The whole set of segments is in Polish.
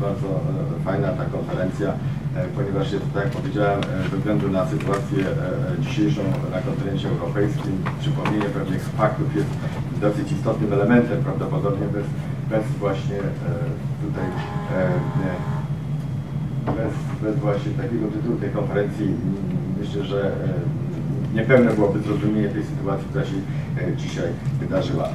bardzo e, fajna ta konferencja, e, ponieważ jest, tak jak powiedziałem, e, ze względu na sytuację dzisiejszą na kontynencie europejskim, przypomnienie pewnych faktów jest dosyć istotnym elementem, prawdopodobnie bez, bez właśnie tutaj bez, bez właśnie takiego tytułu tej konferencji myślę, że niepełne byłoby zrozumienie tej sytuacji, która się dzisiaj wydarzyła,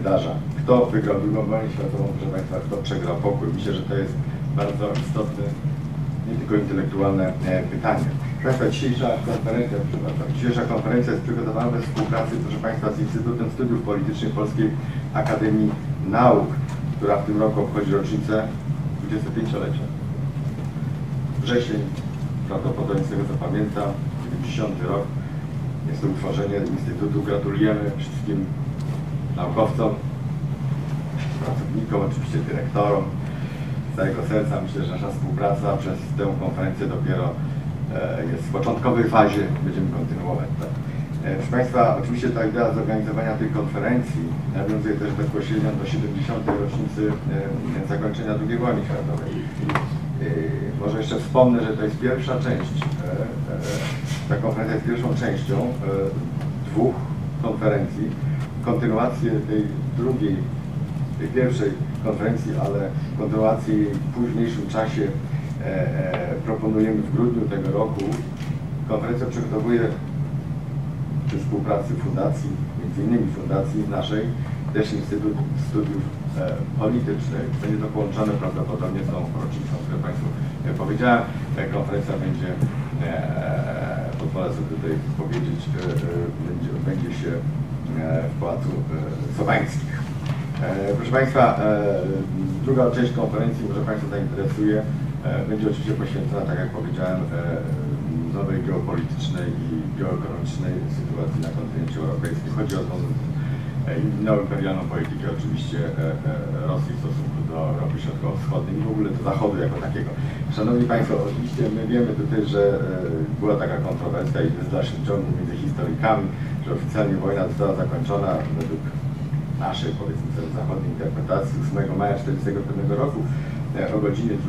wydarza. Kto wygrał II wojnę światową, proszę Państwa, kto przegrał pokój? Myślę, że to jest bardzo istotne, nie tylko intelektualne e, pytanie. Proszę Państwa, dzisiejsza konferencja, dzisiejsza konferencja jest przygotowana we współpracy, proszę Państwa, z Instytutem Studiów Politycznych Polskiej Akademii Nauk, która w tym roku obchodzi rocznicę 25-lecia wrzesień, prawdopodobnie z tego co pamiętam, 90 rok. Jest to utworzenie Instytutu. Gratulujemy wszystkim naukowcom, pracownikom, oczywiście dyrektorom. Z całego serca myślę, że nasza współpraca przez tę konferencję dopiero e, jest w początkowej fazie. Będziemy kontynuować to. E, Proszę Państwa, oczywiście ta idea zorganizowania tej konferencji nawiązuje też bezpośrednio do 70. rocznicy e, zakończenia II wojny światowej. Może jeszcze wspomnę, że to jest pierwsza część, ta konferencja jest pierwszą częścią dwóch konferencji. Kontynuację tej drugiej, tej pierwszej konferencji, ale kontynuację jej w późniejszym czasie e, e, proponujemy w grudniu tego roku. Konferencja przygotowuje przy współpracy fundacji, między innymi fundacji naszej, też Instytut Studiów e, Politycznych. Będzie to połączone prawdopodobnie z tą rocznicą, którą Państwu e, powiedziałem. Konferencja będzie, pozwolę sobie tutaj powiedzieć, będzie, będzie się w Pałacu e, Sowańskich. E, Proszę Państwa, e, druga część konferencji, może Państwa zainteresuje, e, będzie oczywiście poświęcona, tak jak powiedziałem, e, nowej geopolitycznej i geoekonomicznej sytuacji na kontynencie europejskim. Chodzi o e, neoimperialną politykę oczywiście e, e, Rosji w stosunku do Europy Środkowo-Wschodniej i w ogóle do Zachodu jako takiego. Szanowni Państwo, oczywiście my wiemy tutaj, że e, była taka kontrowersja i w dalszym ciągu między historykami, że oficjalnie wojna została zakończona według naszej, powiedzmy zachodniej interpretacji 8 maja 1945 roku e, o godzinie 23.01,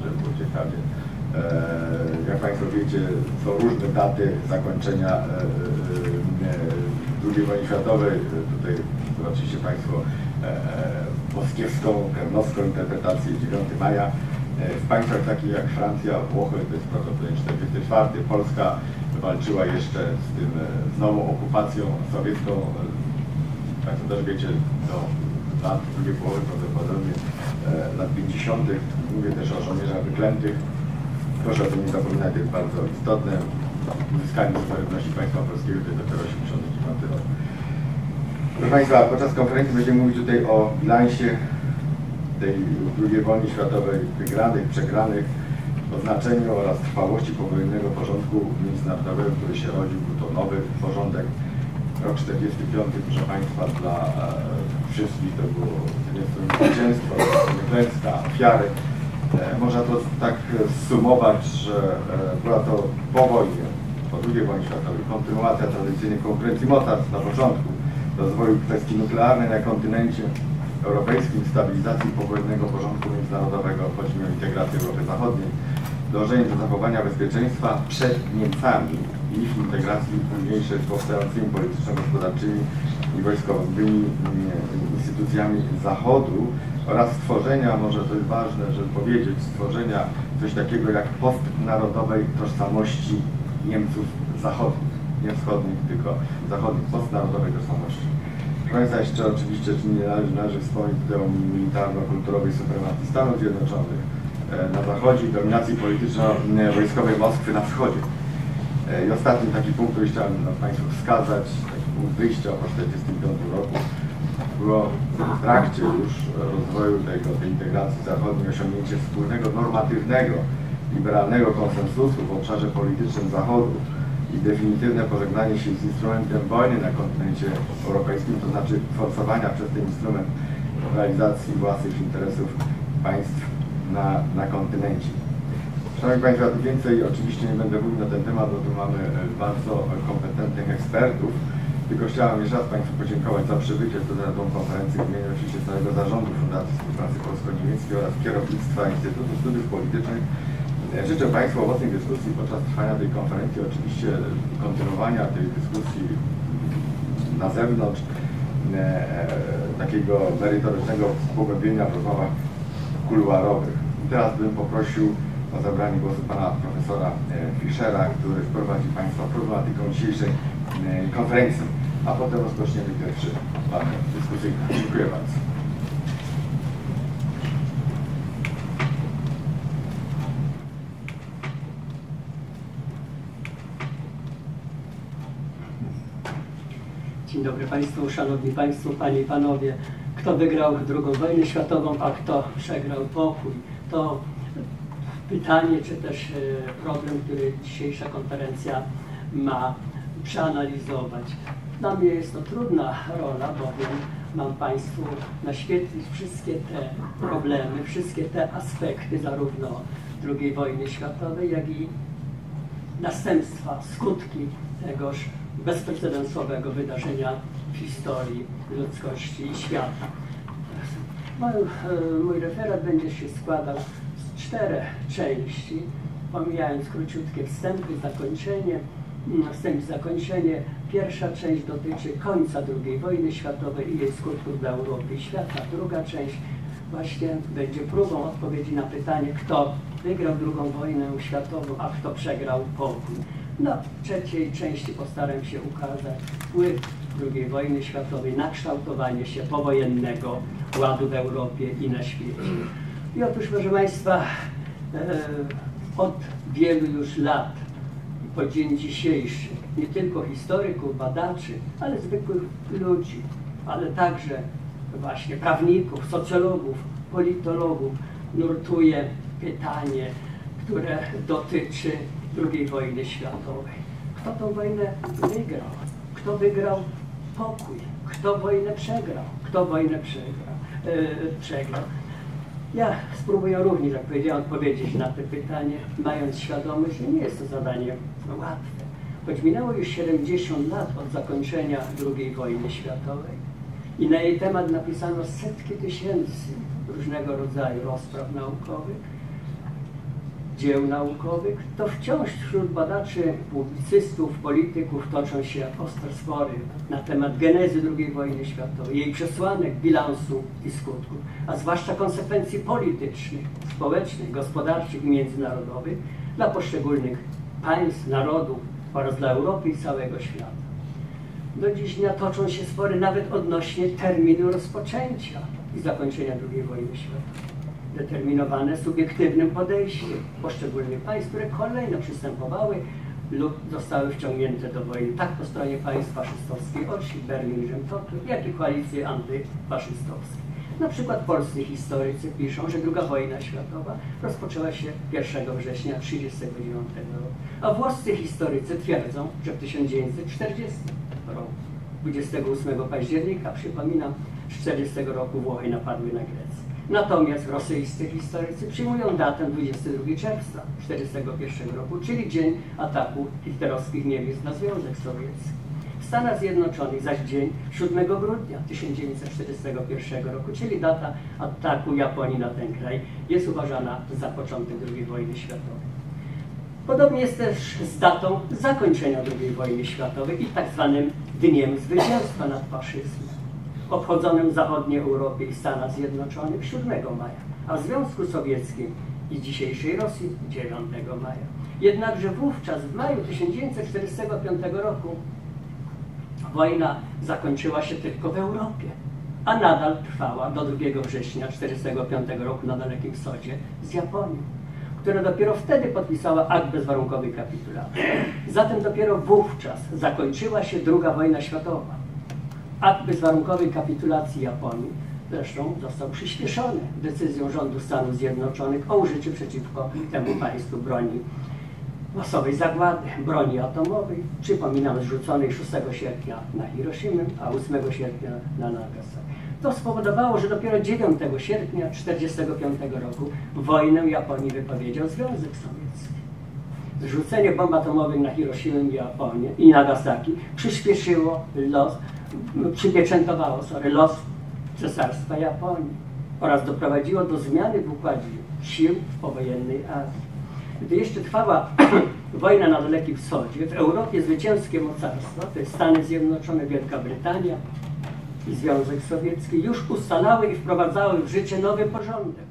żeby było ciekawie. E, Jak Państwo wiecie, są różne daty zakończenia e, II wojny światowej. Tutaj oczywiście Państwo moskiewską, kremlowską interpretację 9 maja. W państwach takich jak Francja, Włochy to jest prawdopodobnie 44. Polska walczyła jeszcze z tym, e, z nową okupacją sowiecką. e, Państwo też wiecie, do lat drugiej połowy prawdopodobnie e, lat 50. Mówię też o żołnierzach wyklętych. Proszę o tym nie zapominać, jest bardzo istotne. Uzyskanie suwerenności państwa polskiego to jest dopiero 89 rok. Proszę Państwa, podczas konferencji będziemy mówić tutaj o bilansie tej II wojny światowej, wygranych, przegranych, znaczeniu oraz trwałości powojennego porządku międzynarodowego, który się rodził, był to nowy porządek. Rok 45, proszę Państwa, dla e, wszystkich to było z jednej strony zwycięstwo, klęska, ofiary. E, można to tak sumować, że e, była to po wojnie, po II wojnie światowej, kontynuacja tradycyjnej konkurencji mocarstw na początku, rozwoju kwestii nuklearnej na kontynencie europejskim, stabilizacji powojennego porządku międzynarodowego, chodzi mi o integrację Europy Zachodniej, dążenie do zachowania bezpieczeństwa przed Niemcami i ich integracji późniejszej z powstającymi polityczno-gospodarczymi i wojskowymi mm, instytucjami Zachodu oraz stworzenia, może to jest ważne, żeby powiedzieć, stworzenia coś takiego jak postnarodowej tożsamości Niemców zachodnich, nie wschodnich, tylko zachodnich, postnarodowej tożsamości. Proszę Państwa, jeszcze oczywiście, czy nie należy, należy wspomnieć o militarno-kulturowej supremacji Stanów Zjednoczonych na zachodzie i dominacji polityczno-wojskowej Moskwy na wschodzie. E, I ostatni taki punkt, który chciałem Państwu wskazać, taki punkt wyjścia po 1945 roku, było w trakcie już rozwoju tego, tej integracji zachodniej osiągnięcie wspólnego normatywnego, liberalnego konsensusu w obszarze politycznym Zachodu i definitywne pożegnanie się z instrumentem wojny na kontynencie europejskim, to znaczy forsowania przez ten instrument realizacji własnych interesów państw na, na kontynencie. Szanowni Państwo, więcej oczywiście nie będę mówił na ten temat, bo tu mamy e, bardzo kompetentnych ekspertów. Tylko chciałem jeszcze raz Państwu podziękować za przybycie tutaj na tą konferencję w imieniu oczywiście całego zarządu Fundacji Współpracy Polsko-Niemieckiej oraz kierownictwa Instytutu Studiów Politycznych. E, Życzę Państwu owocnej dyskusji podczas trwania tej konferencji, oczywiście kontynuowania tej dyskusji na zewnątrz, e, takiego merytorycznego pogłębienia w rozmowach kuluarowych. I teraz bym poprosił o zabranie głosu pana profesora e, Fischera, który wprowadzi Państwa problematyką dzisiejszej e, konferencji, a potem rozpoczniemy pierwszy panel dyskusyjny. Dziękuję bardzo. Dzień dobry Państwu, Szanowni Państwo, Panie i Panowie. Kto wygrał II wojnę światową, a kto przegrał pokój? To pytanie, czy też e, problem, który dzisiejsza konferencja ma przeanalizować. Dla mnie jest to trudna rola, bowiem mam Państwu naświetlić wszystkie te problemy, wszystkie te aspekty zarówno II wojny światowej, jak i następstwa, skutki tegoż bezprecedensowego wydarzenia historii ludzkości i świata. Mój, e, mój referat będzie się składał z czterech części, pomijając króciutkie wstępy, zakończenie. Mm, Wstęp zakończenie. Pierwsza część dotyczy końca II wojny światowej i jej skutków dla Europy i świata. Druga część właśnie będzie próbą odpowiedzi na pytanie, kto wygrał II wojnę światową, a kto przegrał pokój. No, w trzeciej części postaram się ukazać wpływ II wojny światowej na kształtowanie się powojennego ładu w Europie i na świecie. I otóż, proszę Państwa, e, od wielu już lat po dzień dzisiejszy nie tylko historyków, badaczy, ale zwykłych ludzi, ale także właśnie prawników, socjologów, politologów nurtuje pytanie, które dotyczy II wojny światowej. Kto tą wojnę wygrał? Kto wygrał pokój? Kto wojnę przegrał? Kto wojnę przegrał? Yy, przegrał. Ja spróbuję również, jak powiedziałem, odpowiedzieć na to pytanie, mając świadomość, że nie jest to zadanie łatwe. Choć minęło już 70 lat od zakończenia II wojny światowej i na jej temat napisano setki tysięcy różnego rodzaju rozpraw naukowych, dzieł naukowych, to wciąż wśród badaczy, publicystów, polityków toczą się ostre spory na temat genezy II wojny światowej, jej przesłanek, bilansu i skutków, a zwłaszcza konsekwencji politycznych, społecznych, gospodarczych i międzynarodowych dla poszczególnych państw, narodów oraz dla Europy i całego świata. Do dziś toczą się spory nawet odnośnie terminu rozpoczęcia i zakończenia II wojny światowej determinowane subiektywnym podejściem poszczególnych państw, które kolejno przystępowały lub zostały wciągnięte do wojny, tak po stronie państw faszystowskiej osi, Berlin, Rzym, jak i koalicje antyfaszystowskie. Na przykład polscy historycy piszą, że II wojna światowa rozpoczęła się 1 września 1939 roku, a włoscy historycy twierdzą, że w 1940 roku, 28 października, przypominam, z 40 roku Włochy napadły na Grecję. Natomiast rosyjscy historycy przyjmują datę 22 czerwca 1941 roku, czyli dzień ataku hitlerowskich Niemiec na Związek Sowiecki. W Stanach Zjednoczonych zaś dzień 7 grudnia 1941 roku, czyli data ataku Japonii na ten kraj, jest uważana za początek II wojny światowej. Podobnie jest też z datą zakończenia II wojny światowej i tak zwanym Dniem Zwycięstwa nad faszyzmem obchodzonym w zachodniej Europie i Stanach Zjednoczonych 7 maja, a w Związku Sowieckim i dzisiejszej Rosji 9 maja. Jednakże wówczas, w maju 1945 roku, wojna zakończyła się tylko w Europie, a nadal trwała do 2 września 1945 roku na Dalekim Wschodzie z Japonią, która dopiero wtedy podpisała akt bezwarunkowej kapitulacji. Zatem dopiero wówczas zakończyła się II wojna światowa Akt bezwarunkowej kapitulacji Japonii zresztą został przyspieszony decyzją rządu Stanów Zjednoczonych o użyciu przeciwko temu państwu broni masowej zagłady, broni atomowej. Przypominam, zrzuconej 6 sierpnia na Hiroshima, a 8 sierpnia na Nagasaki. To spowodowało, że dopiero 9 sierpnia 1945 roku wojnę Japonii wypowiedział Związek Sowiecki. Rzucenie bomb atomowych na Hiroshima i Japonię i Nagasaki przyspieszyło los, przypieczętowało sorry, los Cesarstwa Japonii oraz doprowadziło do zmiany w układzie sił w powojennej Azji. Gdy jeszcze trwała wojna na Dalekim Wschodzie, w Europie zwycięskie mocarstwa, to jest Stany Zjednoczone, Wielka Brytania i Związek Sowiecki, już ustalały i wprowadzały w życie nowy porządek,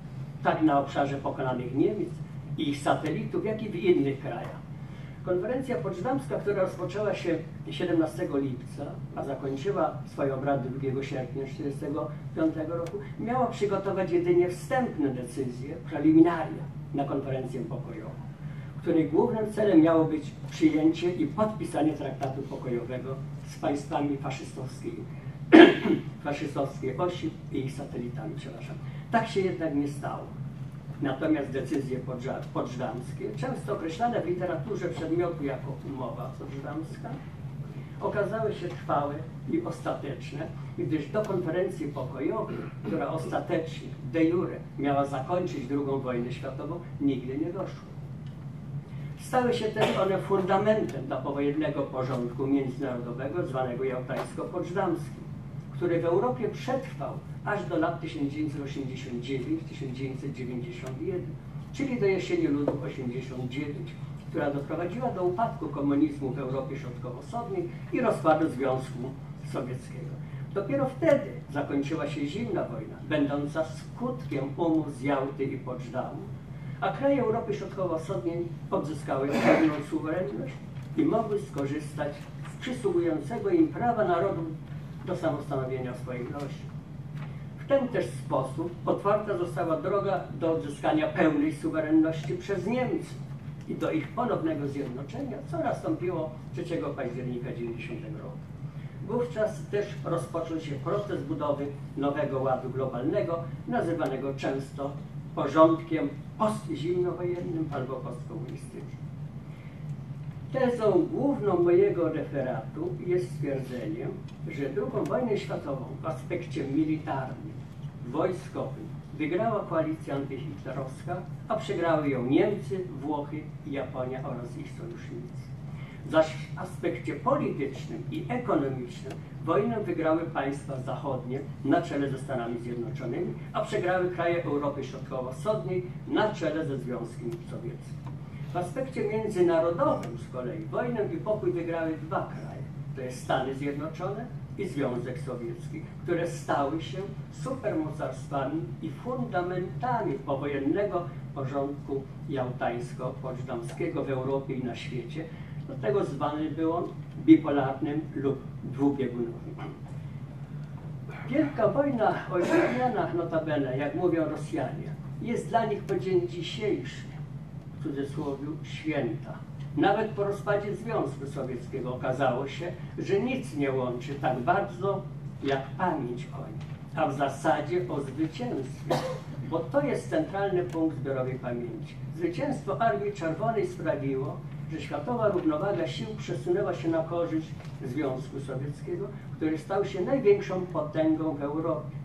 tak na obszarze pokonanych Niemiec i ich satelitów, jak i w innych krajach. Konferencja poczdamska, która rozpoczęła się 17 lipca, a zakończyła swoje obrady 2 sierpnia 1945 roku, miała przygotować jedynie wstępne decyzje, preliminaria na konferencję pokojową, której głównym celem miało być przyjęcie i podpisanie traktatu pokojowego z państwami faszystowskimi, faszystowskiej osi i ich satelitami, przepraszam. Tak się jednak nie stało. Natomiast decyzje poczdamskie, często określane w literaturze przedmiotu jako umowa poczdamska, okazały się trwałe i ostateczne, gdyż do konferencji pokojowej, która ostatecznie, de jure, miała zakończyć II wojnę światową, nigdy nie doszło. Stały się też one fundamentem dla powojennego porządku międzynarodowego zwanego jałtańsko-poczdamskim, który w Europie przetrwał aż do lat 1989-1991, czyli do jesieni ludu 89, która doprowadziła do upadku komunizmu w Europie Środkowo-Wschodniej i rozpadu Związku Sowieckiego. Dopiero wtedy zakończyła się zimna wojna, będąca skutkiem umów z Jałty i Poczdamу, a kraje Europy Środkowo-Wschodniej odzyskały pełną suwerenność i mogły skorzystać z przysługującego im prawa narodu do samostanowienia swoich losie. W ten też sposób otwarta została droga do odzyskania pełnej suwerenności przez Niemcy i do ich ponownego zjednoczenia, co nastąpiło 3 października 1990 roku. Wówczas też rozpoczął się proces budowy nowego ładu globalnego, nazywanego często porządkiem postzimnowojennym albo postkomunistycznym. Tezą główną mojego referatu jest stwierdzenie, że II wojnę światową w aspekcie militarnym, wojskowym wygrała koalicja antyhitlerowska, a przegrały ją Niemcy, Włochy, Japonia oraz ich sojusznicy. Zaś w aspekcie politycznym i ekonomicznym wojnę wygrały państwa zachodnie na czele ze Stanami Zjednoczonymi, a przegrały kraje Europy Środkowo-Wschodniej na czele ze Związkiem Sowieckim. W aspekcie międzynarodowym z kolei wojnę i pokój wygrały dwa kraje. To jest Stany Zjednoczone i Związek Sowiecki, które stały się supermocarstwami i fundamentami powojennego porządku jałtańsko-poczdamskiego w Europie i na świecie. Dlatego zwany był on bipolarnym lub dwubiegunowym. Wielka wojna o notabene, jak mówią Rosjanie, jest dla nich po dzień dzisiejszy, w cudzysłowie, święta. Nawet po rozpadzie Związku Sowieckiego okazało się, że nic nie łączy tak bardzo jak pamięć o nim, a w zasadzie o zwycięstwie, bo to jest centralny punkt zbiorowej pamięci. Zwycięstwo Armii Czerwonej sprawiło, że światowa równowaga sił przesunęła się na korzyść Związku Sowieckiego, który stał się największą potęgą w Europie.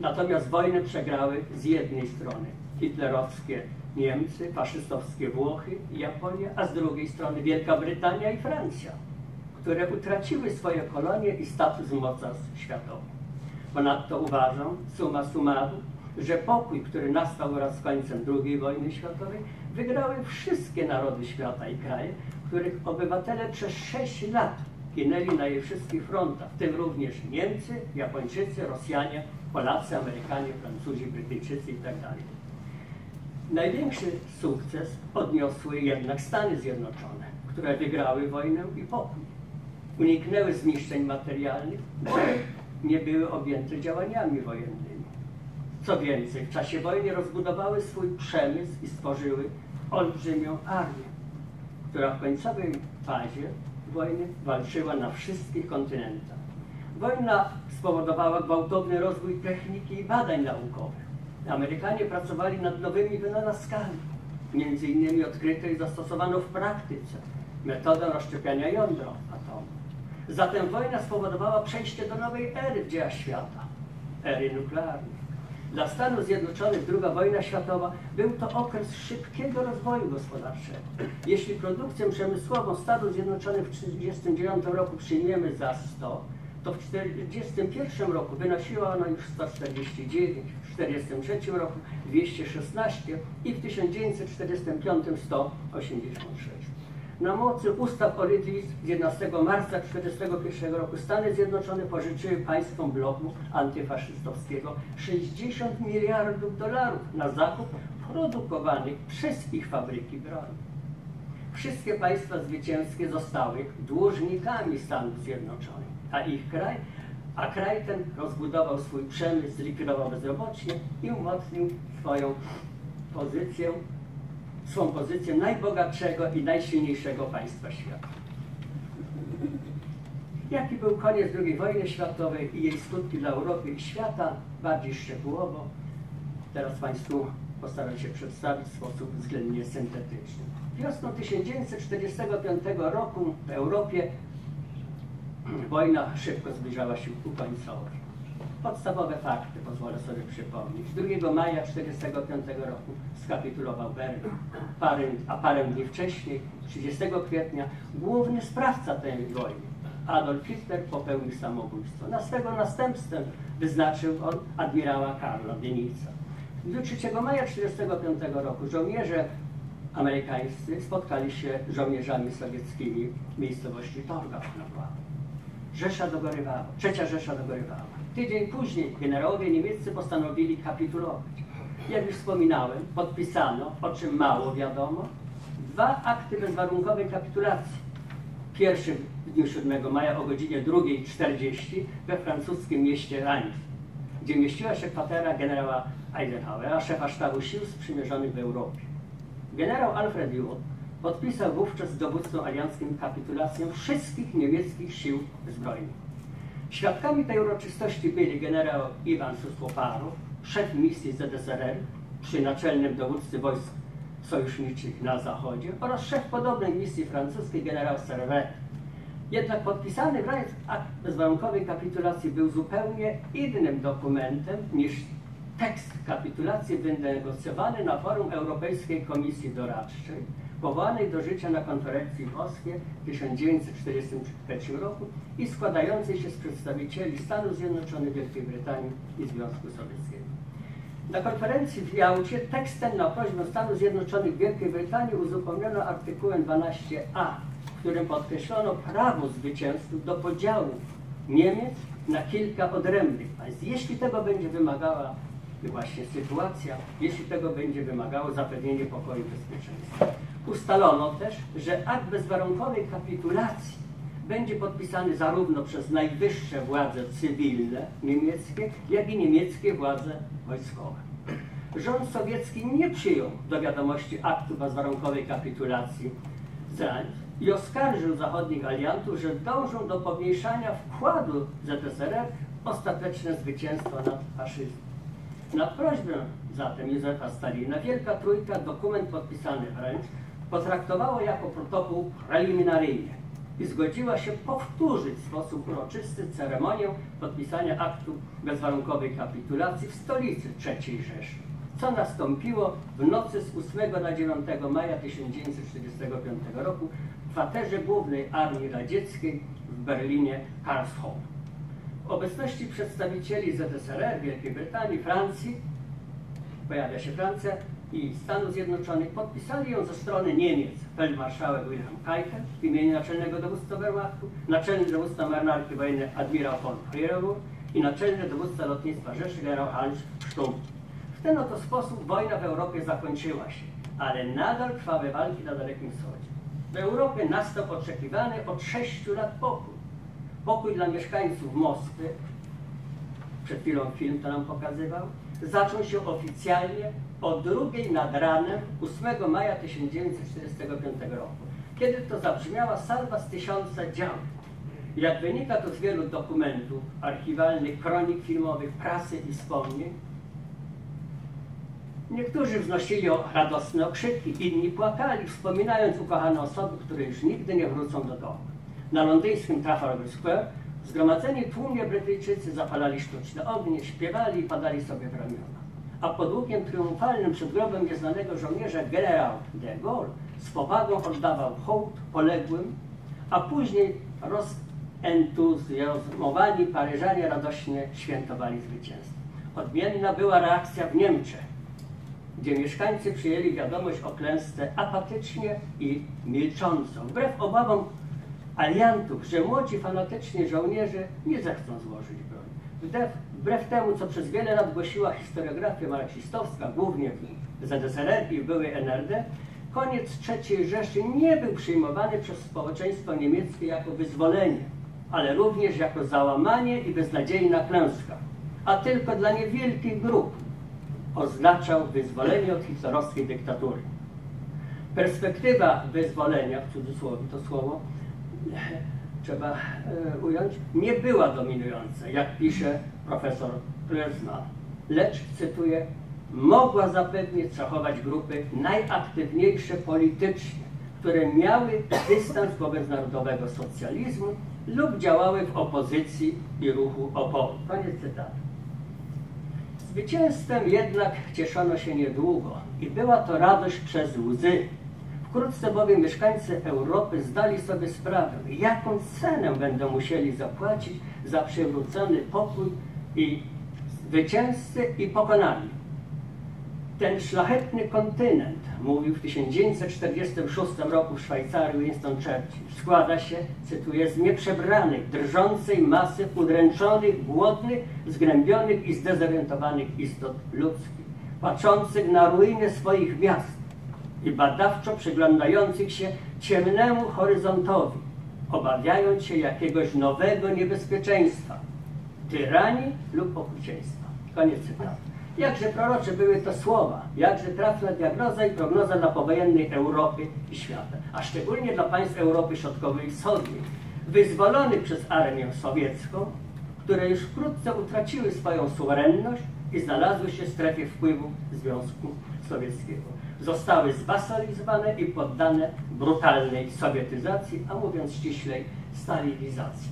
Natomiast wojnę przegrały z jednej strony hitlerowskie Niemcy, faszystowskie Włochy Japonia, a z drugiej strony Wielka Brytania i Francja, które utraciły swoje kolonie i status mocarstw światowych. Ponadto uważam, suma summarum, że pokój, który nastał wraz z końcem II wojny światowej, wygrały wszystkie narody świata i kraje, których obywatele przez sześć lat ginęli na jej wszystkich frontach, w tym również Niemcy, Japończycy, Rosjanie, Polacy, Amerykanie, Francuzi, Brytyjczycy itd. Największy sukces odniosły jednak Stany Zjednoczone, które wygrały wojnę i pokój. Uniknęły zniszczeń materialnych, bo nie były objęte działaniami wojennymi. Co więcej, w czasie wojny rozbudowały swój przemysł i stworzyły olbrzymią armię, która w końcowej fazie wojny walczyła na wszystkich kontynentach. Wojna spowodowała gwałtowny rozwój techniki i badań naukowych Amerykanie pracowali nad nowymi wynalazkami. Między innymi odkryto i zastosowano w praktyce metodę rozszczepiania jądra atomu. Zatem wojna spowodowała przejście do nowej ery w dziejach świata, ery nuklearnej. Dla Stanów Zjednoczonych II wojna światowa był to okres szybkiego rozwoju gospodarczego. Jeśli produkcję przemysłową Stanów Zjednoczonych w 1939 roku przyjmiemy za 100, to w 1941 roku wynosiła ona już 149, w 1943 roku 216 i w 1945 186. Na mocy ustaw o Ridley z 11 marca 1941 roku Stany Zjednoczone pożyczyły państwom bloku antyfaszystowskiego 60 miliardów dolarów na zakup produkowanych przez ich fabryki broni. Wszystkie państwa zwycięskie zostały dłużnikami Stanów Zjednoczonych, a ich kraj, a kraj ten rozbudował swój przemysł, zlikwidował bezrobocie i umocnił swoją pozycję swą pozycję najbogatszego i najsilniejszego państwa świata. Jaki był koniec II wojny światowej i jej skutki dla Europy i świata, bardziej szczegółowo, teraz Państwu postaram się przedstawić w sposób względnie syntetyczny. Wiosną 1945 roku w Europie wojna szybko zbliżała się ku końcowi. Podstawowe fakty pozwolę sobie przypomnieć. 2 maja 1945 roku skapitulował Berlin, parę, a parę dni wcześniej, 30 kwietnia, główny sprawca tej wojny, Adolf Hitler, popełnił samobójstwo. Na swego następstwem wyznaczył on admirała Karla dniu 3 maja 1945 roku żołnierze amerykańscy spotkali się z żołnierzami sowieckimi w miejscowości Torgau na Władze. Rzesza dogorywała, trzecia Rzesza dogorywała. Tydzień później generałowie niemieccy postanowili kapitulować. Jak już wspominałem, podpisano, o czym mało wiadomo, dwa akty bezwarunkowej kapitulacji. Pierwszy w dniu 7 maja o godzinie 2.40 we francuskim mieście Reims, gdzie mieściła się kwatera generała Eisenhowera, szefa sztabu sił sprzymierzonych w Europie. Generał Alfred podpisał wówczas z dowódcą alianckim kapitulację wszystkich niemieckich sił zbrojnych. Świadkami tej uroczystości byli generał Iwan Susłoparow, szef misji ZSRR przy naczelnym dowódcy wojsk sojuszniczych na Zachodzie oraz szef podobnej misji francuskiej generał Servet. Jednak podpisany w akt bezwarunkowej kapitulacji był zupełnie innym dokumentem niż tekst kapitulacji wynegocjowany na forum Europejskiej Komisji Doradczej, powołanej do życia na konferencji Moskwie w 1943 roku i składającej się z przedstawicieli Stanów Zjednoczonych, Wielkiej Brytanii i Związku Sowieckiego. Na konferencji w Jałcie tekst ten na prośbę Stanów Zjednoczonych Wielkiej Brytanii uzupełniono artykułem 12a, w którym podkreślono prawo zwycięzców do podziału Niemiec na kilka odrębnych państw, jeśli tego będzie wymagała właśnie sytuacja, jeśli tego będzie wymagało zapewnienie pokoju i bezpieczeństwa. Ustalono też, że akt bezwarunkowej kapitulacji będzie podpisany zarówno przez najwyższe władze cywilne niemieckie, jak i niemieckie władze wojskowe. Rząd sowiecki nie przyjął do wiadomości aktu bezwarunkowej kapitulacji z i oskarżył zachodnich aliantów, że dążą do pomniejszania wkładu ZSRR w ostateczne zwycięstwo nad faszyzmem. Na prośbę zatem Józefa Stalina Wielka Trójka dokument podpisany wręcz potraktowała jako protokół preliminaryjny i zgodziła się powtórzyć w sposób uroczysty ceremonię podpisania aktu bezwarunkowej kapitulacji w stolicy III Rzeszy, co nastąpiło w nocy z 8 na 9 maja 1945 roku w kwaterze Głównej Armii Radzieckiej w Berlinie Karlshof. Obecności przedstawicieli ZSRR, Wielkiej Brytanii, Francji, pojawia się Francja, i Stanów Zjednoczonych podpisali ją ze strony Niemiec feldmarszałek Wilhelm Keitel w imieniu naczelnego dowódcy Wehrmachtu, naczelny dowódca marynarki wojennej admirał von Frierowur i naczelny dowódca lotnictwa Rzeszy generał Hans Stumpf. W ten oto sposób wojna w Europie zakończyła się, ale nadal trwały walki na Dalekim Wschodzie. W Europie nastał oczekiwany od sześciu lat pokój. Pokój dla mieszkańców Moskwy, przed chwilą film to nam pokazywał, zaczął się oficjalnie o drugiej nad ranem 8 maja 1945 roku, kiedy to zabrzmiała salwa z tysiąca dział. Jak wynika to z wielu dokumentów archiwalnych, kronik filmowych, prasy i wspomnień, niektórzy wznosili radosne okrzyki, inni płakali, wspominając ukochane osoby, które już nigdy nie wrócą do domu. Na londyńskim Trafalgar Square zgromadzeni tłumie Brytyjczycy zapalali sztuczne ognie, śpiewali i padali sobie w ramiona. a pod łukiem triumfalnym przed grobem nieznanego żołnierza generał de Gaulle z powagą oddawał hołd poległym, a później rozentuzjazmowani Paryżanie radośnie świętowali zwycięstwo. Odmienna była reakcja w Niemczech, gdzie mieszkańcy przyjęli wiadomość o klęsce apatycznie i milcząco, wbrew obawom aliantów, że młodzi fanatyczni żołnierze nie zechcą złożyć broni. Wbrew, wbrew temu, co przez wiele lat głosiła historiografia marksistowska, głównie w ZSRR i w byłej NRD, koniec III Rzeszy nie był przyjmowany przez społeczeństwo niemieckie jako wyzwolenie, ale również jako załamanie i beznadziejna klęska, a tylko dla niewielkich grup oznaczał wyzwolenie od hitlerowskiej dyktatury. Perspektywa wyzwolenia, w cudzysłowie to słowo, trzeba e, ująć, nie była dominująca, jak pisze profesor Klesman, lecz, cytuję, mogła zapewnić zachować grupy najaktywniejsze politycznie, które miały dystans wobec narodowego socjalizmu lub działały w opozycji i ruchu oporu. Koniec cytatu. Zwycięstwem jednak cieszono się niedługo i była to radość przez łzy. Wkrótce bowiem mieszkańcy Europy zdali sobie sprawę, jaką cenę będą musieli zapłacić za przywrócony pokój i zwycięzcy i pokonani. Ten szlachetny kontynent, mówił w 1946 roku w Szwajcarii Winston Churchill, składa się, cytuję, z nieprzebranych, drżącej masy udręczonych, głodnych, zgnębionych i zdezorientowanych istot ludzkich, patrzących na ruiny swoich miast i badawczo przyglądających się ciemnemu horyzontowi, obawiając się jakiegoś nowego niebezpieczeństwa, tyranii lub okrucieństwa. Koniec cytatu. Jakże prorocze były to słowa, jakże trafna diagnoza i prognoza dla powojennej Europy i świata, a szczególnie dla państw Europy Środkowej i Wschodniej, wyzwolonych przez armię sowiecką, które już wkrótce utraciły swoją suwerenność i znalazły się w strefie wpływu Związku Sowieckiego. Zostały zbasalizowane i poddane brutalnej sowietyzacji, a mówiąc ściślej, stalinizacji.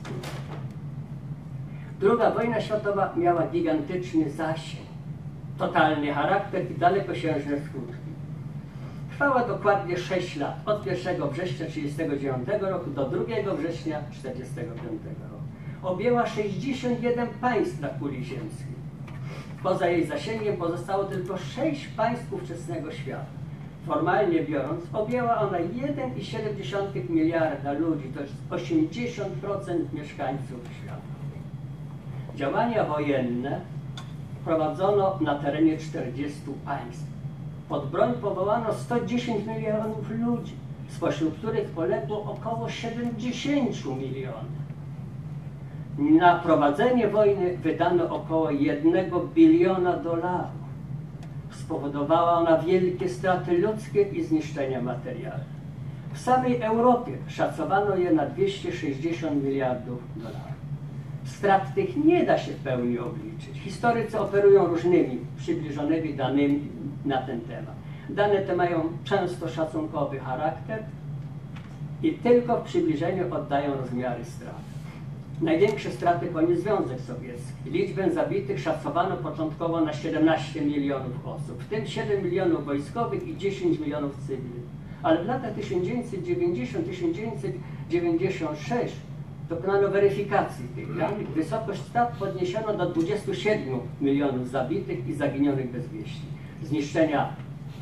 Druga wojna światowa miała gigantyczny zasięg totalny charakter i dalekosiężne skutki. Trwała dokładnie 6 lat, od 1 września 1939 roku do 2 września 1945 roku. Objęła 61 państw na kuli ziemskiej. Poza jej zasięgiem pozostało tylko 6 państw ówczesnego świata. Formalnie biorąc, objęła ona 1,7 miliarda ludzi, to jest 80% mieszkańców świata. Działania wojenne prowadzono na terenie 40 państw. Pod broń powołano 110 milionów ludzi, spośród których poległo około 70 milionów. Na prowadzenie wojny wydano około 1 biliona dolarów. Spowodowała ona wielkie straty ludzkie i zniszczenia materialne. W samej Europie szacowano je na 260 miliardów dolarów. Strat tych nie da się w pełni obliczyć. Historycy operują różnymi przybliżonymi danymi na ten temat. Dane te mają często szacunkowy charakter i tylko w przybliżeniu oddają rozmiary strat. Największe straty poniósł Związek Sowiecki. Liczbę zabitych szacowano początkowo na 17 milionów osób, w tym 7 milionów wojskowych i 10 milionów cywilnych. Ale w latach 1990-1996 dokonano weryfikacji tych danych. Wysokość strat podniesiono do 27 milionów zabitych i zaginionych bez wieści. Zniszczenia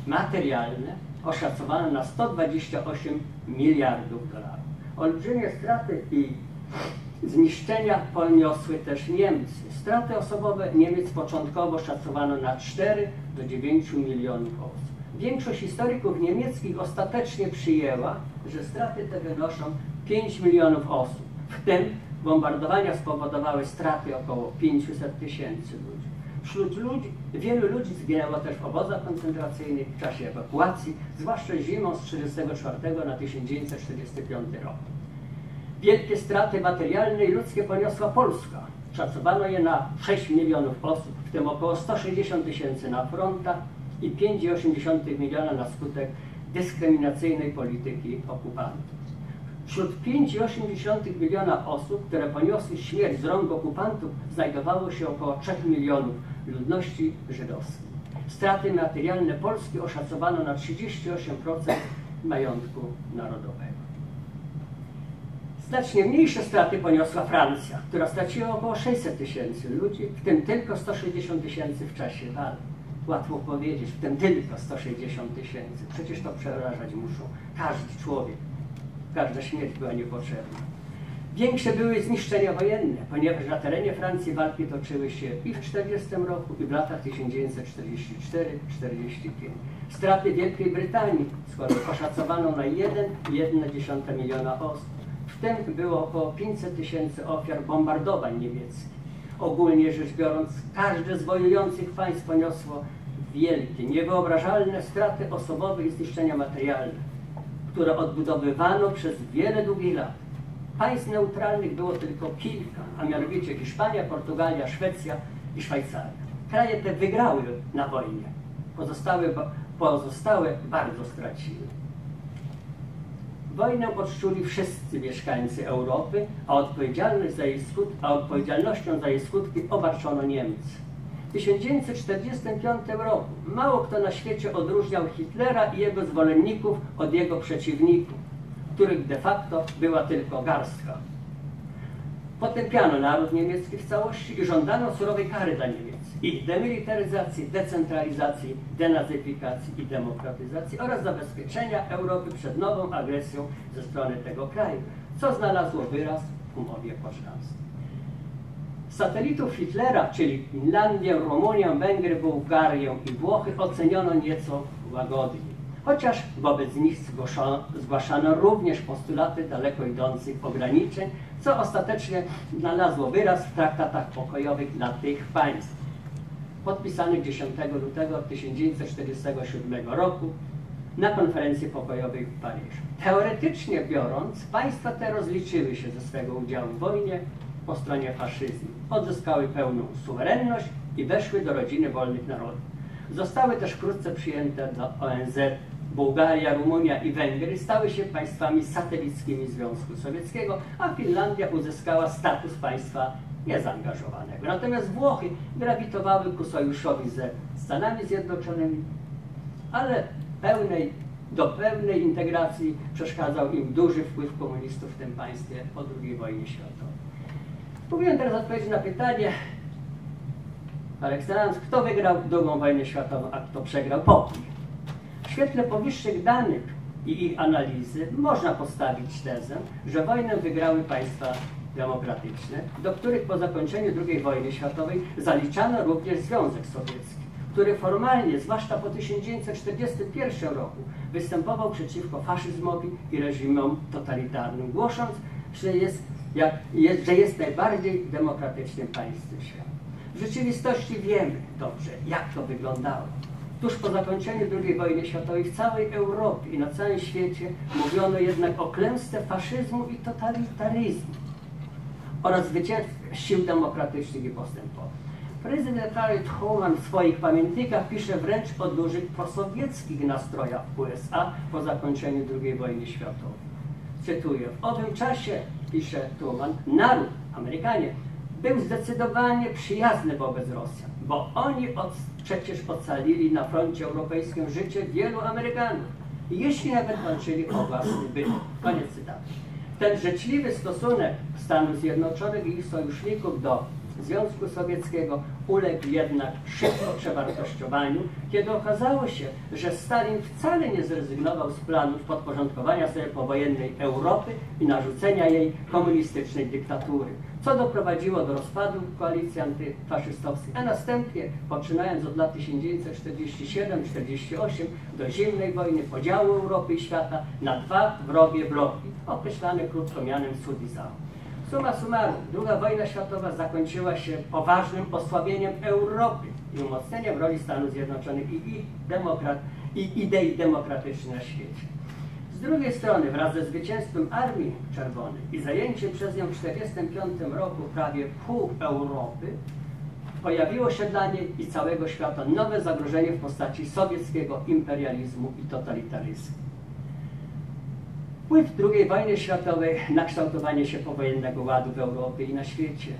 materialne oszacowano na 128 miliardów dolarów. Olbrzymie straty i zniszczenia poniosły też Niemcy. Straty osobowe Niemiec początkowo szacowano na 4 do 9 milionów osób. Większość historyków niemieckich ostatecznie przyjęła, że straty te wynoszą 5 milionów osób. W tym bombardowania spowodowały straty około 500 tysięcy ludzi. Wśród ludzi, wielu ludzi zginęło też w obozach koncentracyjnych w czasie ewakuacji, zwłaszcza zimą z 1934 na 1945 rok. Wielkie straty materialne i ludzkie poniosła Polska. Szacowano je na 6 milionów osób, w tym około 160 tysięcy na frontach i 5,8 miliona na skutek dyskryminacyjnej polityki okupantów. Wśród 5,8 miliona osób, które poniosły śmierć z rąk okupantów, znajdowało się około 3 milionów ludności żydowskiej. straty materialne Polski oszacowano na 38% majątku narodowego. Znacznie mniejsze straty poniosła Francja, która straciła około 600 tysięcy ludzi, w tym tylko 160 tysięcy w czasie walk. Łatwo powiedzieć, w tym tylko 160 tysięcy. Przecież to przerażać muszą. Każdy człowiek, każda śmierć była niepotrzebna. Większe były zniszczenia wojenne, ponieważ na terenie Francji walki toczyły się i w 1940 roku, i w latach 1944-45. Straty Wielkiej Brytanii z kolei oszacowano na 1,1 miliona osób. W tym było około 500 tysięcy ofiar bombardowań niemieckich. Ogólnie rzecz biorąc, każde z wojujących państw poniosło wielkie, niewyobrażalne straty osobowe i zniszczenia materialne, które odbudowywano przez wiele długich lat. Państw neutralnych było tylko kilka, a mianowicie Hiszpania, Portugalia, Szwecja i Szwajcaria. Kraje te wygrały na wojnie, pozostałe, pozostałe bardzo straciły. Wojnę odczuli wszyscy mieszkańcy Europy, a, odpowiedzialność za jej skut, a odpowiedzialnością za jej skutki obarczono Niemcy. W 1945 roku mało kto na świecie odróżniał Hitlera i jego zwolenników od jego przeciwników, których de facto była tylko garstka. Potępiano naród niemiecki w całości i żądano surowej kary dla Niemiec, ich demilitaryzacji, decentralizacji, denazyfikacji i demokratyzacji oraz zabezpieczenia Europy przed nową agresją ze strony tego kraju, co znalazło wyraz w umowie pocztańskiej. Satelitów Hitlera, czyli Finlandię, Rumunię, Węgry, Bułgarię i Włochy oceniono nieco łagodniej, chociaż wobec nich zgłaszano, zgłaszano również postulaty daleko idących ograniczeń, co ostatecznie znalazło wyraz w traktatach pokojowych dla tych państw, podpisanych 10 lutego 1947 roku na konferencji pokojowej w Paryżu. Teoretycznie biorąc, państwa te rozliczyły się ze swego udziału w wojnie po stronie faszyzmu. Odzyskały pełną suwerenność i weszły do rodziny wolnych narodów. Zostały też wkrótce przyjęte do ONZ. Bułgaria, Rumunia i Węgry stały się państwami satelickimi Związku Sowieckiego, a Finlandia uzyskała status państwa niezaangażowanego. Natomiast Włochy grawitowały ku sojuszowi ze Stanami Zjednoczonymi, ale pełnej, do pełnej integracji przeszkadzał im duży wpływ komunistów w tym państwie po II wojnie światowej. Próbuję teraz odpowiedzieć na pytanie par kto wygrał II wojnę światową, a kto przegrał pokój. W świetle powyższych danych i ich analizy można postawić tezę, że wojnę wygrały państwa demokratyczne, do których po zakończeniu II wojny światowej zaliczano również Związek Sowiecki, który formalnie, zwłaszcza po 1941 roku, występował przeciwko faszyzmowi i reżimom totalitarnym, głosząc, że jest, jak, jest, że jest najbardziej demokratycznym państwem świata. W rzeczywistości wiemy dobrze, jak to wyglądało. Tuż po zakończeniu II wojny światowej w całej Europie i na całym świecie mówiono jednak o klęsce faszyzmu i totalitaryzmu oraz zwycięstwie sił demokratycznych i postępowych. Prezydent Harry Truman w swoich pamiętnikach pisze wręcz o dużych prosowieckich nastrojach w USA po zakończeniu II wojny światowej. Cytuję, w owym czasie, pisze Truman, naród, Amerykanie, był zdecydowanie przyjazny wobec Rosjan, bo oni od, przecież ocalili na froncie europejskim życie wielu Amerykanów, jeśli nawet walczyli o własny byt. Koniec cytatu. Ten życzliwy stosunek Stanów Zjednoczonych i ich sojuszników do Związku Sowieckiego uległ jednak szybko przewartościowaniu, kiedy okazało się, że Stalin wcale nie zrezygnował z planów podporządkowania sobie powojennej Europy i narzucenia jej komunistycznej dyktatury, co doprowadziło do rozpadu koalicji antyfaszystowskiej, a następnie, poczynając od lat 1947-48, do zimnej wojny, podziału Europy i świata na dwa wrogie bloki, określane krótko mianem Wschód i Zachód. Suma summarum, II wojna światowa zakończyła się poważnym osłabieniem Europy i umocnieniem roli Stanów Zjednoczonych i, demokrat, i idei demokratycznych na świecie. Z drugiej strony, wraz ze zwycięstwem Armii Czerwonej i zajęciem przez nią w 1945 roku prawie pół Europy, pojawiło się dla niej i całego świata nowe zagrożenie w postaci sowieckiego imperializmu i totalitaryzmu. Wpływ II wojny światowej na kształtowanie się powojennego ładu w Europie i na świecie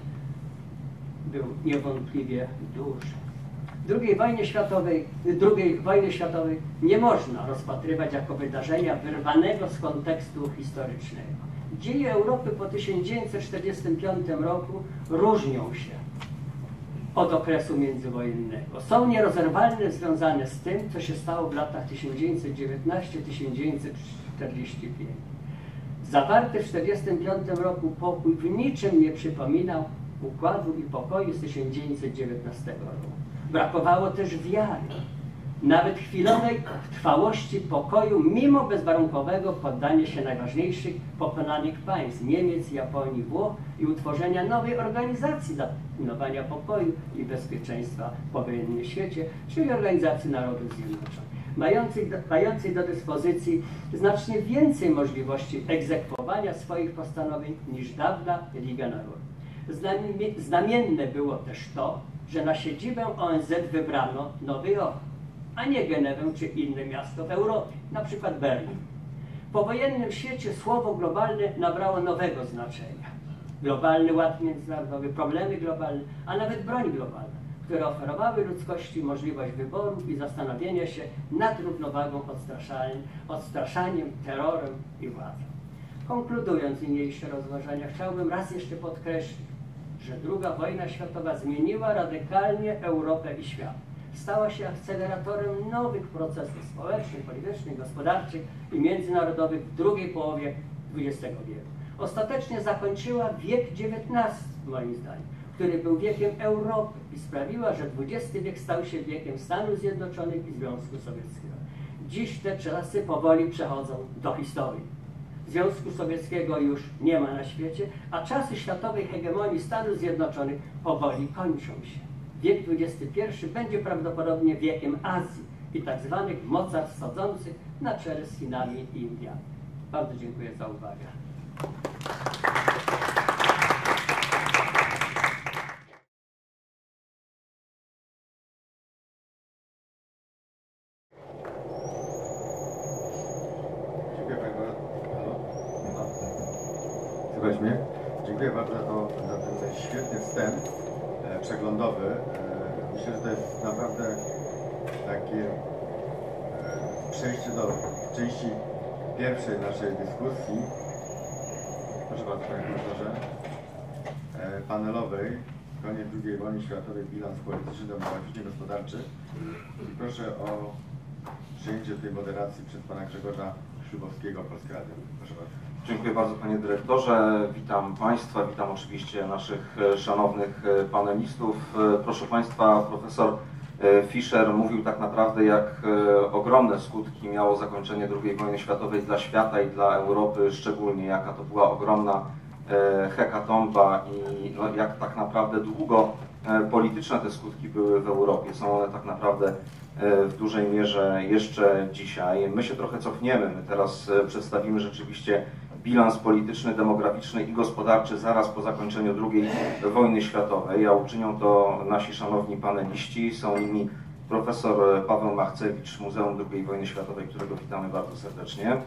był niewątpliwie duży. II wojny światowej, II wojny światowej nie można rozpatrywać jako wydarzenia wyrwanego z kontekstu historycznego. Dzieje Europy po 1945 roku różnią się od okresu międzywojennego. Są nierozerwalnie związane z tym, co się stało w latach 1919-1945. Zawarty w 1945 roku pokój w niczym nie przypominał układu i pokoju z 1919 roku. Brakowało też wiary, nawet chwilowej trwałości pokoju, mimo bezwarunkowego poddania się najważniejszych pokonanych państw Niemiec, Japonii, Włoch i utworzenia nowej organizacji dla pilnowania pokoju i bezpieczeństwa w powojennym świecie, czyli Organizacji Narodów Zjednoczonych mającej do, mającej do dyspozycji znacznie więcej możliwości egzekwowania swoich postanowień niż dawna Liga Narodów. Znamienne było też to, że na siedzibę ONZ wybrano Nowy Jork, a nie Genewę czy inne miasto w Europie, na przykład Berlin. W powojennym świecie słowo globalne nabrało nowego znaczenia. Globalny ład międzynarodowy, problemy globalne, a nawet broń globalna, które oferowały ludzkości możliwość wyboru i zastanowienia się nad równowagą odstraszaniem, odstraszaniem terrorem i władzą. Konkludując niniejsze rozważania, chciałbym raz jeszcze podkreślić, że II wojna światowa zmieniła radykalnie Europę i świat. Stała się akceleratorem nowych procesów społecznych, politycznych, gospodarczych i międzynarodowych w drugiej połowie XX wieku. Ostatecznie zakończyła wiek XIX, moim zdaniem, który był wiekiem Europy i sprawiła, że XX wiek stał się wiekiem Stanów Zjednoczonych i Związku Sowieckiego. Dziś te czasy powoli przechodzą do historii. Związku Sowieckiego już nie ma na świecie, a czasy światowej hegemonii Stanów Zjednoczonych powoli kończą się. Wiek XXI będzie prawdopodobnie wiekiem Azji i tak zwanych mocarstw sodzących na czele z Chinami i Indiami. Bardzo dziękuję za uwagę. Słychać mnie? Dziękuję bardzo za, to, za ten świetny wstęp e, przeglądowy. E, myślę, że to jest naprawdę takie e, przejście do części pierwszej naszej dyskusji. Proszę bardzo, panie profesorze. Panelowej. Koniec II wojny światowej, bilans polityczny, demograficzny, gospodarczy. I proszę o przyjęcie tej moderacji przez pana Grzegorza Szybowskiego, Polskie Radio. Proszę bardzo. Dziękuję bardzo panie dyrektorze. Witam państwa, witam oczywiście naszych e, szanownych e, panelistów. E, Proszę państwa, profesor Fischer mówił tak naprawdę, jak ogromne skutki miało zakończenie II wojny światowej dla świata i dla Europy, szczególnie jaka to była ogromna hekatomba i no, jak tak naprawdę długo polityczne te skutki były w Europie. Są one tak naprawdę w dużej mierze jeszcze dzisiaj. My się trochę cofniemy, my teraz przedstawimy rzeczywiście bilans polityczny, demograficzny i gospodarczy zaraz po zakończeniu II wojny światowej, a uczynią to nasi szanowni paneliści. Są nimi profesor Paweł Machcewicz, Muzeum II wojny światowej, którego witamy bardzo serdecznie.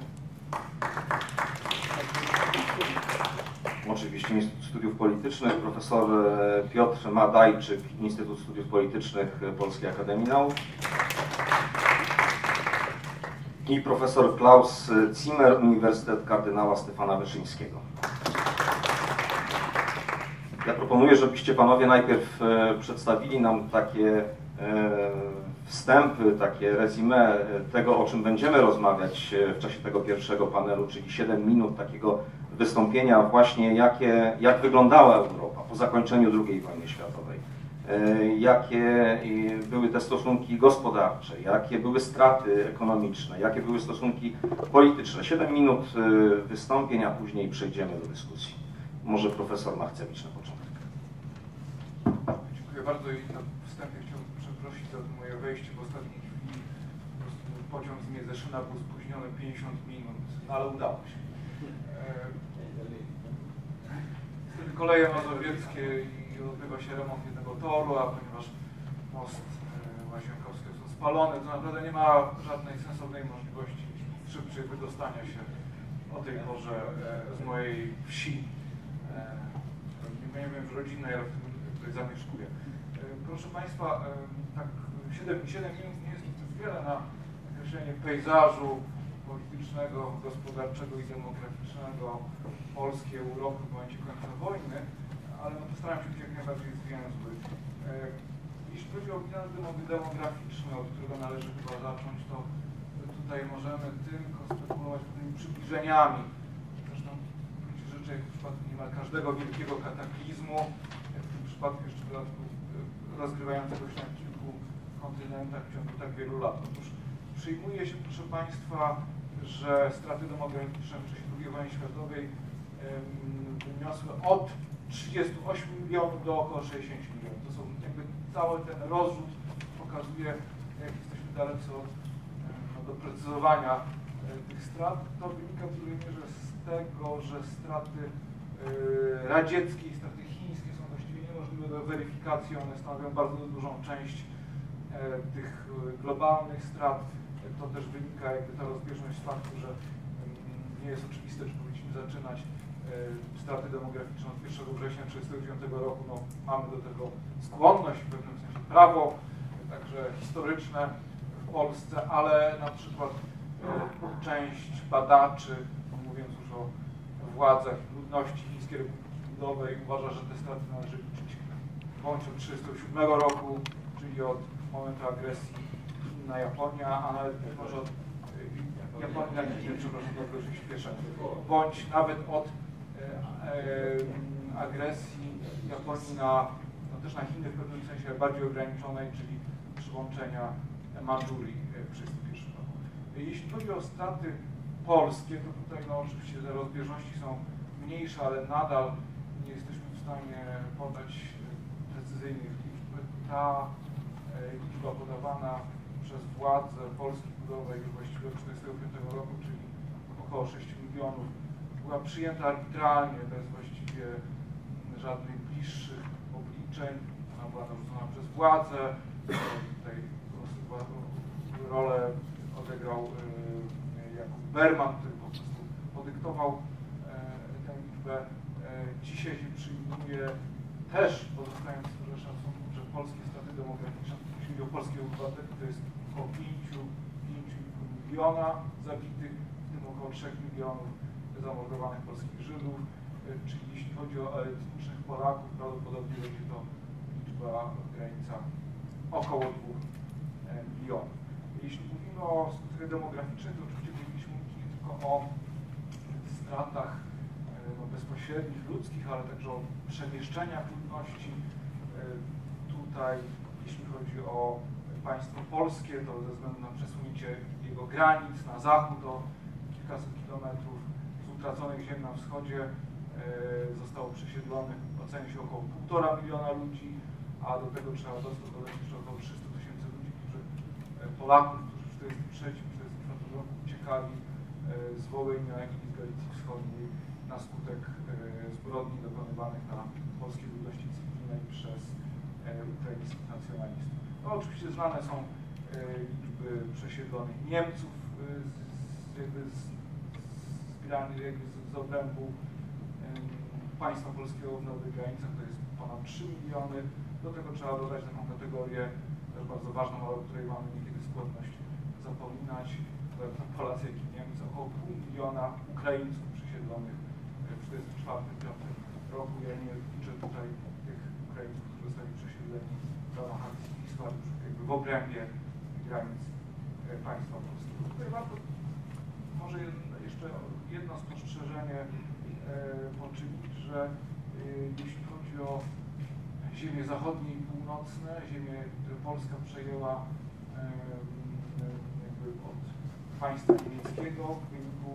Oczywiście Instytut Studiów Politycznych, profesor Piotr Madajczyk, Instytut Studiów Politycznych Polskiej Akademii Nauk i profesor Klaus Zimmer, Uniwersytet Kardynała Stefana Wyszyńskiego. Ja proponuję, żebyście panowie najpierw e, przedstawili nam takie e, wstępy, takie resume tego, o czym będziemy rozmawiać e, w czasie tego pierwszego panelu, czyli 7 minut takiego wystąpienia właśnie, jakie, jak wyglądała Europa po zakończeniu II wojny światowej E, jakie były te stosunki gospodarcze, jakie były straty ekonomiczne, jakie były stosunki polityczne. Siedem minut e, wystąpień, a później przejdziemy do dyskusji. Może profesor Machcewicz na początek. Dziękuję bardzo i na wstępie chciałbym przeprosić za to moje wejście w ostatniej chwili. Po prostu pociąg z mnie ze Szyna był spóźniony 50 minut, no ale udało się. Niestety koleje mazowieckie i odbywa się remont toru, a ponieważ most e, Łazienkowski są spalony, to naprawdę nie ma żadnej sensownej możliwości szybciej wydostania się o tej porze e, z mojej wsi. E, nie wiem, w rodzinnej, ale w której zamieszkuję. Proszę Państwa, tak 7, 7 minut nie jest wiele na określenie pejzażu politycznego, gospodarczego i demograficznego Polski, Europy w momencie końca wojny, ale no postaram się być jak najbardziej zwięzły. E, jeśli chodzi o bilans demograficzny, od którego należy chyba zacząć, to tutaj możemy tylko spekulować pewnymi przybliżeniami. Zresztą w gruncie rzeczy, jak w przypadku niemal każdego wielkiego kataklizmu, jak w tym przypadku jeszcze w dodatku e, rozgrywającego się na kilku kontynentach w ciągu tak wielu lat. Otóż przyjmuje się, proszę Państwa, że straty demograficzne w czasie II wojny światowej wyniosły od 38 milionów do około 60 milionów. To są jakby cały ten rozrzut pokazuje, jak jesteśmy dalece od no, doprecyzowania e, tych strat. To wynika w dużej mierze z tego, że straty e, radzieckie i straty chińskie są właściwie niemożliwe do weryfikacji. One stanowią bardzo dużą część e, tych globalnych strat. To też wynika jakby ta rozbieżność z faktu, że nie jest oczywiste, czy powinniśmy zaczynać E, straty demograficzne od 1 września 1939 roku, no, mamy do tego skłonność, w pewnym sensie prawo, także historyczne w Polsce, ale na przykład e, część badaczy, mówiąc już o władzach ludności Chińskiej Republiki Ludowej, uważa, że te straty należy liczyć. Bądź od 1937 roku, czyli od momentu agresji na Japonia, a nawet może od e, Japonii na Chiny, przepraszam, dlatego się śpieszę, bądź nawet od agresji Japonii na, no też na Chiny w pewnym sensie bardziej ograniczonej, czyli przyłączenia Mandżurii 1931 roku. Jeśli chodzi o straty polskie, to tutaj no, oczywiście te rozbieżności są mniejsze, ale nadal nie jesteśmy w stanie podać precyzyjnych liczb. Ta e, liczba podawana przez władze Polski Budowej już właściwie od 1945 roku, czyli około 6 milionów była przyjęta arbitralnie, bez właściwie żadnych bliższych obliczeń. Ona była narzucona przez władzę. Tutaj rolę odegrał e, Jakub Berman, który po prostu podyktował e, tę liczbę. E, dzisiaj się przyjmuje też, pozostając w szacunku, że polskie straty demograficzne, jeśli chodzi o polskie obywateli, to jest około 5, 5 miliona zabitych, w tym około 3 milionów zamordowanych polskich Żydów, e, czyli jeśli chodzi o etnicznych Polaków, prawdopodobnie będzie to liczba w granicach około 2 e, milionów. Jeśli mówimy o strukturze demograficznej, to oczywiście powinniśmy mówić nie tylko o stratach e, no, bezpośrednich, ludzkich, ale także o przemieszczeniach ludności. Tutaj, jeśli chodzi o państwo polskie, to ze względu na przesunięcie jego granic na zachód o kilkaset kilometrów, utraconych ziem na wschodzie e, zostało przesiedlonych w ocenie się około 1,5 miliona ludzi, a do tego trzeba dodać jeszcze około 300 tysięcy ludzi, którzy, e, Polaków, którzy w 1943-1944 roku uciekali e, z Wołynia i z Galicji Wschodniej na skutek zbrodni dokonywanych na polskiej ludności cywilnej przez ukraińskich nacjonalistów. No, oczywiście znane są liczby przesiedlonych Niemców z, jakby z wspierany z, z obrębu państwa polskiego w nowych granicach, to jest ponad 3 miliony. Do tego trzeba dodać taką kategorię też bardzo ważną, o której mamy niekiedy skłonność zapominać, Polacy, jak i Niemcy, około pół miliona Ukraińców przesiedlonych w 1944 roku. Ja nie liczę tutaj tych Ukraińców, którzy zostali przesiedleni w ramach akcji jakby w obrębie granic e, państwa polskiego. Tutaj warto może jeszcze jedno spostrzeżenie e, poczynić, że e, jeśli chodzi o ziemie zachodnie i północne, ziemie, które Polska przejęła e, od państwa niemieckiego w wyniku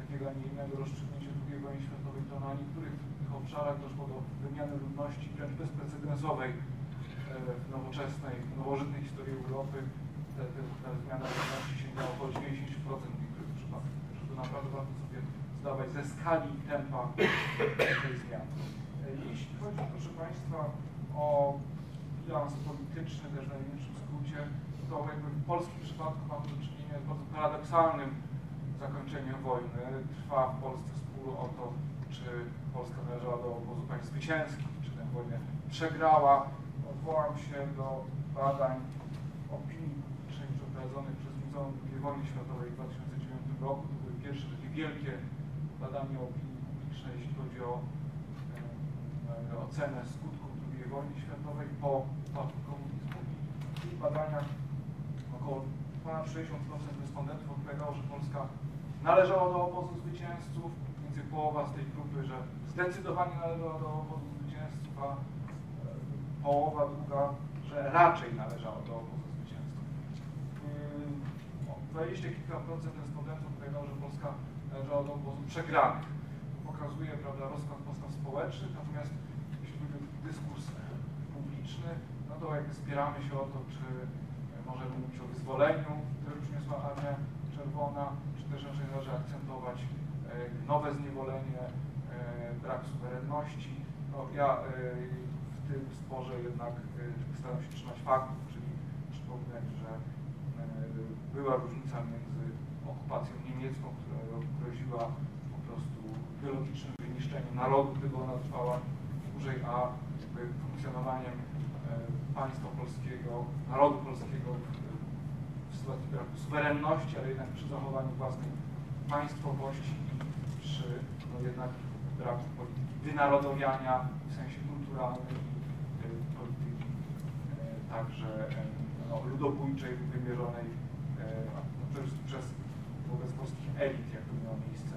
takiego, a nie innego rozstrzygnięcia II wojny światowej, to na niektórych tych obszarach doszło do wymiany ludności wręcz bezprecedensowej w nowoczesnej, nowożytnej historii Europy. Ta, ta zmiana ludności sięgała około 90% naprawdę warto zdawać ze skali i tempa tej zmiany. Jeśli chodzi, proszę Państwa, o bilans polityczny, też w najmniejszym skrócie, to jakby w polskim przypadku mamy do czynienia z bardzo paradoksalnym zakończeniem wojny. Trwa w Polsce spór o to, czy Polska należała do obozu państw zwycięskich, czy tę wojnę przegrała. Odwołam się do badań opinii publicznej przeprowadzonych przez Muzeum II Wojny Światowej w 2009 roku. To były pierwsze takie wielkie badania opinii publicznej, jeśli chodzi o e, ocenę skutków II wojny światowej po upadku komunizmu. W tych badaniach około ponad 60% respondentów odpowiadało, że Polska należała do obozu zwycięzców, mniej więcej połowa z tej grupy, że zdecydowanie należała do obozu zwycięzców, a połowa druga, że raczej należała do obozu zwycięzców. 20 kilka procent respondentów powiedziało, że Polska należała do obozu przegranych. Pokazuje prawda, rozkład postaw społecznych, natomiast jeśli chodzi o dyskurs publiczny, no to jakby spieramy się o to, czy możemy mówić o wyzwoleniu, które przyniosła Armia Czerwona, czy też raczej należy akcentować e, nowe zniewolenie, e, brak suwerenności. No, ja e, w tym sporze jednak staram się trzymać faktów, czyli przypominać, że była różnica między okupacją niemiecką, która groziła po prostu biologicznym wyniszczeniem narodu, gdyby ona trwała dłużej, a jakby funkcjonowaniem państwa polskiego, narodu polskiego w sytuacji braku suwerenności, ale jednak przy zachowaniu własnej państwowości i przy no jednak braku polityki wynarodowiania w sensie kulturalnym i y, polityki y, także no, ludobójczej wymierzonej no, przez, przez wobec polskich elit, jak to miało miejsce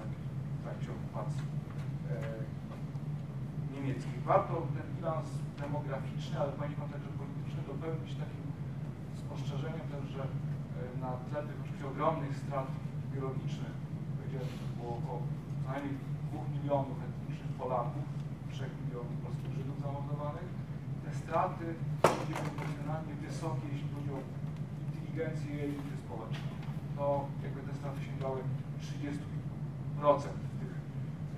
w trakcie okupacji niemieckich. Warto ten bilans demograficzny, ale poniekąd także polityczny dopełnić takim spostrzeżeniem też, że na tle tych oczywiście ogromnych strat biologicznych, powiedziałem, że było około co najmniej 2 milionów etnicznych Polaków, 3 milionów polskich Żydów zamordowanych, te straty były proporcjonalnie wysokie, jeśli chodzi o inteligencję i elity społeczne. To jakby te straty sięgały 30% w tych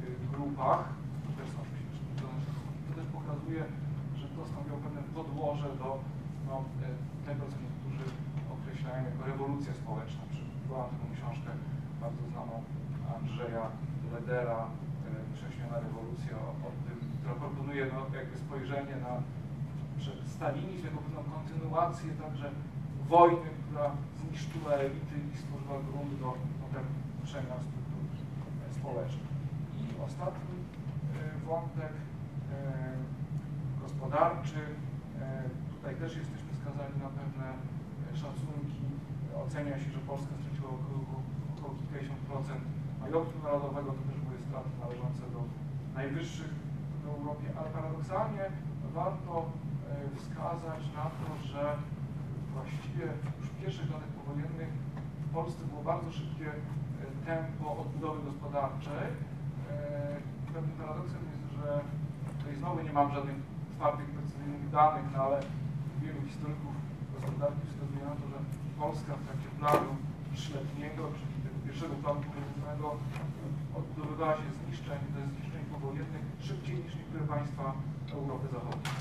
y, grupach, to też oczywiście to też pokazuje, że to stanowiło pewne podłoże do no, e, tego, co niektórzy określają jako rewolucja społeczna. Przywołam taką książkę bardzo znaną Andrzeja Ledera, Prześmiana rewolucja, o tym, która proponuje no, jakby spojrzenie na stalinizm jako pewną kontynuację także wojny, która zniszczyła elity i stworzyła grunt do potem przemian struktur społecznych. I ostatni e, wątek e, gospodarczy. Tutaj też jesteśmy skazani na pewne szacunki. Ocenia się, że Polska straciła około, około kilkadziesiąt procent majątku narodowego, to też były straty należące do najwyższych w Europie, ale paradoksalnie warto e, wskazać na to, że właściwie już w pierwszych latach powojennych w Polsce było bardzo szybkie e, tempo odbudowy gospodarczej. E, pewnym paradoksem jest, że tutaj znowu nie mam żadnych twardych, precyzyjnych danych, no ale wielu historyków gospodarki wskazuje na to, że Polska w trakcie planu trzyletniego, czyli tego pierwszego planu powojennego odbudowywała się zniszczeń, ze zniszczeń powojennych szybciej niż niektóre państwa Europy Zachodniej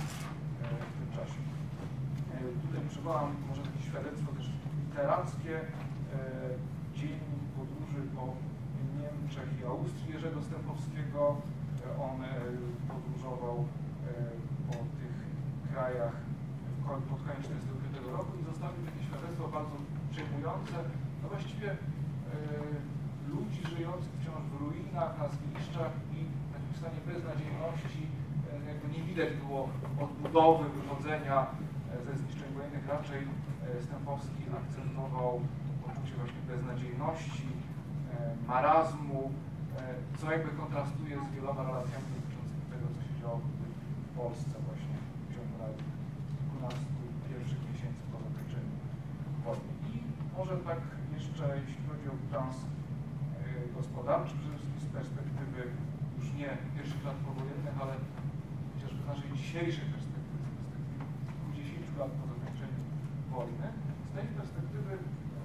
e, w tym czasie. E, tutaj przywołam może takie świadectwo też literackie, e, dzień podróży po Niemczech i Austrii Jerzego Stępowskiego. On podróżował po tych krajach pod koniec 1945 roku i zostawił takie świadectwo bardzo przejmujące. No właściwie ludzi żyjących wciąż w ruinach, na zgliszczach i w takim stanie beznadziejności jakby nie widać było odbudowy, wychodzenia ze zniszczeń wojennych. Raczej Stępowski akcentował poczucie właśnie beznadziejności, marazmu, co jakby kontrastuje z wieloma relacjami dotyczącymi tego, co się działo w Polsce właśnie w ciągu lat kilkunastu pierwszych miesięcy po zakończeniu wojny. I może tak jeszcze, jeśli chodzi o bilans gospodarczy, przede wszystkim z perspektywy już nie pierwszych lat powojennych, ale chociażby naszej dzisiejszej perspektywy, z perspektywy 10 lat po zakończeniu wojny. Z tej perspektywy,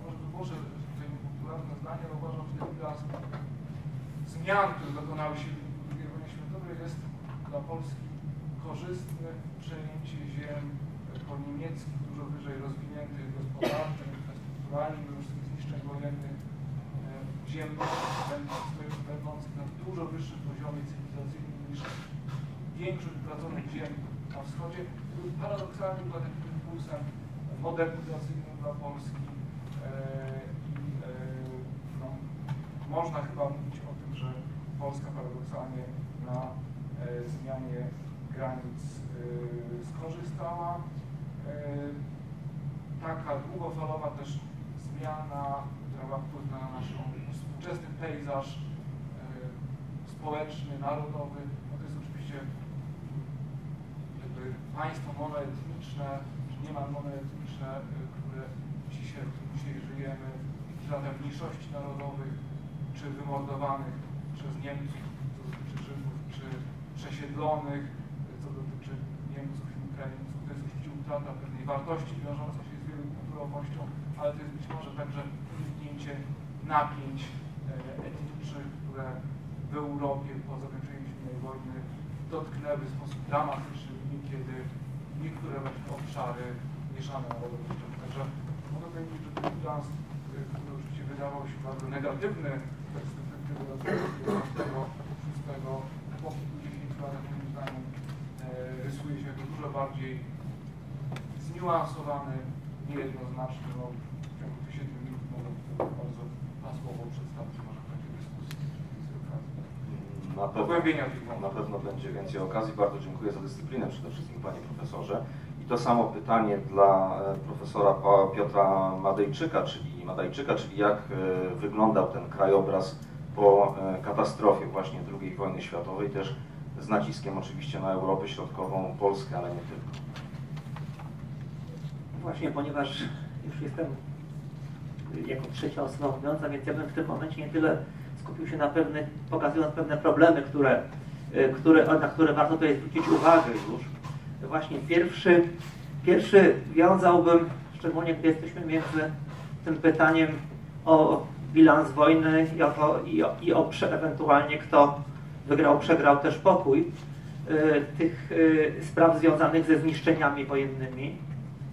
może wyłożę tutaj niepopularne zdanie, zmian, które dokonały się w II wojnie światowej jest dla Polski korzystne przejęcie ziem po niemieckich, dużo wyżej rozwiniętych gospodarczo, infrastrukturalnie, wszystkich zniszczeń wojennych, e, ziem będących na dużo wyższym poziomie cywilizacyjnym niż większość utraconych ziem na wschodzie, paradoksalnie była takim impulsem modernizacyjnym dla Polski e, można chyba mówić o tym, że Polska paradoksalnie na e, zmianie granic e, skorzystała. E, taka długofalowa też zmiana, która ma wpływ na nasz współczesny pejzaż społeczny, narodowy, no to jest oczywiście jakby państwo monoetniczne, czy niemal monoetniczne, które dzisiaj, w którym dzisiaj żyjemy, lata mniejszości narodowych, czy wymordowanych przez Niemców, co dotyczy Żydów, czy przesiedlonych, co dotyczy Niemców i Ukraińców. To jest oczywiście utrata pewnej wartości wiążącej się z wielokulturowością, ale to jest być może także uniknięcie napięć e, etnicznych, które w Europie po zakończeniu zimnej wojny dotknęły w sposób dramatyczny niekiedy niektóre właśnie obszary mieszane. Także mogę powiedzieć, że ten bilans, który oczywiście wydawał się bardzo negatywny z perspektywy roku 2006, po kilkudziesięciu latach moim zdaniem rysuje się jako dużo bardziej zniuansowany, niejednoznaczny. No, w ciągu tych 7 minut mogę bardzo hasłowo przedstawić może w trakcie dyskusji z okazji. Na pewno, na pewno będzie więcej okazji. Bardzo dziękuję za dyscyplinę przede wszystkim Panie Profesorze. I to samo pytanie dla e, profesora Piotra Madejczyka, czyli Madejczyka, czyli jak e, wyglądał ten krajobraz po e, katastrofie właśnie II wojny światowej, też z naciskiem oczywiście na Europę Środkową, Polskę, ale nie tylko. Właśnie, ponieważ już jestem jako trzecia osoba mówiąca, więc ja bym w tym momencie nie tyle skupił się na pewnych, pokazując pewne problemy, które, y, które, na które warto tutaj zwrócić uwagę już. Właśnie pierwszy, pierwszy wiązałbym, szczególnie gdy jesteśmy między tym pytaniem o bilans wojny i o, i o, i o ewentualnie kto wygrał, przegrał też pokój, y, tych y, spraw związanych ze zniszczeniami wojennymi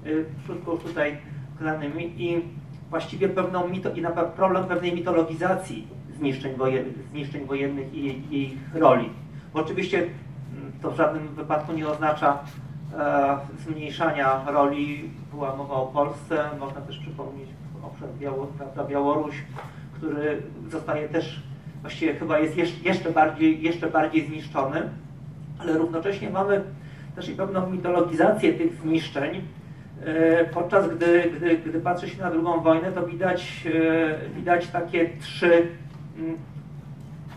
y, krótko już tutaj wkładanymi i właściwie pewną mito, i na problem pewnej mitologizacji zniszczeń, wojen, zniszczeń wojennych i i ich roli. Bo oczywiście mm, to w żadnym wypadku nie oznacza e, zmniejszania roli. Była mowa o Polsce, można też przypomnieć obszar Biało, prawda, Białoruś, który zostaje też, właściwie chyba jest jeszcze, bardziej, jeszcze bardziej zniszczony, ale równocześnie mamy też i pewną mitologizację tych zniszczeń, E, Podczas gdy, gdy, gdy patrzy się na drugą wojnę, to widać, e, widać takie trzy mm,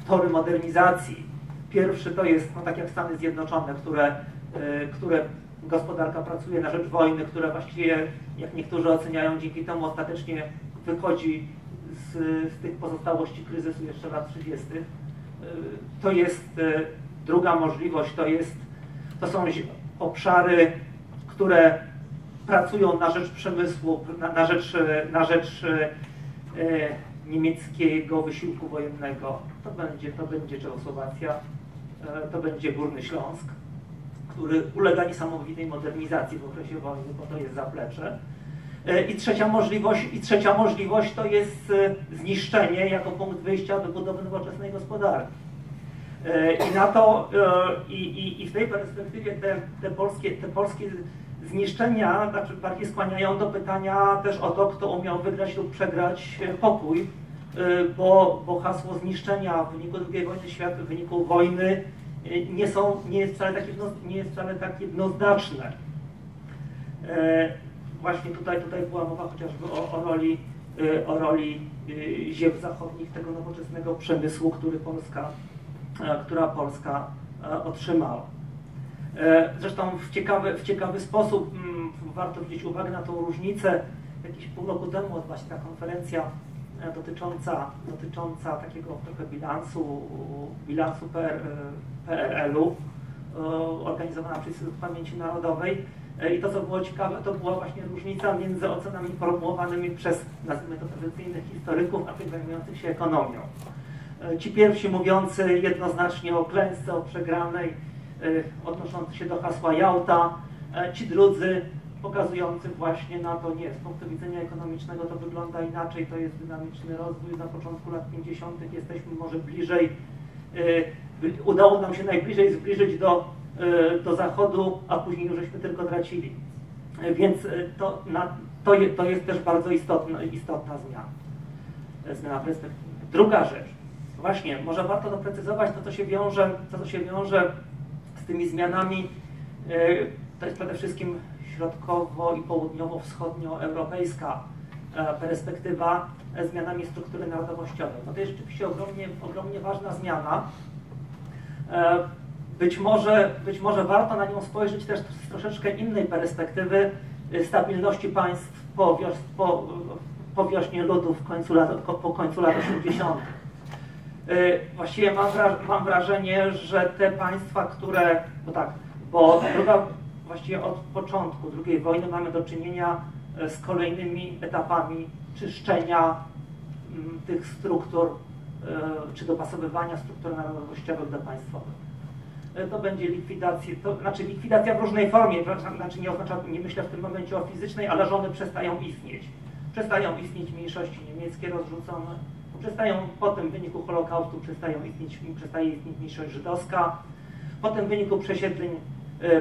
tory modernizacji. Pierwszy to jest, no tak jak Stany Zjednoczone, które, e, które gospodarka pracuje na rzecz wojny, które właściwie, jak niektórzy oceniają, dzięki temu ostatecznie wychodzi z, z tych pozostałości kryzysu jeszcze lat 30. E, To jest e, druga możliwość, to, jest, to są obszary, które pracują na rzecz przemysłu, na, na rzecz, na rzecz e, niemieckiego wysiłku wojennego. To będzie, to będzie Czechosłowacja, to będzie Górny Śląsk, który ulega niesamowitej modernizacji w okresie wojny, bo to jest zaplecze. E, I trzecia możliwość, i trzecia możliwość to jest e, zniszczenie jako punkt wyjścia do budowy nowoczesnej gospodarki. E, I na to, i, i, i w tej perspektywie te, te, polskie, te polskie zniszczenia znaczy bardziej skłaniają do pytania też o to, kto umiał wygrać lub przegrać pokój, bo, bo hasło zniszczenia w wyniku II wojny świata, w wyniku wojny nie, są, nie, jest wcale tak jedno, nie jest wcale tak jednoznaczne. E, Właśnie tutaj, tutaj była mowa chociażby o, o roli, e, o roli e, ziem zachodnich tego nowoczesnego przemysłu, który Polska, e, która Polska e, otrzymała. E, Zresztą w ciekawy, w ciekawy sposób mm, warto zwrócić uwagę na tą różnicę. Jakiś pół roku temu odbyła się ta konferencja e, dotycząca, dotycząca takiego trochę bilansu, bilansu PR, PRL-u e, organizowana przez Instytut Pamięci Narodowej. E, I to, co było ciekawe, to była właśnie różnica między ocenami formułowanymi przez, nazwijmy to, tradycyjnych historyków, a tych zajmujących się ekonomią. E, Ci pierwsi mówiący jednoznacznie o klęsce, o przegranej, e, odnoszący się do hasła Jałta, e, ci drudzy pokazujący właśnie na to, nie, z punktu widzenia ekonomicznego to wygląda inaczej, to jest dynamiczny rozwój, na początku lat 50. jesteśmy może bliżej, e, udało nam się najbliżej zbliżyć do, e, do zachodu, a później już żeśmy tylko tracili. Więc y, to, na, to, je, to jest też bardzo istotna, istotna zmiana, zmiana perspektywy. Druga rzecz, właśnie, może warto doprecyzować to, co się wiąże, to, co się wiąże z tymi zmianami. To jest przede wszystkim środkowo- i południowo-wschodnioeuropejska e, perspektywa e, zmianami struktury narodowościowej. No to jest rzeczywiście ogromnie, ogromnie ważna zmiana. E, być może, być może warto na nią spojrzeć też z troszeczkę innej perspektywy stabilności państw po, wios, po, po wiośnie ludów końcu lat, po końcu lat 80. Właściwie mam, mam wrażenie, że te państwa, które, bo tak, bo druga, właściwie od początku II wojny mamy do czynienia e, z kolejnymi etapami czyszczenia mm, tych struktur, e, czy dopasowywania struktur narodowościowych do państwowych. E, to będzie likwidacja, to znaczy likwidacja w różnej formie, znaczy nie oznacza, nie myślę w tym momencie o fizycznej, ale że one przestają istnieć. Przestają istnieć mniejszości niemieckie rozrzucone, przestają po tym w wyniku Holokaustu przestają istnieć, przestaje istnieć mniejszość żydowska, potem w wyniku przesiedleń E,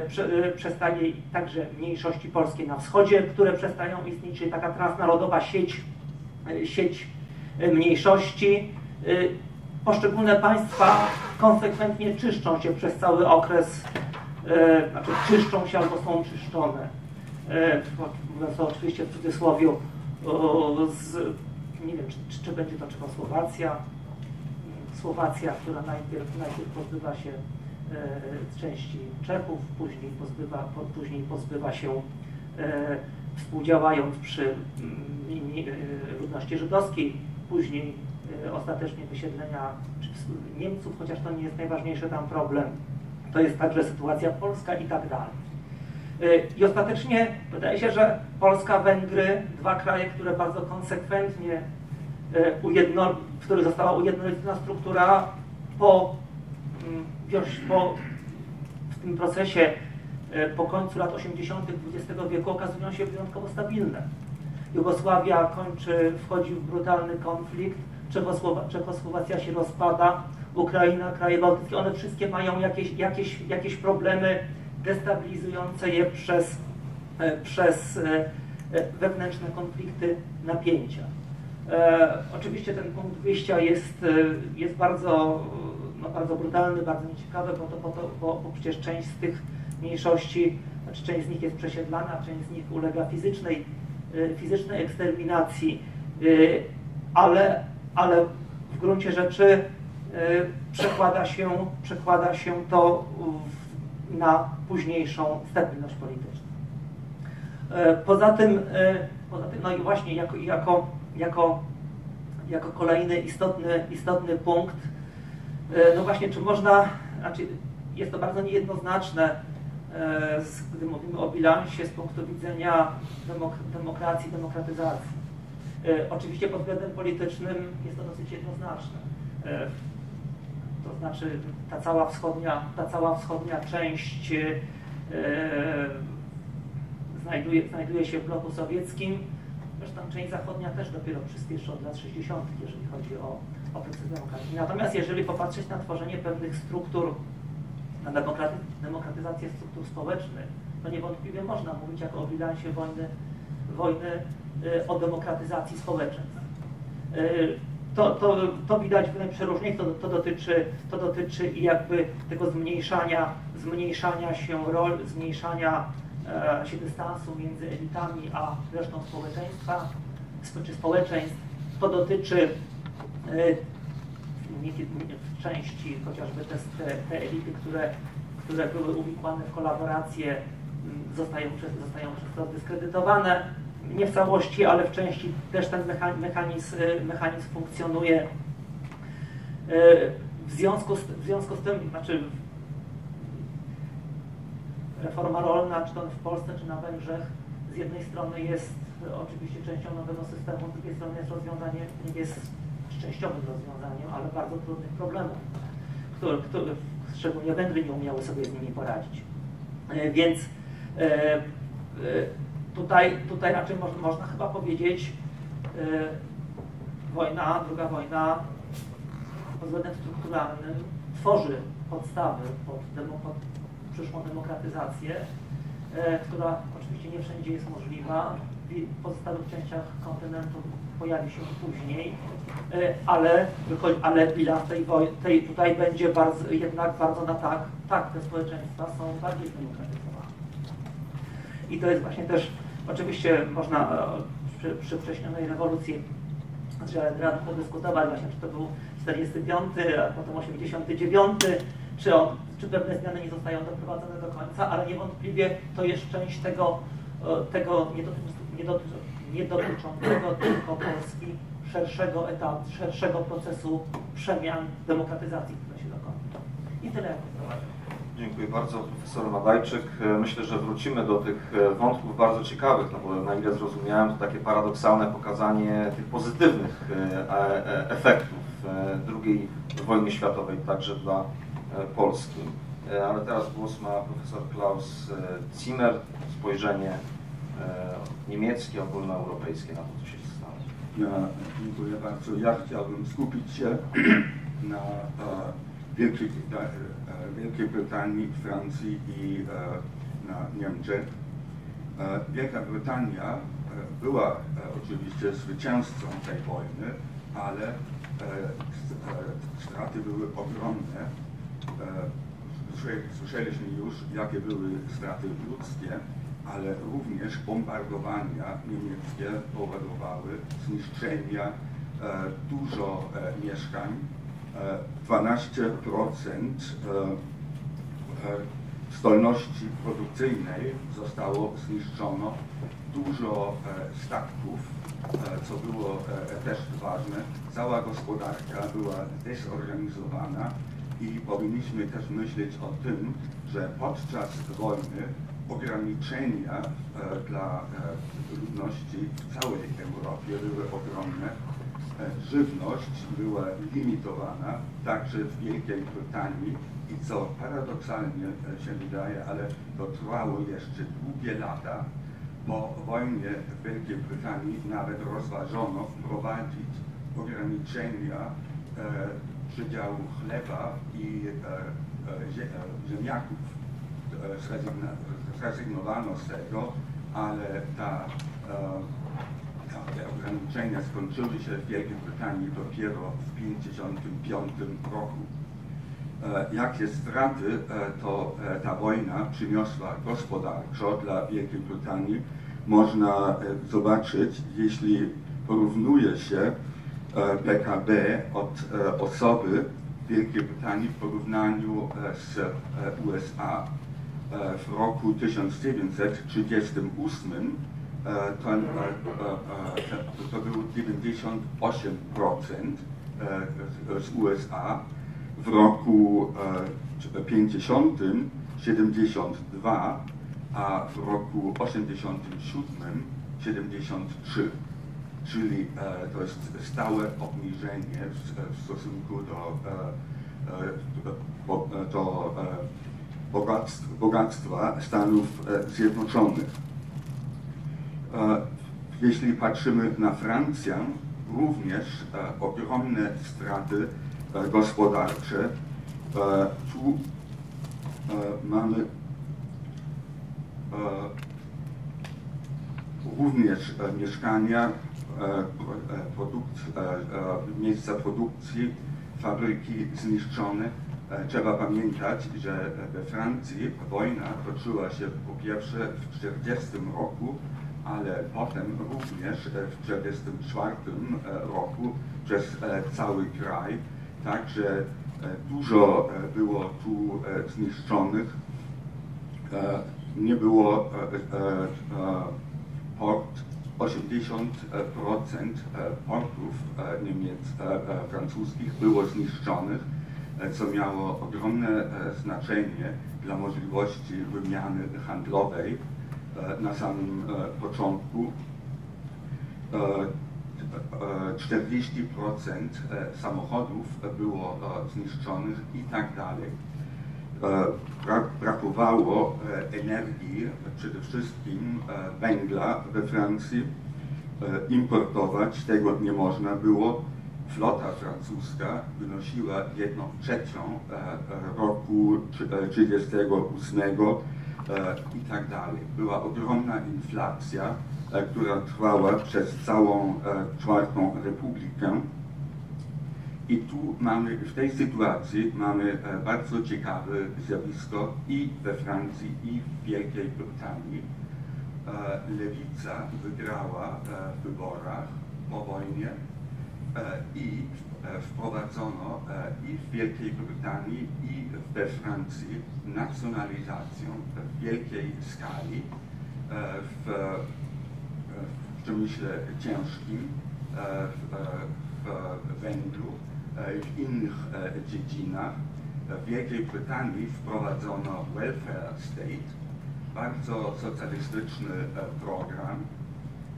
e, przestaje także mniejszości polskie na wschodzie, które przestają istnieć, czyli taka transnarodowa sieć, e, sieć mniejszości. Poszczególne państwa konsekwentnie czyszczą się przez cały okres, znaczy czyszczą się albo są czyszczone. Mówiąc to oczywiście w cudzysłowie, z, nie wiem, czy, czy będzie to Czechosłowacja, Słowacja, która najpierw, najpierw pozbywa się części Czechów, później pozbywa, później pozbywa się e, współdziałając przy mm, e, ludności żydowskiej, później ostatecznie wysiedlenia Niemców, chociaż to nie jest najważniejszy tam problem. To jest także sytuacja polska i tak dalej. I ostatecznie wydaje się, że Polska, Węgry, dwa kraje, które bardzo konsekwentnie, ujedno, w których została ujednolicona struktura po mm, po, w tym procesie e, po końcu lat 80. XX wieku okazują się wyjątkowo stabilne. Jugosławia kończy, wchodzi w brutalny konflikt, Czechosłowa Czechosłowacja się rozpada, Ukraina, kraje bałtyckie, one wszystkie mają jakieś, jakieś, jakieś problemy destabilizujące je przez, e, przez e, wewnętrzne konflikty, napięcia. E, oczywiście ten punkt wyjścia jest, jest bardzo bardzo brutalny, bardzo nieciekawy, bo, to, bo, to, bo, bo przecież część z tych mniejszości, znaczy część z nich jest przesiedlana, część z nich ulega fizycznej, y, fizycznej eksterminacji, y, ale, ale w gruncie rzeczy y, przekłada się, przekłada się to na późniejszą stabilność polityczną. Poza tym, poza tym no i właśnie jako, jako, jako, jako kolejny istotny, istotny punkt no właśnie, czy można, znaczy jest to bardzo niejednoznaczne, e, gdy mówimy o bilansie z punktu widzenia demok demokracji, demokratyzacji. E, oczywiście pod względem politycznym jest to dosyć jednoznaczne. To znaczy ta cała wschodnia, ta cała wschodnia część znajduje, znajduje się w bloku sowieckim, zresztą część zachodnia też dopiero przyspieszy od lat 60., jeżeli chodzi o demokracji. Natomiast jeżeli popatrzeć na tworzenie pewnych struktur, na demokraty, demokratyzację struktur społecznych, to niewątpliwie można mówić jako o bilansie wojny, wojny y, o demokratyzacji społeczeństw. Y, to, to, to widać w najprzeróżniej, to, to, dotyczy, to dotyczy i jakby tego zmniejszania, zmniejszania się rol, zmniejszania e, się dystansu między elitami a resztą społeczeństwa, czy społeczeństw. To dotyczy w części chociażby te, te elity, które, które były uwikłane w kolaborację, mm, zostają przez, zostają przez to dyskredytowane. Nie w całości, ale w części też ten mechanizm, mechanizm funkcjonuje. Y, w związku, z, w związku z tym, znaczy reforma rolna, czy to w Polsce, czy na Węgrzech, z jednej strony jest oczywiście częścią nowego systemu, z drugiej strony jest rozwiązanie, jest częściowym rozwiązaniem, ale bardzo trudnych problemów, które, które szczególnie Węgry nie umiały sobie z nimi poradzić. E, więc e, e, tutaj, tutaj raczej mo można chyba powiedzieć, wojna, druga wojna pod względem strukturalnym tworzy podstawy pod, demo, pod przyszłą demokratyzację która oczywiście nie wszędzie jest możliwa. W pozostałych częściach kontynentu pojawi się później, e, ale, ale bilans tej, tej tutaj będzie bardzo, jednak bardzo na tak, tak, te społeczeństwa są bardziej demokratyzowane. I to jest właśnie też, oczywiście można e, przy, przy wcześnionej rewolucji z Żelendra podyskutować właśnie, czy to był 45, a potem 89, czy, on, czy pewne zmiany nie zostają doprowadzone do końca, ale niewątpliwie to jest część tego, e, tego nie, dotyczy, nie, dotyczy, nie dotyczącego tylko Polski szerszego etapu, szerszego procesu przemian, demokratyzacji, która się dokończy. I tyle jak wprowadzę. Dziękuję bardzo, profesor Madajczyk. Myślę, że wrócimy do tych e, wątków bardzo ciekawych, no bo na ile zrozumiałem, to takie paradoksalne pokazanie tych pozytywnych e, e, efektów II wojny światowej, także dla Polski. Ale teraz głos ma profesor Klaus Zimmer, spojrzenie niemieckie, ogólnoeuropejskie na to, co się stało. Ja, dziękuję bardzo. Ja chciałbym skupić się na e, Wielkiej, e, Wielkiej Brytanii, Francji i e, na Niemczech. E, Wielka Brytania e, była e, oczywiście zwycięzcą tej wojny, ale e, e, straty były ogromne. E, słysze- Słyszeliśmy już, jakie były straty ludzkie, ale również bombardowania niemieckie powodowały zniszczenia e, dużo e, mieszkań. E, 12% e, zdolności produkcyjnej zostało zniszczono. Dużo statków, co było też ważne. Cała gospodarka była dezorganizowana i powinniśmy też myśleć o tym, że podczas wojny ograniczenia e, dla e, ludności w całej Europie były ogromne. E, Żywność była limitowana także w Wielkiej Brytanii i co paradoksalnie się wydaje, ale to trwało jeszcze długie lata, po wojnie w Wielkiej Brytanii nawet rozważono wprowadzić ograniczenia e, przydziału chleba i e, zie, ziemniaków. E, zrezygnowano z tego, ale e, ta, te ograniczenia skończyły się w Wielkiej Brytanii dopiero w 1955 roku. E, Jakie straty e, to ta wojna przyniosła gospodarczo dla Wielkiej Brytanii, można zobaczyć, jeśli porównuje się PKB od osoby Wielkiej Brytanii w porównaniu z USA. E, W roku 1938 e, to, e, e, to było 98% e, z USA, w roku e, 50 72, a w roku 87 73. Czyli to jest stałe obniżenie w, stosunku do, do e, bogactw, bogactwa Stanów e, Zjednoczonych. E, Jeśli patrzymy na Francję, również e, ogromne straty gospodarcze. Tu mamy również mieszkania, pro- produk- e, miejsca produkcji, fabryki zniszczone. E, Trzeba pamiętać, że we Francji wojna toczyła się po pierwsze w 1940 roku, ale potem również e, w 1944 roku przez e, cały kraj. Także e, dużo e, było tu e, zniszczonych. E, Nie było e, e, e, port, 80% e, portów e, Niemiec, e, e, francuskich było zniszczonych, e, co miało ogromne e, znaczenie dla możliwości wymiany handlowej e, na samym e, początku. E, e, 40% e, samochodów było e, zniszczonych i tak dalej. E, bra- brakowało e, energii, przede wszystkim e, węgla we Francji. E, Importować tego nie można było. Flota francuska wynosiła jedną trzecią e, e, roku 1938, i tak dalej. Była ogromna inflacja, która trwała przez całą czwartą republikę. I tu mamy, w tej sytuacji mamy bardzo ciekawe zjawisko i we Francji, i w Wielkiej Brytanii. Lewica wygrała w wyborach po wojnie i wprowadzono i w Wielkiej Brytanii, i we Francji nacjonalizację w wielkiej skali w, w przemyśle ciężkim, w, w węglu, w innych dziedzinach. W Wielkiej Brytanii wprowadzono welfare state, bardzo socjalistyczny program,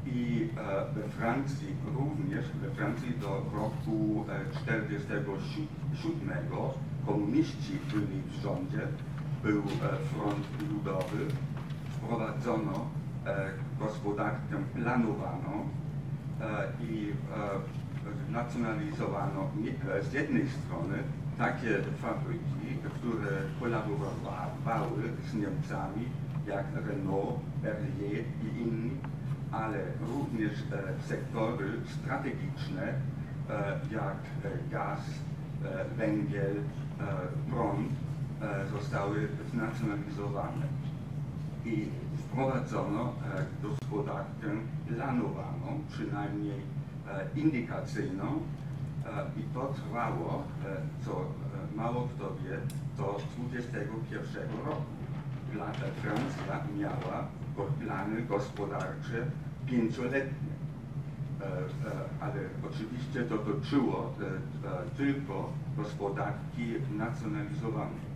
i we Francji również, we Francji do roku 1947 komuniści byli w rządzie, był front ludowy, wprowadzono gospodarkę planowaną i nacjonalizowano z jednej strony takie fabryki, które kolaborowały z Niemcami, jak Renault, Berlier i inni, ale również sektory strategiczne, jak gaz, węgiel, prąd, zostały znacjonalizowane. I wprowadzono gospodarkę planowaną, przynajmniej indykacyjną, i to trwało, co mało kto wie, do 21 roku. Francja miała plany gospodarcze pięcioletnie, ale oczywiście to dotyczyło tylko gospodarki nacjonalizowanej.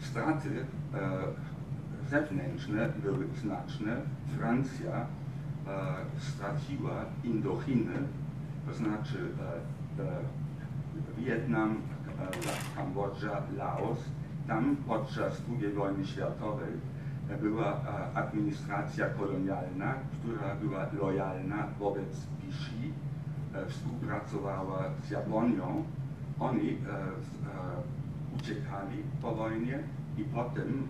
Straty zewnętrzne były znaczne. Francja straciła Indochiny, to znaczy Wietnam, Kambodża, Laos. Tam podczas II wojny światowej była administracja kolonialna, która była lojalna wobec Vichy, współpracowała z Japonią. Oni uciekali po wojnie i potem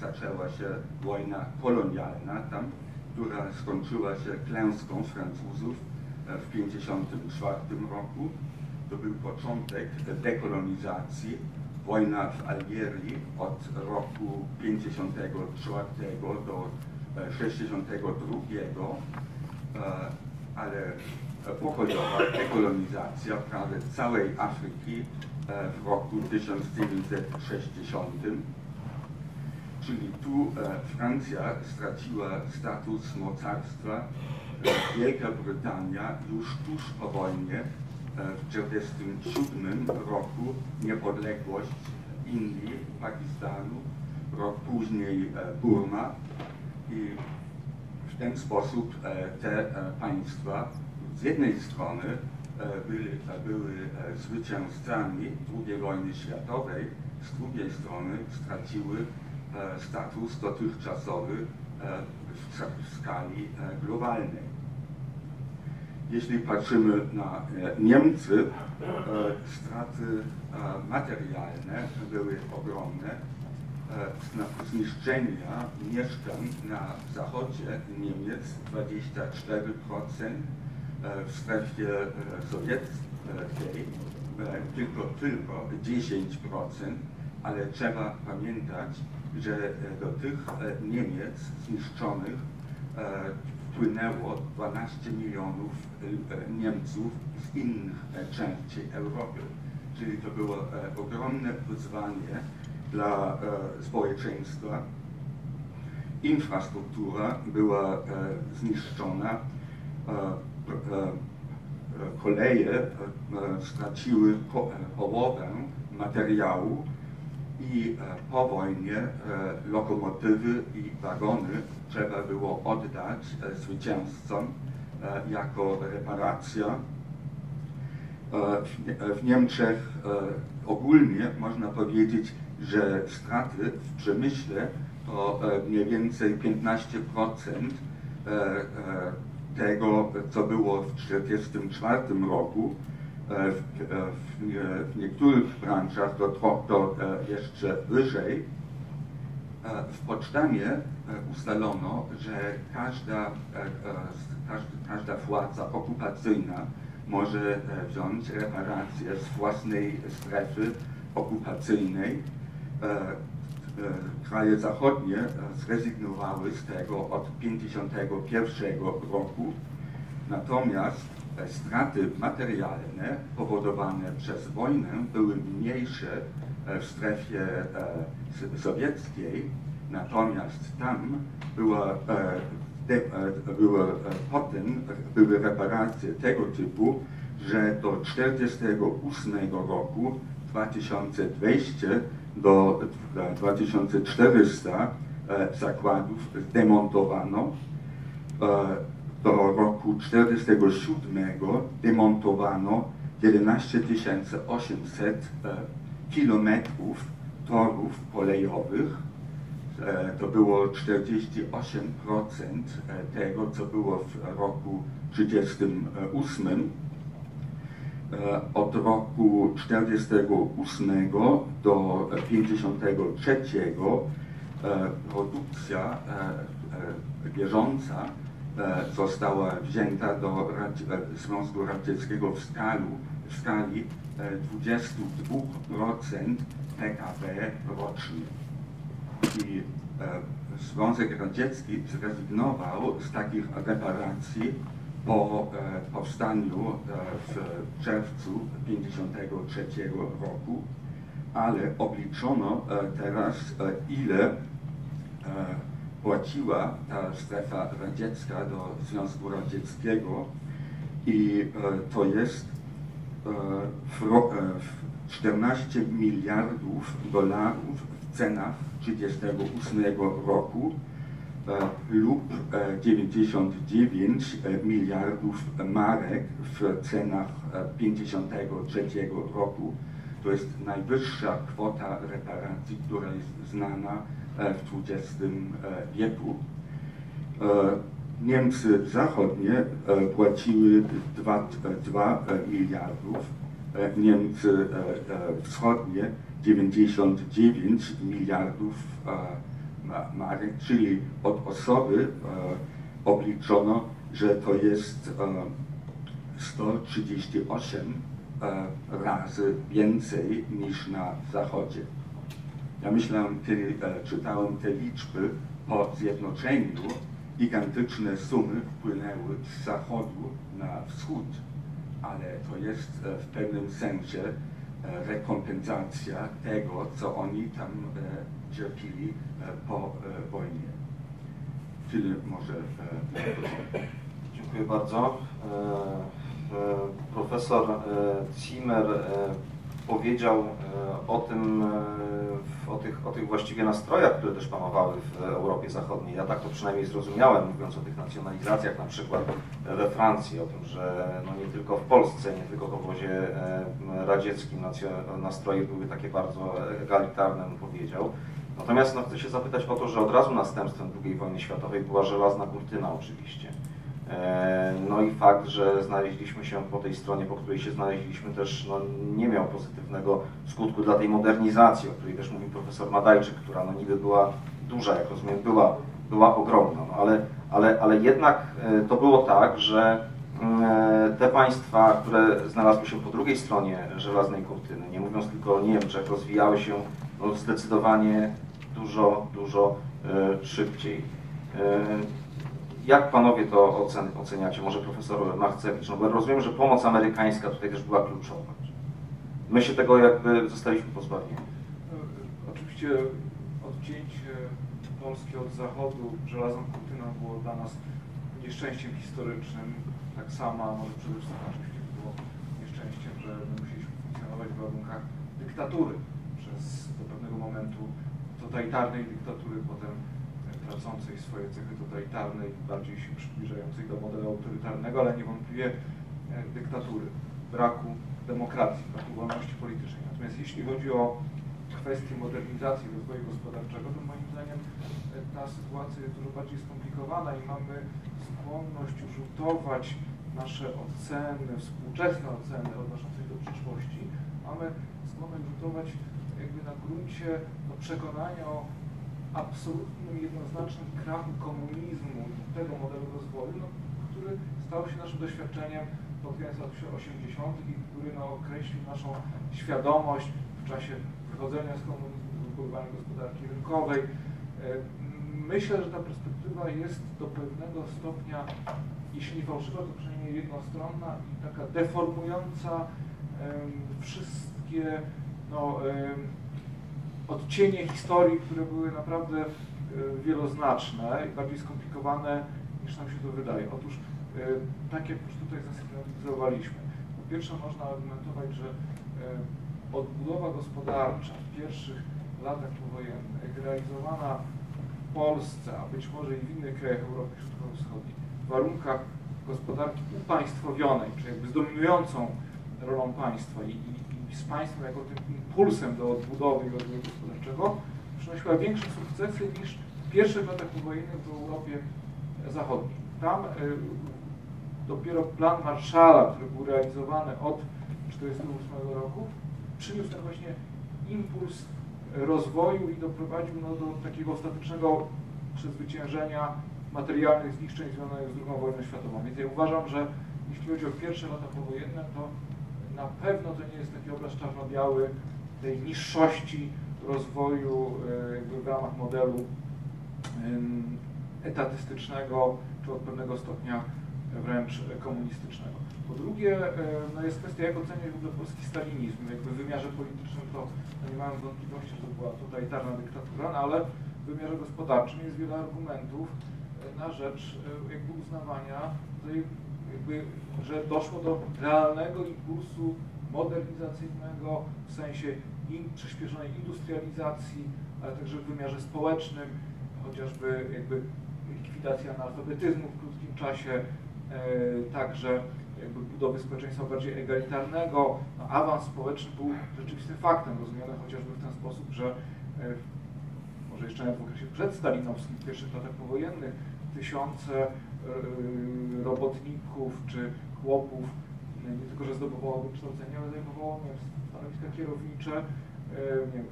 zaczęła się wojna kolonialna tam, która skończyła się klęską Francuzów w 1954 roku. To był początek dekolonizacji wojna w Algierii od roku 54 do 62, ale pokojowa dekolonizacja prawie całej Afryki w roku 1960. Czyli tu Francja straciła status mocarstwa, Wielka Brytania już tuż po wojnie w 1947 roku niepodległość Indii, Pakistanu, rok później Burma i w ten sposób te państwa z jednej strony były, były zwycięzcami II wojny światowej, z drugiej strony straciły status dotychczasowy w skali globalnej. Jeśli patrzymy na Niemcy, straty materialne były ogromne. Zniszczenia mieszkań na zachodzie Niemiec 24%, w strefie sowieckiej tylko, tylko 10%, ale trzeba pamiętać, że do tych Niemiec zniszczonych wpłynęło 12 milionów Niemców z innych części Europy. Czyli to było ogromne wyzwanie dla społeczeństwa. Infrastruktura była zniszczona, koleje straciły połowę materiału i po wojnie lokomotywy i wagony trzeba było oddać zwycięzcom jako reparacja. W Niemczech ogólnie można powiedzieć, że straty w przemyśle to mniej więcej 15% tego, co było w 1944 roku. W niektórych branżach to, to jeszcze wyżej. W Potsdamie ustalono, że każda, każda, każda władza okupacyjna może wziąć reparacje z własnej strefy okupacyjnej. Kraje zachodnie zrezygnowały z tego od 1951 roku, natomiast straty materialne powodowane przez wojnę były mniejsze w strefie sowieckiej, natomiast tam była, były potem były reparacje tego typu, że do 1948 roku 2200 do 2400 zakładów demontowano. Do roku 1947 demontowano 11 800 kilometrów torów kolejowych. To było 48% tego, co było w roku 1938. Od roku 1948 do 1953 produkcja bieżąca została wzięta do Związku Radzieckiego w, skalu, w skali 22% PKB rocznie. I Związek Radziecki zrezygnował z takich reparacji po powstaniu w czerwcu 1953 roku, ale obliczono teraz ile płaciła ta strefa radziecka do Związku Radzieckiego i to jest 14 miliardów dolarów w cenach 1938 roku lub 99 miliardów marek w cenach 1953 roku. To jest najwyższa kwota reparacji, która jest znana w XX wieku. Niemcy zachodnie płaciły 2, 2 miliardów, Niemcy wschodnie 99 miliardów marek, czyli od osoby obliczono, że to jest 138 razy więcej niż na zachodzie. Ja myślałem, ty, czytałem te liczby po zjednoczeniu, gigantyczne sumy wpłynęły z zachodu na wschód, ale to jest w pewnym sensie rekompensacja tego, co oni tam cierpili po wojnie. Tyle może. Dziękuję bardzo. Profesor Zimmer powiedział o tym, o tych, o tych właściwie nastrojach, które też panowały w Europie Zachodniej. Ja tak to przynajmniej zrozumiałem, mówiąc o tych nacjonalizacjach, na przykład we Francji, o tym, że no nie tylko w Polsce, nie tylko w obozie radzieckim nastroje były takie bardzo egalitarne, bym powiedział. Natomiast no, chcę się zapytać o to, że od razu następstwem II wojny światowej była żelazna kurtyna oczywiście. No i fakt, że znaleźliśmy się po tej stronie, po której się znaleźliśmy, też no, nie miał pozytywnego skutku dla tej modernizacji, o której też mówił profesor Madajczyk, która no, niby była duża, jak rozumiem, była, była ogromna, no, ale, ale, ale jednak to było tak, że te państwa, które znalazły się po drugiej stronie żelaznej kurtyny, nie mówiąc tylko o Niemczech, rozwijały się no, zdecydowanie dużo, dużo szybciej. Jak panowie to oceniacie? Może profesor Marcewicz? No bo rozumiem, że pomoc amerykańska tutaj też była kluczowa. My się tego jakby zostaliśmy pozbawieni. Oczywiście odcięcie Polski od Zachodu żelazną kurtyną było dla nas nieszczęściem historycznym. Tak samo, może przede wszystkim oczywiście było nieszczęściem, że my musieliśmy funkcjonować w warunkach dyktatury przez do pewnego momentu totalitarnej dyktatury, potem tracącej swoje cechy totalitarnej, bardziej się przybliżającej do modelu autorytarnego, ale niewątpliwie dyktatury, braku demokracji, braku wolności politycznej. Natomiast jeśli chodzi o kwestię modernizacji rozwoju gospodarczego, to moim zdaniem ta sytuacja jest dużo bardziej skomplikowana i mamy skłonność rzutować nasze oceny, współczesne oceny odnoszące się do przyszłości, mamy skłonność rzutować jakby na gruncie no, przekonania o absolutnym, jednoznacznym krachu komunizmu i tego modelu rozwoju, no, który stał się naszym doświadczeniem pod koniec lat 80. i który no, określił naszą świadomość w czasie wychodzenia z komunizmu, wybudowania gospodarki rynkowej. E, myślę, że ta perspektywa jest do pewnego stopnia, jeśli nie fałszywa, to przynajmniej jednostronna i taka deformująca wszystkie no, odcienie historii, które były naprawdę e, wieloznaczne i bardziej skomplikowane niż nam się to wydaje. Otóż, e, tak jak już tutaj zasygnalizowaliśmy, po pierwsze można argumentować, że e, odbudowa gospodarcza w pierwszych latach powojennych, realizowana w Polsce, a być może i w innych krajach Europy Środkowo-Wschodniej, w warunkach gospodarki upaństwowionej, czyli jakby z dominującą rolą państwa i, i z państwem jako tym impulsem do odbudowy i rozwoju gospodarczego przynosiła większe sukcesy niż w pierwszych latach powojennych w Europie Zachodniej. Tam y, dopiero plan Marszala, który był realizowany od 1948 roku, przyniósł ten właśnie impuls rozwoju i doprowadził no, do takiego ostatecznego przezwyciężenia materialnych zniszczeń związanych z II wojną światową. Więc ja uważam, że jeśli chodzi o pierwsze lata powojenne, to na pewno to nie jest taki obraz czarno-biały tej niższości rozwoju e, w ramach modelu etatystycznego, czy od pewnego stopnia wręcz komunistycznego. Po drugie, e, no jest kwestia, jak oceniać w ogóle polski stalinizm. Jakby w wymiarze politycznym to no nie mam wątpliwości, że to była totalitarna dyktatura, no ale w wymiarze gospodarczym jest wiele argumentów e, na rzecz jakby uznawania tej jakby, że doszło do realnego impulsu modernizacyjnego w sensie in, przyspieszonej industrializacji, ale także w wymiarze społecznym, chociażby jakby likwidacja analfabetyzmu w krótkim czasie, e, także jakby budowy społeczeństwa bardziej egalitarnego. No, awans społeczny był rzeczywistym faktem, rozumiany chociażby w ten sposób, że e, może jeszcze w okresie przedstalinowskim, w pierwszych latach powojennych, tysiące robotników czy chłopów nie tylko, że zdobywało wykształcenie, ale zajmowało stanowiska kierownicze e, nie wiem,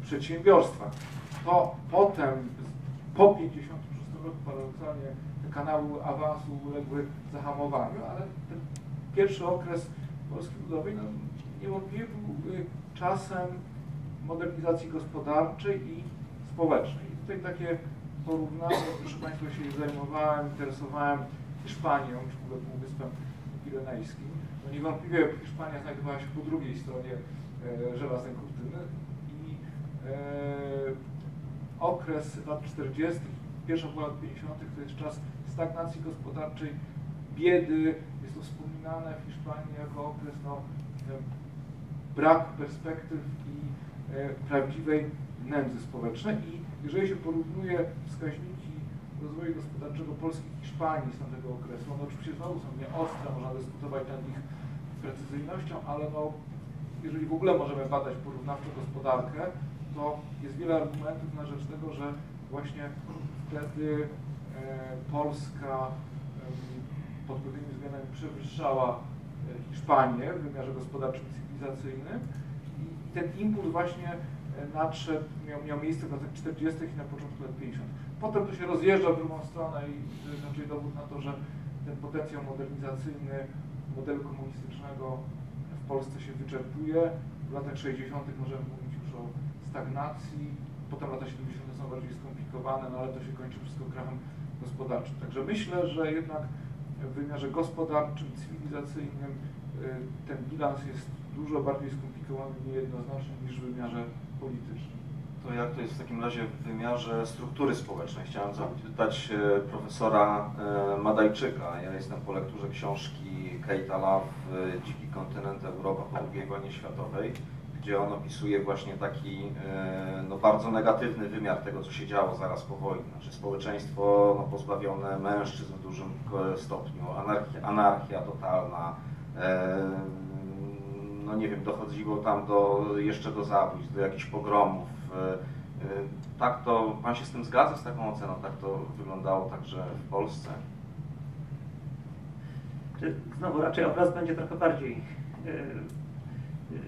w przedsiębiorstwach. To potem, po 1956 roku paradoksalnie te kanały awansu uległy zahamowaniu, ale ten pierwszy okres Polski Ludowej no, niewątpliwie był y, czasem modernizacji gospodarczej i społecznej. I tutaj takie porównanie, proszę Państwa, się zajmowałem, interesowałem Hiszpanią, czy w ogóle Półwyspem Pirenejskim. No niewątpliwie Hiszpania znajdowała się po drugiej stronie e, żelaznej kurtyny i e, okres lat 40., pierwsza połowa lat 50. to jest czas stagnacji gospodarczej, biedy, jest to wspominane w Hiszpanii jako okres no, braku perspektyw i e, prawdziwej nędzy społecznej i jeżeli się porównuje wskaźniki rozwoju gospodarczego Polski i Hiszpanii z tamtego okresu, one oczywiście znowu są nieostre, można dyskutować nad ich precyzyjnością, ale no, jeżeli w ogóle możemy badać porównawczo gospodarkę, to jest wiele argumentów na rzecz tego, że właśnie wtedy e, Polska pod pewnymi względami przewyższała e, Hiszpanię w wymiarze gospodarczym cywilizacyjnym. I ten impuls właśnie nadszedł, miał, miał miejsce w latach 40. i na początku lat 50. Potem to się rozjeżdża w drugą stronę i to jest raczej dowód na to, że ten potencjał modernizacyjny modelu komunistycznego w Polsce się wyczerpuje. W latach 60. możemy mówić już o stagnacji, potem lata 70. są bardziej skomplikowane, no ale to się kończy wszystko krachem gospodarczym. Także myślę, że jednak w wymiarze gospodarczym, cywilizacyjnym y, ten bilans jest dużo bardziej skomplikowany, niejednoznaczny niż w wymiarze To jak to jest w takim razie w wymiarze struktury społecznej? Chciałem zapytać e, profesora e, Madajczyka. Ja jestem po lekturze książki Keita Love Dziki kontynent Europa po II wojnie światowej, gdzie on opisuje właśnie taki e, no, bardzo negatywny wymiar tego, co się działo zaraz po wojnie. Znaczy społeczeństwo no, pozbawione mężczyzn w dużym stopniu, anarchia, anarchia totalna, no nie wiem, dochodziło tam do, jeszcze do zabójstw, do jakichś pogromów. E, e, tak to, Pan się z tym zgadza, z taką oceną? Tak to wyglądało także w Polsce? Znowu raczej obraz będzie trochę bardziej yy, yy,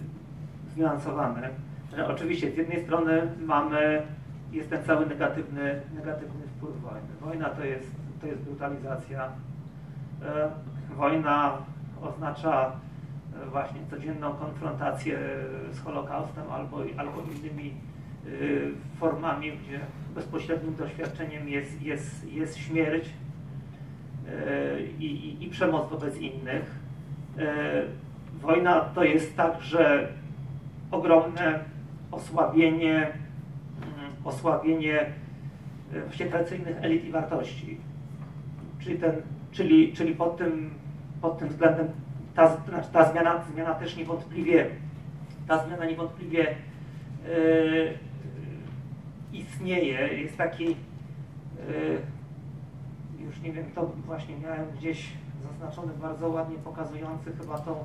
zniuansowany. Że oczywiście z jednej strony mamy jest ten cały negatywny, negatywny wpływ wojny. Wojna to jest, to jest brutalizacja. E, wojna oznacza właśnie codzienną konfrontację z Holokaustem albo, albo innymi e, formami, gdzie bezpośrednim doświadczeniem jest, jest, jest śmierć i, i, i przemoc wobec innych. Wojna to jest także ogromne osłabienie, mm, osłabienie właśnie tradycyjnych elit i wartości. Czyli, ten, czyli, czyli pod, tym, pod tym względem ta, znaczy ta zmiana, zmiana też niewątpliwie, ta zmiana niewątpliwie yy, istnieje. Jest taki, yy, już nie wiem, to właśnie miałem gdzieś zaznaczony bardzo ładnie pokazujący chyba tą,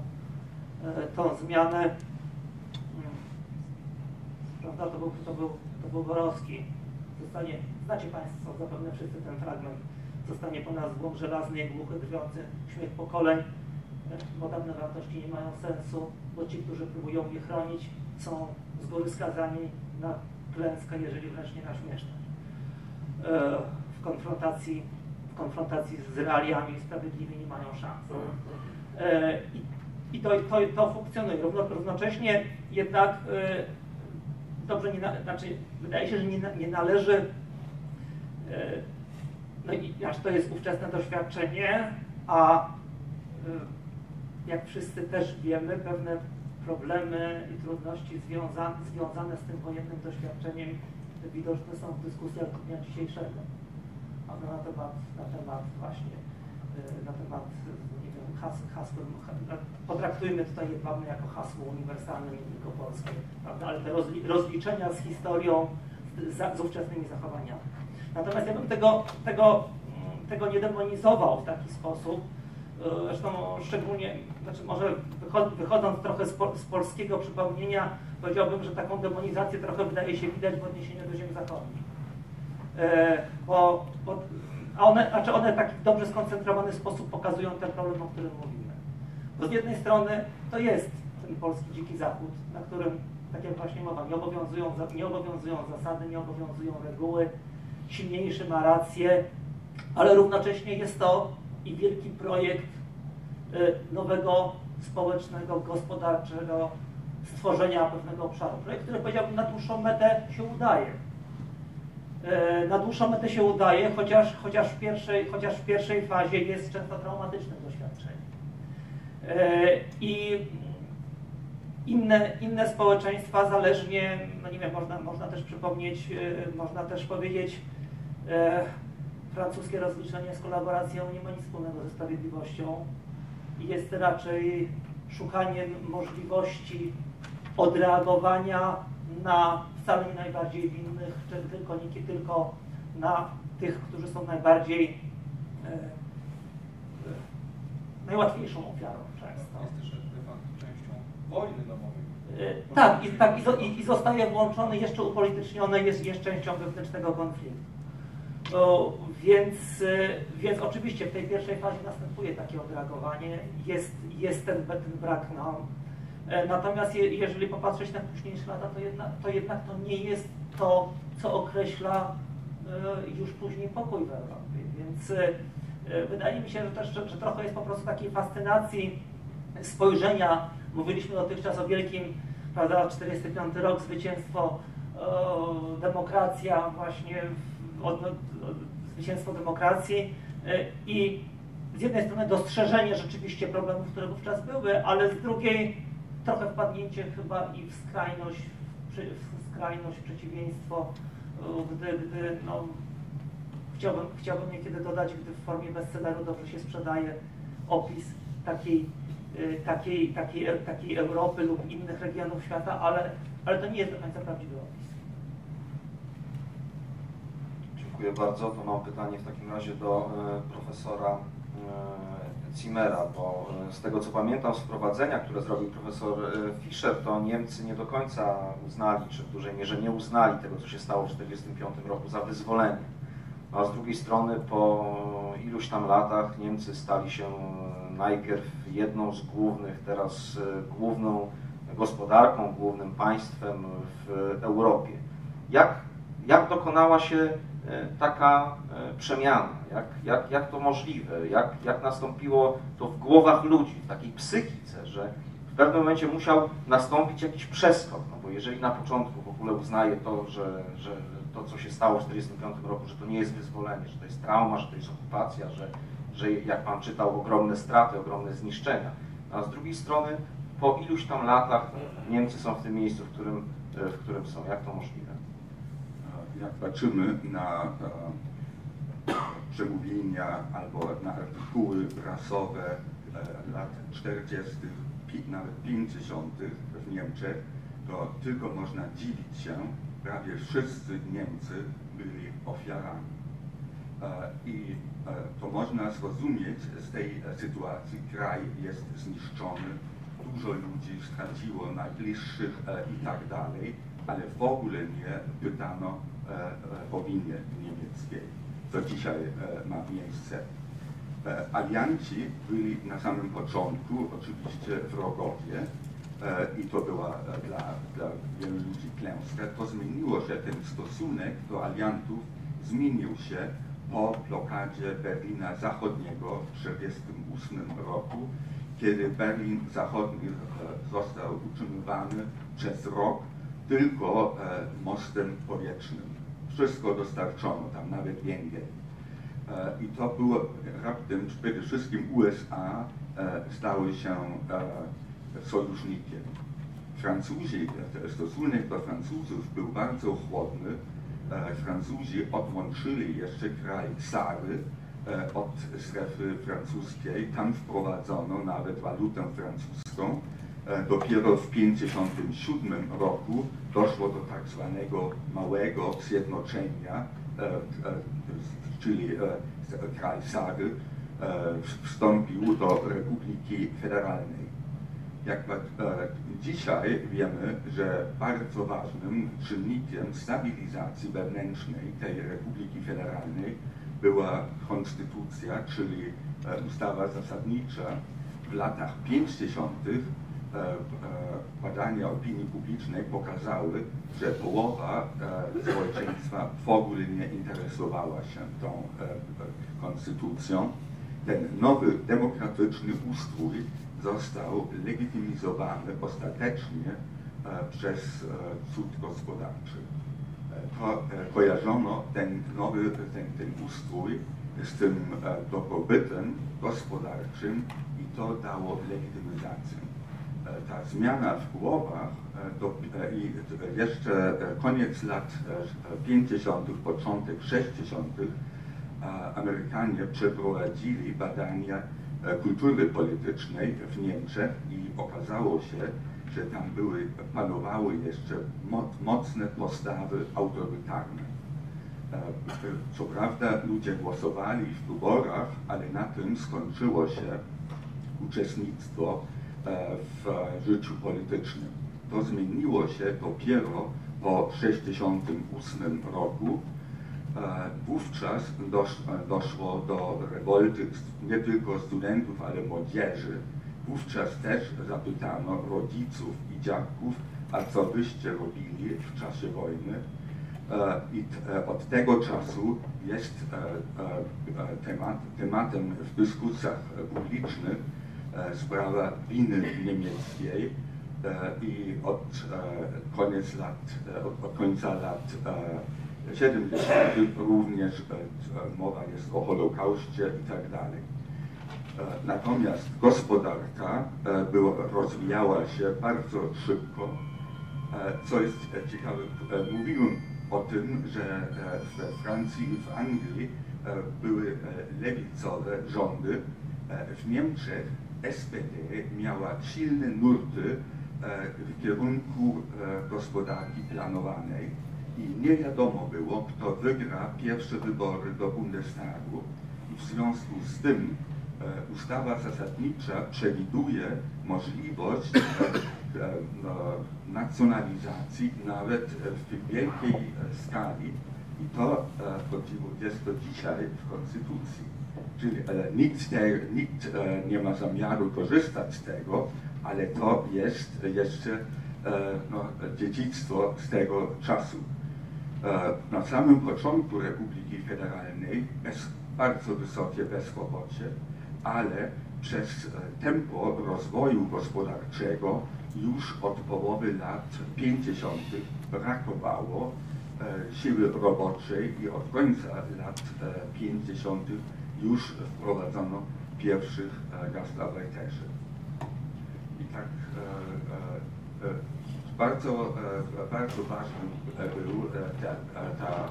yy, tą zmianę. Prawda, to był, to był, to był Borowski. Zostanie, znacie Państwo zapewne wszyscy ten fragment zostanie po nas złom żelazny, głuchy, drwiący śmiech pokoleń. Moderne wartości nie mają sensu, bo ci, którzy próbują je chronić, są z góry skazani na klęskę, jeżeli wręcz nie na śmieszność. E, w konfrontacji, w konfrontacji z realiami sprawiedliwi nie mają szans. E, I to, to, to funkcjonuje. Równo, równocześnie jednak e, dobrze, nie, znaczy, wydaje się, że nie, nie należy no i znaczy to jest ówczesne doświadczenie, a jak wszyscy też wiemy, pewne problemy i trudności związane, związane z tym wojennym doświadczeniem widoczne są w dyskusjach dnia dzisiejszego. A na temat, na temat właśnie, y, na temat, nie wiem, has, hasłem, potraktujmy tutaj jedwabne jako hasło uniwersalne, nie tylko polskie, prawda? ale te rozliczenia z historią, z, z ówczesnymi zachowaniami. Natomiast ja bym tego, tego, tego nie demonizował w taki sposób. Zresztą szczególnie, znaczy może wychodząc trochę z, z polskiego przypomnienia, powiedziałbym, że taką demonizację trochę wydaje się widać w odniesieniu do ziem zachodnich. E, bo, bo, a one, znaczy one w taki dobrze skoncentrowany sposób pokazują ten problem, o którym mówimy. Bo z jednej strony to jest ten polski dziki zachód, na którym, tak jak właśnie mowa, nie obowiązują, nie obowiązują zasady, nie obowiązują reguły, silniejszy ma rację, ale równocześnie jest to i wielki projekt y, nowego społecznego, gospodarczego stworzenia pewnego obszaru. Projekt, który powiedziałbym na dłuższą metę się udaje. Y, na dłuższą metę się udaje, chociaż, chociaż, w, pierwszej, chociaż w pierwszej fazie jest często traumatycznym doświadczeniem. Y, I inne, inne społeczeństwa zależnie, no nie wiem, można, można też przypomnieć, można też powiedzieć, E, francuskie rozliczenie z kolaboracją nie ma nic wspólnego ze sprawiedliwością. Jest raczej szukaniem możliwości odreagowania na wcale nie najbardziej winnych, czy tylko nie tylko na tych, którzy są najbardziej e, e, najłatwiejszą ofiarą często. Jest też częścią wojny domowej. E, tak, i, tak i, i, zostaje włączony, jeszcze upolityczniony, jest, jest częścią wewnętrznego konfliktu. No, więc, e, więc oczywiście w tej pierwszej fazie następuje takie odreagowanie, jest, jest ten, ten brak norm. E, natomiast je, jeżeli popatrzeć na późniejsze lata, to jednak, to jednak to nie jest to, co określa e, już później pokój w Europie. Więc wydaje mi się, że też że, trochę jest po prostu takiej fascynacji spojrzenia. Mówiliśmy dotychczas o wielkim, prawda, 45 rok, zwycięstwo, demokracja właśnie od, od, zwycięstwo demokracji e, i z jednej strony dostrzeżenie rzeczywiście problemów, które wówczas były, ale z drugiej trochę wpadnięcie chyba i w skrajność, w skrajność, przeciwieństwo, e, gdy, gdy no, chciałbym, chciałbym niekiedy dodać, gdy w formie bestselleru dobrze się sprzedaje opis takiej, e, takiej, takiej, takiej Europy lub innych regionów świata, ale, ale to nie jest do końca prawdziwy opis. Dziękuję bardzo. To mam pytanie w takim razie do e, profesora e, Zimmera, bo e, z tego co pamiętam z wprowadzenia, które zrobił profesor Fischer, to Niemcy nie do końca uznali, czy w dużej mierze nie uznali tego, co się stało w 1945 roku za wyzwolenie. No, a z drugiej strony po iluś tam latach Niemcy stali się najpierw jedną z głównych, teraz główną gospodarką, głównym państwem w Europie. Jak jak dokonała się taka przemiana, jak, jak, jak to możliwe, jak, jak nastąpiło to w głowach ludzi, w takiej psychice, że w pewnym momencie musiał nastąpić jakiś przeskok, no bo jeżeli na początku w ogóle uznaje to, że, że to, co się stało w 1945 roku, że to nie jest wyzwolenie, że to jest trauma, że to jest okupacja, że, że jak Pan czytał, ogromne straty, ogromne zniszczenia. A z drugiej strony, po iluś tam latach Niemcy są w tym miejscu, w którym, w którym są. Jak to możliwe? Jak patrzymy na e, przemówienia albo na artykuły prasowe e, lat 40., nawet 50. w Niemczech, to tylko można dziwić się, prawie wszyscy Niemcy byli ofiarami. E, I to można zrozumieć z tej sytuacji. Kraj jest zniszczony, dużo ludzi straciło najbliższych i tak dalej, ale w ogóle nie pytano o winie niemieckiej, co dzisiaj ma miejsce. Alianci byli na samym początku oczywiście wrogowie, E, i to była e, dla, dla wielu ludzi klęska, to zmieniło się, ten stosunek do aliantów zmienił się po blokadzie Berlina Zachodniego w 1948 roku, kiedy Berlin Zachodni e, został utrzymywany przez rok tylko mostem powietrznym. Wszystko dostarczono tam, nawet węgiel. I to było raptem, przede wszystkim USA stały się sojusznikiem. Francuzi, stosunek do Francuzów był bardzo chłodny. E, Francuzi odłączyli jeszcze kraj Sary e, od strefy francuskiej. Tam wprowadzono nawet walutę francuską. E, dopiero w 1957 roku doszło do tak zwanego małego zjednoczenia, czyli kraj Sary wstąpił do Republiki Federalnej. Jak e, dzisiaj wiemy, że bardzo ważnym czynnikiem stabilizacji wewnętrznej tej Republiki Federalnej była konstytucja, czyli e, ustawa zasadnicza. W latach 50. E, badania opinii publicznej pokazały, że połowa społeczeństwa w ogóle nie interesowała się tą konstytucją. Ten nowy demokratyczny ustrój został legitymizowany ostatecznie e, przez e, cud gospodarczy. E, to kojarzono ten nowy, ten, ten ustrój z tym dobrobytem gospodarczym i to dało legitymizację. Ta zmiana w głowach do, i jeszcze koniec lat 50., początek 60. Amerykanie przeprowadzili badania E, kultury politycznej w Niemczech i okazało się, że tam były, panowały jeszcze mocne postawy autorytarne. E, co prawda ludzie głosowali w wyborach, ale na tym skończyło się uczestnictwo e, w życiu politycznym. To zmieniło się dopiero po 1968 roku, E, wówczas doszło do rewolty nie tylko studentów, ale młodzieży. Wówczas też zapytano rodziców i dziadków, a co byście robili w czasie wojny. E, I e, od tego czasu jest temat, tematem w dyskusjach publicznych sprawa winy niemieckiej i od, koniec lat, od końca lat 70. również e, mowa jest o Holokauście i tak dalej. E, natomiast gospodarka e, była, rozwijała się bardzo szybko, co jest ciekawe. Mówiłem o tym, że we Francji i w Anglii były lewicowe rządy. W Niemczech SPD miała silne nurty w kierunku gospodarki planowanej i nie wiadomo było, kto wygra pierwsze wybory do Bundestagu. I w związku z tym e, ustawa zasadnicza przewiduje możliwość e, e, no, nacjonalizacji nawet w wielkiej skali i to jest to dzisiaj w Konstytucji. Czyli nikt, nikt nie ma zamiaru korzystać z tego, ale to jest jeszcze no, dziedzictwo z tego czasu. E, Na samym początku Republiki Federalnej bez, bardzo wysokie bezrobocie, ale przez e, tempo rozwoju gospodarczego już od połowy lat 50. brakowało e, siły roboczej i od końca lat e, 50. już wprowadzono pierwszych e, gastarbeiterzy. I tak e, e, bardzo, bardzo ważny był ta, ta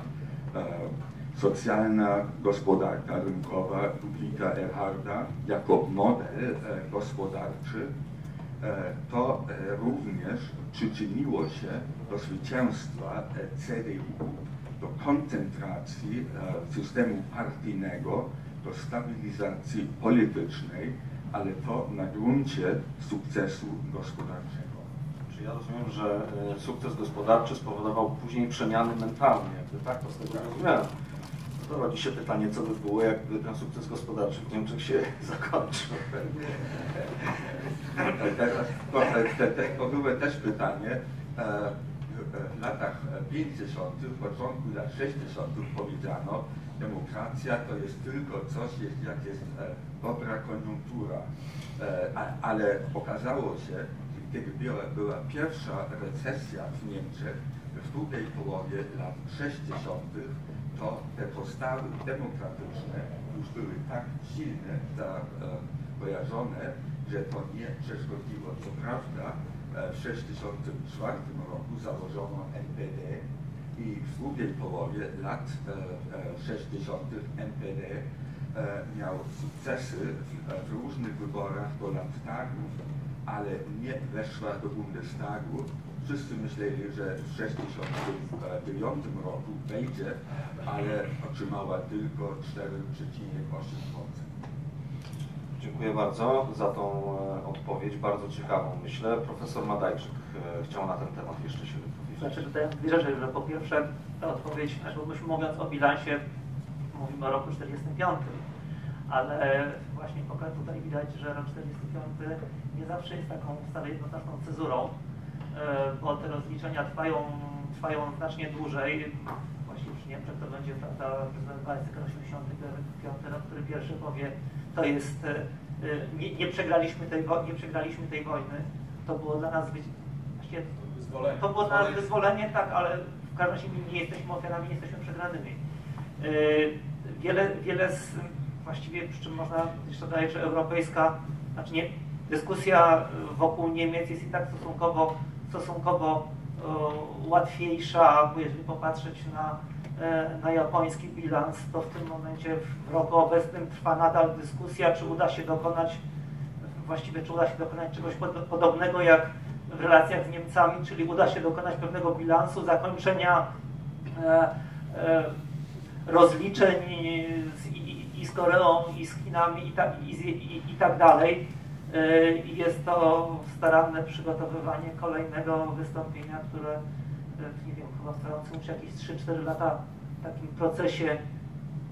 socjalna gospodarka rynkowa Ludwika Erharda jako model gospodarczy. To również przyczyniło się do zwycięstwa CDU, do koncentracji systemu partyjnego, do stabilizacji politycznej, ale to na gruncie sukcesu gospodarczego. Czy ja rozumiem, że e, sukces gospodarczy spowodował później przemiany mentalne, jakby tak to z tego rozumiałem. To rodzi się pytanie, co by było, jakby ten sukces gospodarczy w Niemczech się zakończył. Teraz, to, te, to było też pytanie. E, W latach 50., w początku lat 60. powiedziano, demokracja to jest tylko coś, jak jest e, dobra koniunktura. E, Ale okazało się, kiedy była, pierwsza recesja w Niemczech, w drugiej połowie lat 60., to te postawy demokratyczne już były tak silne, za, e, że to nie przeszkodziło. Co prawda w 1964 roku założono NPD i w drugiej połowie lat e, e, 60. NPD e, miał sukcesy w, e, różnych wyborach do Landtagów, ale nie weszła do Bundestagu. Wszyscy myśleli, że w 1969 roku wejdzie, ale otrzymała tylko 4,8%. Dziękuję bardzo za tą e, odpowiedź, bardzo ciekawą myślę. Profesor Madajczyk e, chciał na ten temat jeszcze się wypowiedzieć. Znaczy tutaj dwie rzeczy, że po pierwsze ta odpowiedź, znaczy mówiąc o bilansie, mówimy o roku 45, ale właśnie tutaj widać, że rok 45 nie zawsze jest taką wcale jednoznaczną cezurą, e, bo te rozliczenia trwają, trwają znacznie dłużej. Właściwie przy Niemczech to będzie prawda, prezydent Pańczyk 85 rok, który pierwszy powie, to jest, e, nie, nie, przegraliśmy tej, nie przegraliśmy tej wojny, to było dla nas właściwie Wyzwolenie. to było dla nas Wyzwolenie. tak, ale w każdym razie nie jesteśmy ofiarami, nie jesteśmy przegranymi. Yy, Wiele, wiele z, właściwie, przy czym można jeszcze dodać, że europejska, znaczy nie, dyskusja wokół Niemiec jest i tak stosunkowo, stosunkowo e, łatwiejsza, bo jeżeli popatrzeć na, e, na japoński bilans, to w tym momencie w roku obecnym trwa nadal dyskusja, czy uda się dokonać właściwie czy uda się dokonać czegoś pod, podobnego jak w relacjach z Niemcami, czyli uda się dokonać pewnego bilansu, zakończenia e, e, rozliczeń z, i, z Koreą, i z Chinami, i, ta, i, i, i tak dalej. E, jest to staranne przygotowywanie kolejnego wystąpienia, które, nie wiem, chyba trwające już jakieś 3-4 lata w takim procesie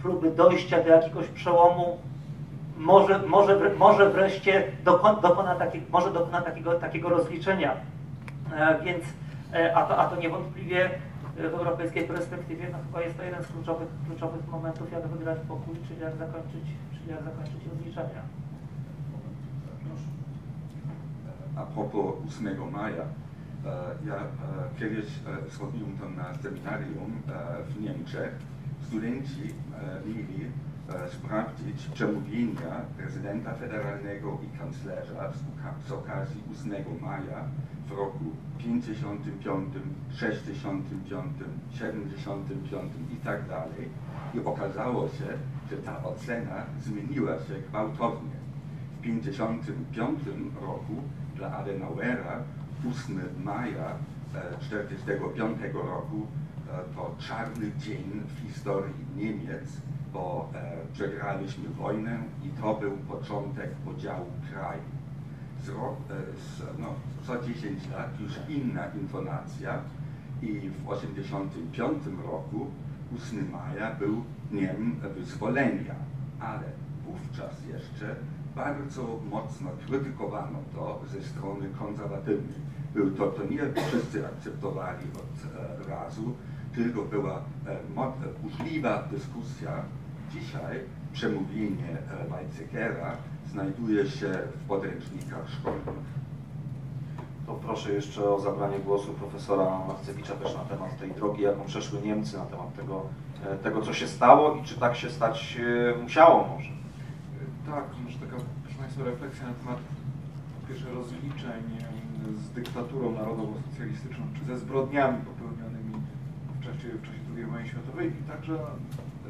próby dojścia do jakiegoś przełomu może, może, może wreszcie dokon, dokona, taki, może dokona takiego, takiego rozliczenia. E, więc, e, a, to, a to niewątpliwie e, w europejskiej perspektywie no, chyba jest to jeden z kluczowych, kluczowych momentów, jak wygrać pokój, czyli jak zakończyć, czyli jak zakończyć rozliczenia. A propos 8 maja, ja kiedyś zrobiłem to na seminarium w Niemczech. Studenci mieli sprawdzić przemówienia prezydenta federalnego i kanclerza z, z okazji 8 maja w roku 55, 65, 75 i tak dalej. I okazało się, że ta ocena zmieniła się gwałtownie. W 1955 roku dla Adenauera 8 maja 1945 roku e, to czarny dzień w historii Niemiec, bo e, przegraliśmy wojnę i to był początek podziału kraju. Z rok, e, z, no, co 10 lat już inna intonacja i w 1985 roku 8 maja był dniem wyzwolenia, ale wówczas jeszcze bardzo mocno krytykowano to ze strony konserwatywnej. Był to, to nie wszyscy akceptowali od e, razu, tylko była burzliwa dyskusja. Dzisiaj przemówienie e, Weizsäckera znajduje się w podręcznikach szkolnych. To proszę jeszcze o zabranie głosu profesora Marcewicza też na temat tej drogi, jaką przeszły Niemcy, na temat tego, e, tego co się stało i czy tak się stać e, musiało może. Tak, może taka, proszę Państwa, refleksja na temat po pierwsze rozliczeń em, z dyktaturą narodowo-socjalistyczną, czy ze zbrodniami popełnionymi w czasie, w czasie II wojny światowej i także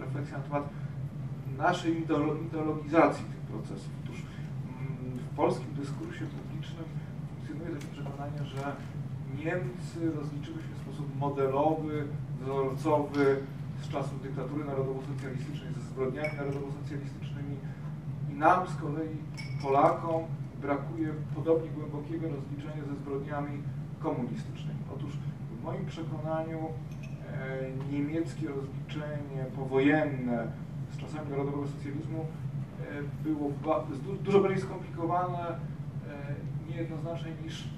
refleksja na temat naszej ideolo- ideologizacji tych procesów. Otóż mm, w polskim dyskursie publicznym funkcjonuje takie przekonanie, że Niemcy rozliczyły się w sposób modelowy, wzorcowy z czasów dyktatury narodowo-socjalistycznej, ze zbrodniami narodowo-socjalistycznymi i nam z kolei, Polakom, brakuje podobnie głębokiego rozliczenia ze zbrodniami komunistycznymi. Otóż w moim przekonaniu e, niemieckie rozliczenie powojenne czasami narodowego socjalizmu e, było dużo bardziej skomplikowane, e, niejednoznaczne niż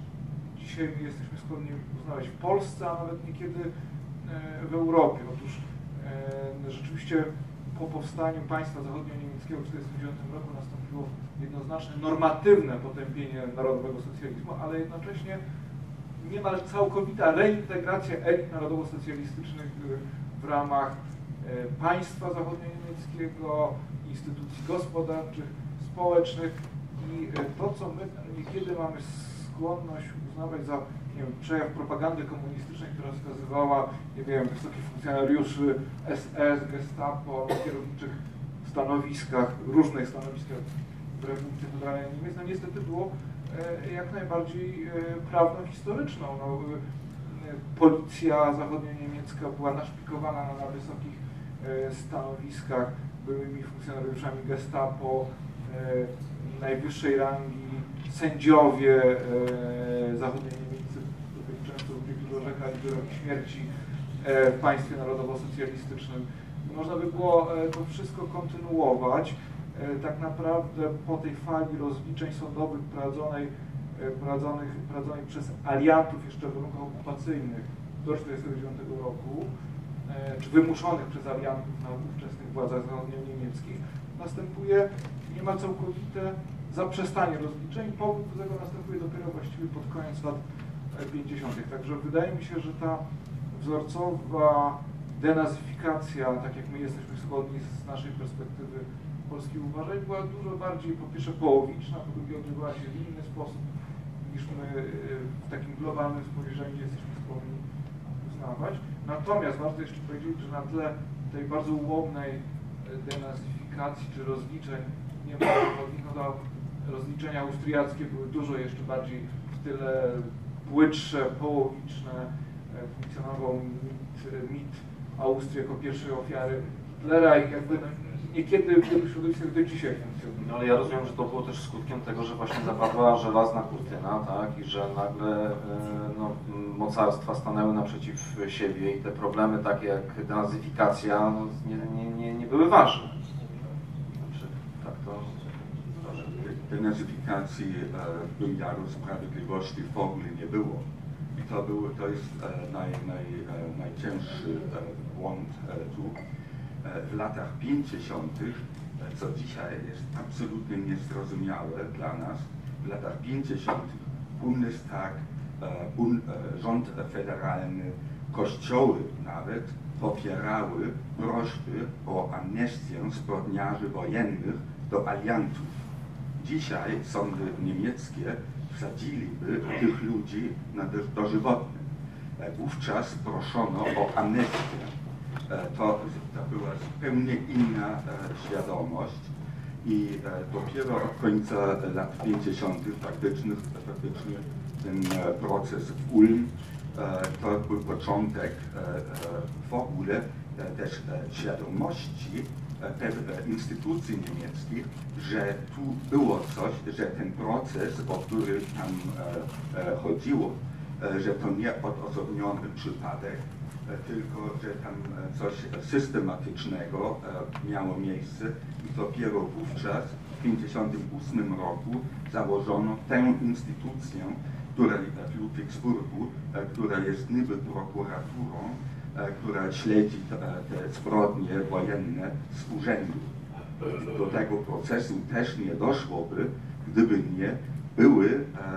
dzisiaj my jesteśmy skłonni uznawać w Polsce, a nawet niekiedy e, w Europie. Otóż rzeczywiście po powstaniu państwa zachodnio-niemieckiego w 1949 roku nastąpiło jednoznaczne normatywne potępienie narodowego socjalizmu, ale jednocześnie niemal całkowita reintegracja elit narodowo-socjalistycznych w ramach państwa zachodnio-niemieckiego, instytucji gospodarczych, społecznych i e, to, co my niekiedy mamy skłonność uznawać za nie wiem, przejaw propagandy komunistycznej, która wskazywała, nie wiem, wysokich funkcjonariuszy SS, Gestapo kierowniczych stanowiskach, różnych stanowiskach w Republice Federalnej Niemiec, no niestety było e, jak najbardziej e, prawną historyczną. No, e, policja zachodnio-niemiecka była naszpikowana na, wysokich e, stanowiskach byłymi funkcjonariuszami Gestapo, e, najwyższej rangi sędziowie e, zachodnio-niemieccy, którzy często ubiegli orzekali wyroki śmierci e, w państwie narodowo-socjalistycznym. Można by było e, to wszystko kontynuować. E, tak naprawdę po tej fali rozliczeń sądowych prowadzonej, e, prowadzonych, prowadzonej przez aliantów jeszcze w warunkach okupacyjnych do 1949 roku, e, czy wymuszonych przez aliantów na ówczesnych władzach zachodnio-niemieckich, następuje niemal całkowite zaprzestanie rozliczeń. Powód do tego następuje dopiero właściwie pod koniec lat e, 50. Także wydaje mi się, że ta wzorcowa denazyfikacja, tak jak my jesteśmy skłonni z naszej perspektywy polskiej uważać, była dużo bardziej po pierwsze połowiczna, po drugie odbywała się w inny sposób niż my e, w takim globalnym spojrzeniu jesteśmy Natomiast warto jeszcze powiedzieć, że na tle tej bardzo ułomnej e, denazyfikacji czy rozliczeń niemałych, no rozliczenia austriackie były dużo jeszcze bardziej w tyle płytsze, połowiczne. E, Funkcjonował mit, mit Austrii jako pierwszej ofiary Hitlera i jakby no, niekiedy w wielu środowiskach do dzisiaj funkcjonuje. No ale ja rozumiem, że to było też skutkiem tego, że właśnie zapadła żelazna kurtyna, tak, i że nagle e, no, mocarstwa stanęły naprzeciw siebie i te problemy takie jak denazyfikacja no, nie, nie, nie, nie były ważne. Znaczy, tak to... denazyfikacji e, wymiaru sprawiedliwości w ogóle nie było. I to, było, to jest e, naj, naj, e, najcięższy e, błąd e, tu. W latach 50., e, co dzisiaj jest absolutnie niezrozumiałe dla nas, w latach 50. Bundestag, e, e, rząd federalny, kościoły nawet popierały prośby o amnestię zbrodniarzy wojennych do aliantów. Dzisiaj sądy niemieckie wsadziliby tych ludzi na do- dożywotnie. E, Wówczas proszono o amnestię. E, To, to była zupełnie inna e, świadomość i e, dopiero od końca lat 50. faktycznych, faktycznie ten proces w Ulm to był początek w ogóle też świadomości instytucji niemieckich, że tu było coś, że ten proces, o który tam chodziło, że to nie odosobniony przypadek, tylko że tam e, coś systematycznego e, miało miejsce i dopiero wówczas w 1958 roku założono tę instytucję, która w Ludwigsburgu, e, która jest niby prokuraturą, e, która śledzi te, zbrodnie wojenne z urzędu. Do tego procesu też nie doszłoby, gdyby nie były e,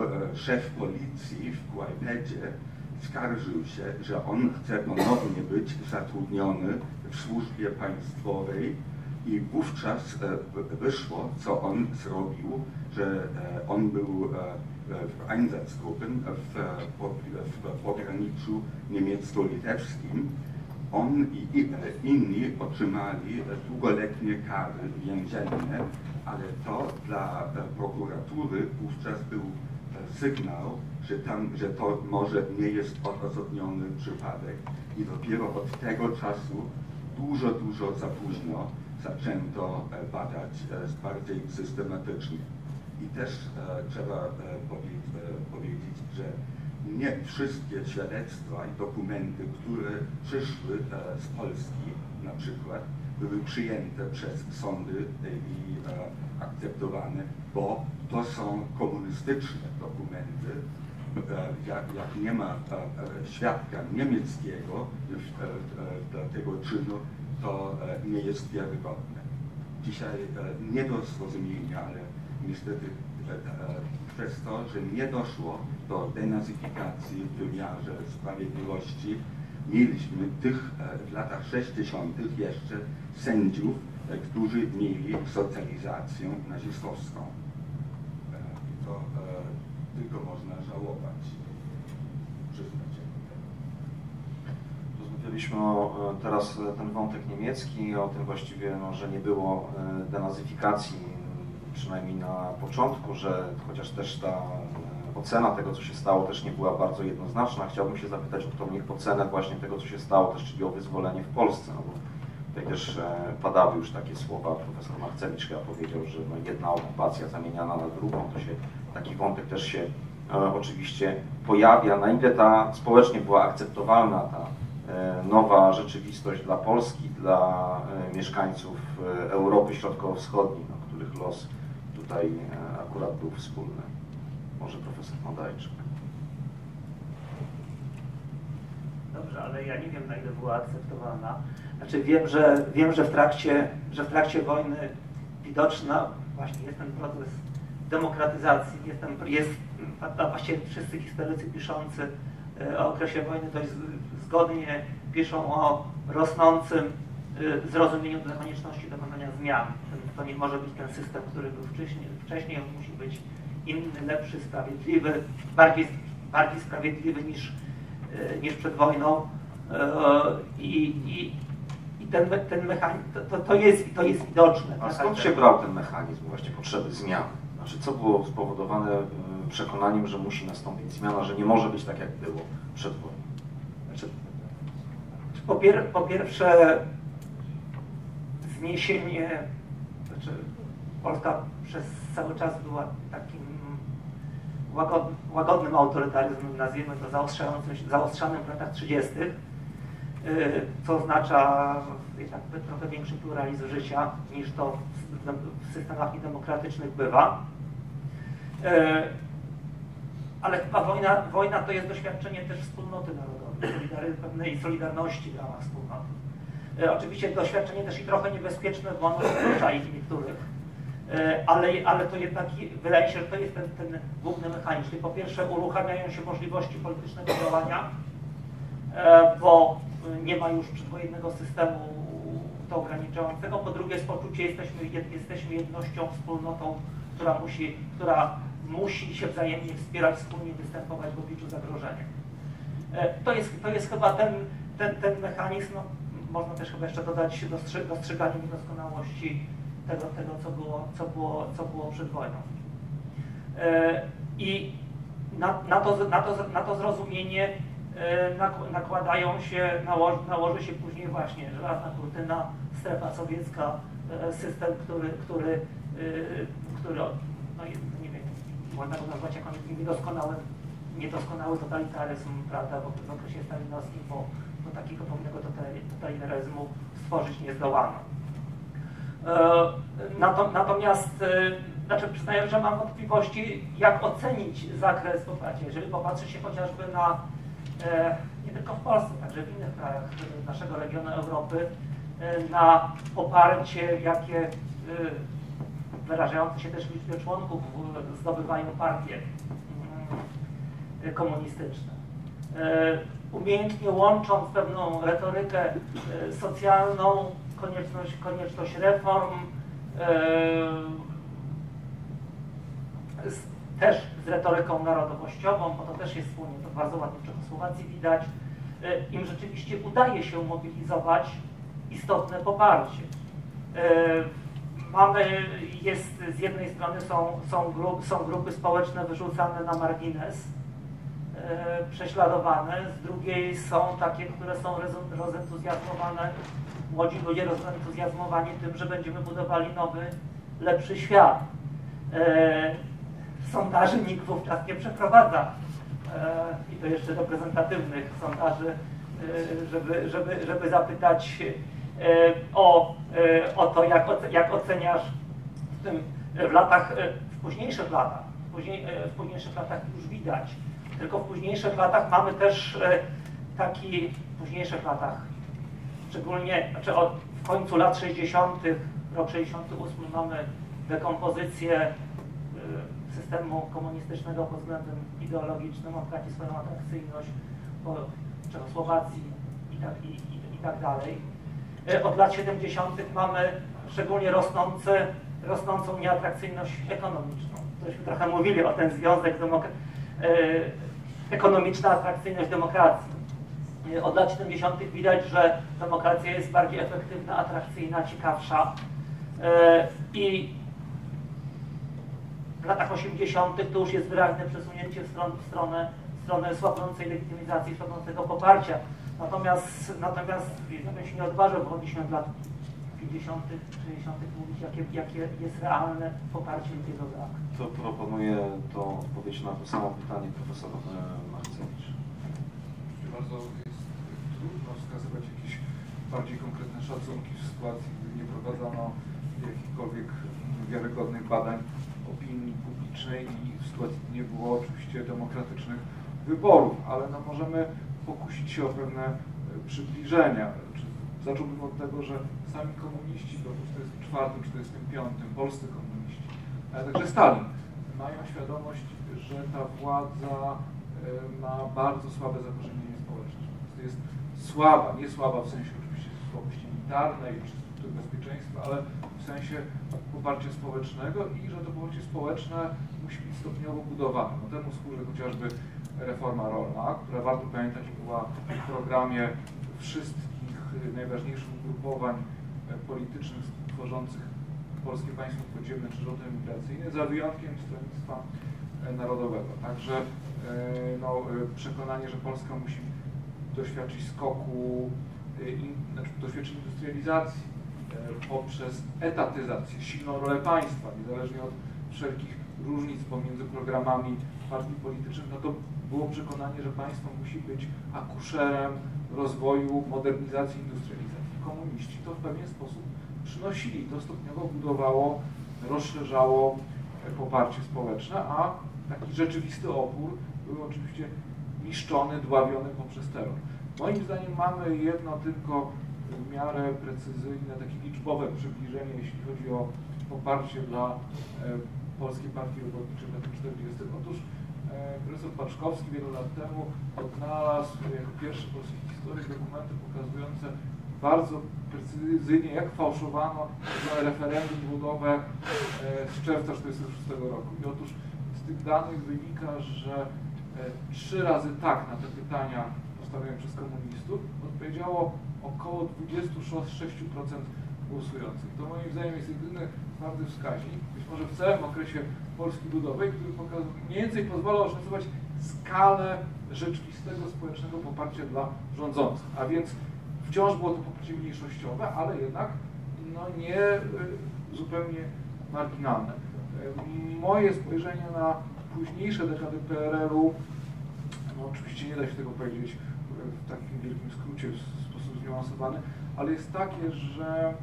e, e szef policji w Kłajpedzie skarżył się, że on chce ponownie być zatrudniony w służbie państwowej i wówczas e, wyszło, co on zrobił, że e, on był e, w Einsatzgruppen w, w pograniczu niemiecko-litewskim. On i inni otrzymali długoletnie kary więzienne, ale to dla prokuratury wówczas był sygnał, że, tam, że to może nie jest odosobniony przypadek. I dopiero od tego czasu dużo, dużo za późno zaczęto e, badać e, bardziej systematycznie. I też e, trzeba powiedzieć, że nie wszystkie świadectwa i dokumenty, które przyszły z Polski na przykład, były przyjęte przez sądy i akceptowane, bo to są komunistyczne dokumenty. Jak, jak nie ma świadka niemieckiego dla tego czynu, to e, nie jest wiarygodne. Dzisiaj e, nie do zrozumienia, ale niestety e, przez to, że nie doszło do denazyfikacji w wymiarze sprawiedliwości, mieliśmy tych w latach 60. jeszcze sędziów, którzy mieli socjalizację nazistowską. Tylko można żałować. Rozmawialiśmy o e, teraz e, ten wątek niemiecki, o tym właściwie, no, że nie było e, denazyfikacji, przynajmniej na początku, że chociaż też ta ocena tego, co się stało, też nie była bardzo jednoznaczna. Chciałbym się zapytać o tą ocenę właśnie tego, co się stało, też czyli o wyzwolenie w Polsce. No bo tutaj też padały już takie słowa, profesor Marcewicz chyba powiedział, że no jedna okupacja zamieniana na drugą, to się taki wątek też się oczywiście pojawia. Na ile ta społecznie była akceptowalna ta E, nowa rzeczywistość dla Polski, dla e, mieszkańców e, Europy Środkowo-Wschodniej, no, których los tutaj akurat był wspólny. Może profesor Modajczyk. Dobrze, ale ja nie wiem na ile była akceptowana. Znaczy wiem, że wiem, że w trakcie, że w trakcie wojny widoczna właśnie jest ten proces demokratyzacji, jest, ten, jest a właściwie wszyscy historycy piszący o okresie wojny dość zgodnie piszą o rosnącym y, zrozumieniu dla konieczności dokonania zmian. To nie może być ten system, który był wcześniej, wcześniej on musi być inny, lepszy, sprawiedliwy, bardziej, bardziej sprawiedliwy niż, y, niż przed wojną. I, i, i ten, ten mechanizm, to, to, jest, to jest widoczne. A skąd się brał ten mechanizm właśnie potrzeby zmian? Znaczy, co było spowodowane przekonaniem, że musi nastąpić zmiana, że nie może być tak, jak było przed wojną? Znaczy, po, pier, po pierwsze, zniesienie, znaczy Polska przez cały czas była takim łagod, łagodnym autorytaryzmem, nazwijmy to zaostrzającym, zaostrzanym w latach 30., y, co oznacza jednak trochę większy pluralizm życia niż to w systemach niedemokratycznych bywa. Y, ale chyba wojna, wojna to jest doświadczenie też wspólnoty narodowej, pewnej solidarności w ramach wspólnoty. E, oczywiście doświadczenie też i trochę niebezpieczne, bo ono wyklucza ich niektórych, ale, ale to jednak wydaje się, że to jest ten, ten główny mechanizm. Czyli po pierwsze uruchamiają się możliwości politycznego działania, bo nie ma już przedwojennego systemu to ograniczającego. Po drugie jest poczucie, jesteśmy, jesteśmy jednością, wspólnotą, która musi, która musi się wzajemnie wspierać, wspólnie występować w obliczu zagrożenia. E, to jest, to jest chyba ten, ten, ten mechanizm, no, można też chyba jeszcze dodać dostrzeganie niedoskonałości tego, tego co, było, co, było, co było przed wojną. E, I na, na, to, na, to, na to zrozumienie e, nakładają się, nałoży, nałoży się później właśnie żelazna kurtyna, strefa sowiecka, system, który, który, który no, można go nazwać jako niedoskonały, niedoskonały totalitaryzm, prawda, w okresie stalinowskim, bo, bo takiego pełnego totalitaryzmu stworzyć nie zdołano. E, natomiast, e, znaczy przyznaję, że mam wątpliwości, jak ocenić zakres poparcia. Jeżeli popatrzy się chociażby na e, nie tylko w Polsce, także w innych krajach naszego regionu Europy, e, na poparcie, jakie wyrażające się też w liczbie członków zdobywają partie mm, komunistyczne. Umiejętnie łącząc pewną retorykę socjalną, konieczność, konieczność reform, z, też z retoryką narodowościową, bo to też jest wspólnie, to bardzo ładnie w Czechosłowacji widać, e, im rzeczywiście udaje się mobilizować istotne poparcie. E, mamy, jest, z jednej strony są, są, grup, są grupy społeczne wyrzucane na margines, e, prześladowane, z drugiej są takie, które są rozentuzjazmowane, młodzi ludzie rozentuzjazmowani tym, że będziemy budowali nowy, lepszy świat sondaży nikt wówczas nie przeprowadza. E, I to jeszcze reprezentatywnych sondaży, e, żeby, żeby, żeby zapytać e, o, o to, jak, jak oceniasz w, tym, w latach, w późniejszych latach, w, później, w późniejszych latach już widać, tylko w późniejszych latach mamy też taki, w późniejszych latach, szczególnie, znaczy od, w końcu lat 60., rok 68 mamy dekompozycję systemu komunistycznego pod względem ideologicznym, on traci swoją atrakcyjność po Czechosłowacji i tak, i, i, i tak dalej. E, od lat 70. mamy szczególnie rosnący, rosnącą nieatrakcyjność ekonomiczną. Tośmy trochę mówili o ten związek e, ekonomiczna atrakcyjność demokracji. E, od lat 70. widać, że demokracja jest bardziej efektywna, atrakcyjna, ciekawsza. I w latach 80. to już jest wyraźne przesunięcie w, stron, w stronę, w stronę słabnącej legitymizacji, słabnącego poparcia. Natomiast, natomiast ja bym się nie odważył, bo mogliśmy od lat 50., 60. mówić, jakie, jakie jest realne poparcie jego brak. To proponuję to odpowiedź na to samo pytanie profesora Marcewicz. Bardzo jest trudno wskazywać jakieś bardziej konkretne szacunki w sytuacji, gdy nie prowadzono jakichkolwiek wiarygodnych badań publicznej i w sytuacji nie było oczywiście demokratycznych wyborów, ale no możemy pokusić się o pewne e, przybliżenia. Zacząłbym od tego, że sami komuniści w roku 1944-1945, polscy komuniści, ale także Stalin, mają świadomość, że ta władza e, ma bardzo słabe zakorzenienie społeczne. Jest słaba, nie słaba w sensie oczywiście słabości militarnej czy struktury bezpieczeństwa, ale w sensie poparcia społecznego i że to poparcie społeczne musi być stopniowo budowane. No temu służy chociażby reforma rolna, która warto pamiętać była w programie wszystkich najważniejszych ugrupowań politycznych tworzących polskie państwo podziemne czy rząd emigracyjny, za wyjątkiem stronnictwa narodowego. Także e, no, przekonanie, że Polska musi doświadczyć skoku, e, znaczy doświadczyć industrializacji, poprzez etatyzację, silną rolę państwa, niezależnie od wszelkich różnic pomiędzy programami partii politycznych, no to było przekonanie, że państwo musi być akuszerem rozwoju, modernizacji, industrializacji. Komuniści to w pewien sposób przynosili, to stopniowo budowało, rozszerzało poparcie społeczne, a taki rzeczywisty opór był oczywiście niszczony, dławiony poprzez terror. Moim zdaniem mamy jedno tylko w miarę precyzyjne, takie liczbowe przybliżenie, jeśli chodzi o poparcie dla e, Polskiej Partii Robotniczej w latach 40. Otóż e, profesor Paczkowski wiele lat temu odnalazł jako pierwszy polski historyk dokumenty pokazujące bardzo precyzyjnie, jak fałszowano referendum ludowe e, z czerwca 1946 roku. I otóż z tych danych wynika, że trzy razy tak na te pytania postawione przez komunistów odpowiedziało około 26% głosujących. To moim zdaniem jest jedyny twardy wskaźnik, być może w całym okresie Polski Ludowej, który mniej więcej pozwala oszacować skalę rzeczywistego społecznego poparcia dla rządzących. A więc wciąż było to poparcie mniejszościowe, ale jednak no, nie y, zupełnie marginalne. Y, moje spojrzenie na późniejsze dekady PRL-u, no oczywiście nie da się tego powiedzieć w takim wielkim skrócie, ale jest takie, że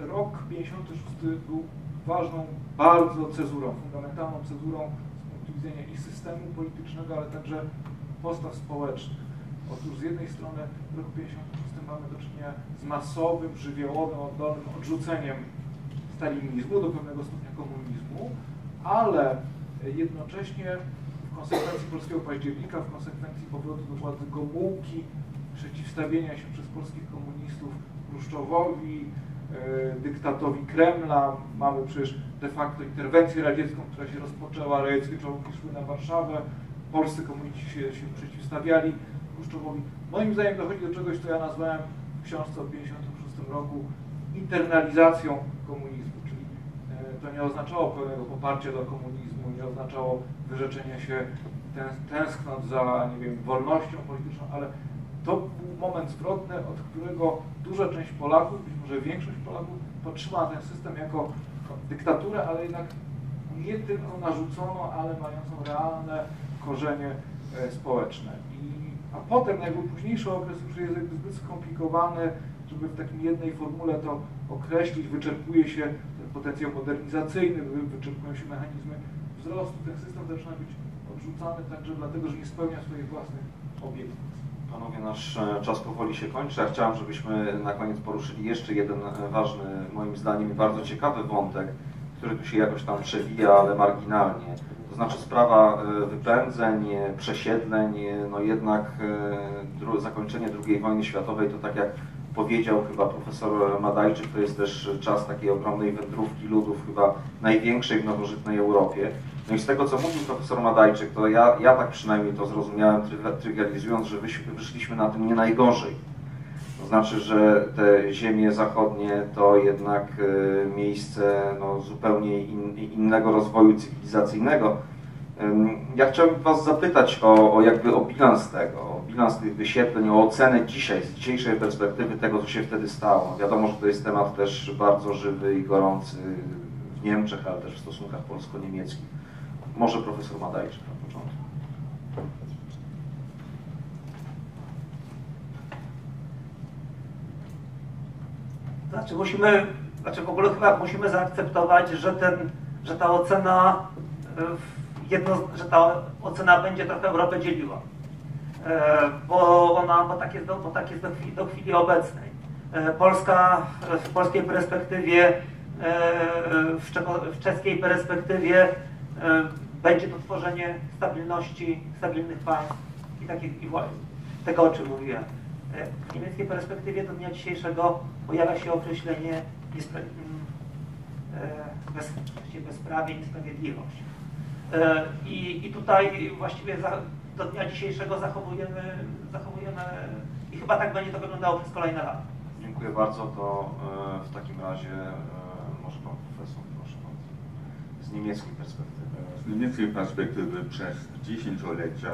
e, rok 56 był ważną bardzo cezurą, fundamentalną cezurą z punktu widzenia i systemu politycznego, ale także postaw społecznych. Otóż z jednej strony w roku 56 mamy do czynienia z masowym, żywiołowym, oddolnym odrzuceniem stalinizmu, do pewnego stopnia komunizmu, ale jednocześnie w konsekwencji polskiego października, w konsekwencji powrotu do władzy Gomułki, przeciwstawienia się przez polskich komunistów Chruszczowowi, e, dyktatowi Kremla, mamy przecież de facto interwencję radziecką, która się rozpoczęła, radzieckie czołgi szły na Warszawę, polscy komuniści się, się przeciwstawiali Chruszczowowi. Moim zdaniem dochodzi do czegoś, co ja nazwałem w książce o 1956 roku internalizacją komunizmu, czyli e, to nie oznaczało pełnego poparcia dla komunizmu, nie oznaczało wyrzeczenia się tęsknot za, nie wiem, wolnością polityczną, ale to był moment zwrotny, od którego duża część Polaków, być może większość Polaków, patrzyła ten system jako dyktaturę, ale jednak nie tylko narzuconą, ale mającą realne korzenie e, społeczne. I, a potem, jakby późniejszy okres już jest jakby zbyt skomplikowany, żeby w takiej jednej formule to określić, wyczerpuje się ten potencjał modernizacyjny, wyczerpują się mechanizmy wzrostu, ten system zaczyna być odrzucany także dlatego, że nie spełnia swoich własnych obietnic. Panowie, nasz e, czas powoli się kończy. Ja chciałem, żebyśmy na koniec poruszyli jeszcze jeden e, ważny, moim zdaniem, bardzo ciekawy wątek, który tu się jakoś tam przewija, ale marginalnie. To znaczy sprawa e, wypędzeń, przesiedleń, no jednak zakończenie II wojny światowej to tak jak powiedział chyba profesor Madajczyk, to jest też czas takiej ogromnej wędrówki ludów, chyba największej w nowożytnej Europie. No i z tego, co mówił profesor Madajczyk, to ja, ja tak przynajmniej to zrozumiałem, trywializując, że wyszliśmy na tym nie najgorzej. To znaczy, że te ziemie zachodnie to jednak e, miejsce no, zupełnie in, innego rozwoju cywilizacyjnego. Ja chciałbym Was zapytać o, o jakby o bilans tego, o bilans tych wyświetleń, o ocenę dzisiaj, z dzisiejszej perspektywy tego, co się wtedy stało. Wiadomo, że to jest temat też bardzo żywy i gorący w Niemczech, ale też w stosunkach polsko-niemieckich. Może profesor Madajczyk na początku. Znaczy musimy, znaczy w ogóle chyba musimy zaakceptować, że ten, że ta ocena jedno, że ta ocena będzie trochę Europę dzieliła. E, bo ona, bo tak jest do, bo tak jest do, chwili, do chwili obecnej. E, Polska w polskiej perspektywie, e, w, w czeskiej perspektywie będzie to tworzenie stabilności, stabilnych państw i takich i tego, o czym mówiłem. W niemieckiej perspektywie do dnia dzisiejszego pojawia się określenie bezpra bez, bezprawie i niesprawiedliwość. I, I tutaj właściwie za, do dnia dzisiejszego zachowujemy, zachowujemy i chyba tak będzie to wyglądało przez kolejne lata. Dziękuję bardzo. To w takim razie może pan profesor, proszę bardzo, z niemieckiej perspektywy z niemieckiej perspektywy przez dziesięciolecia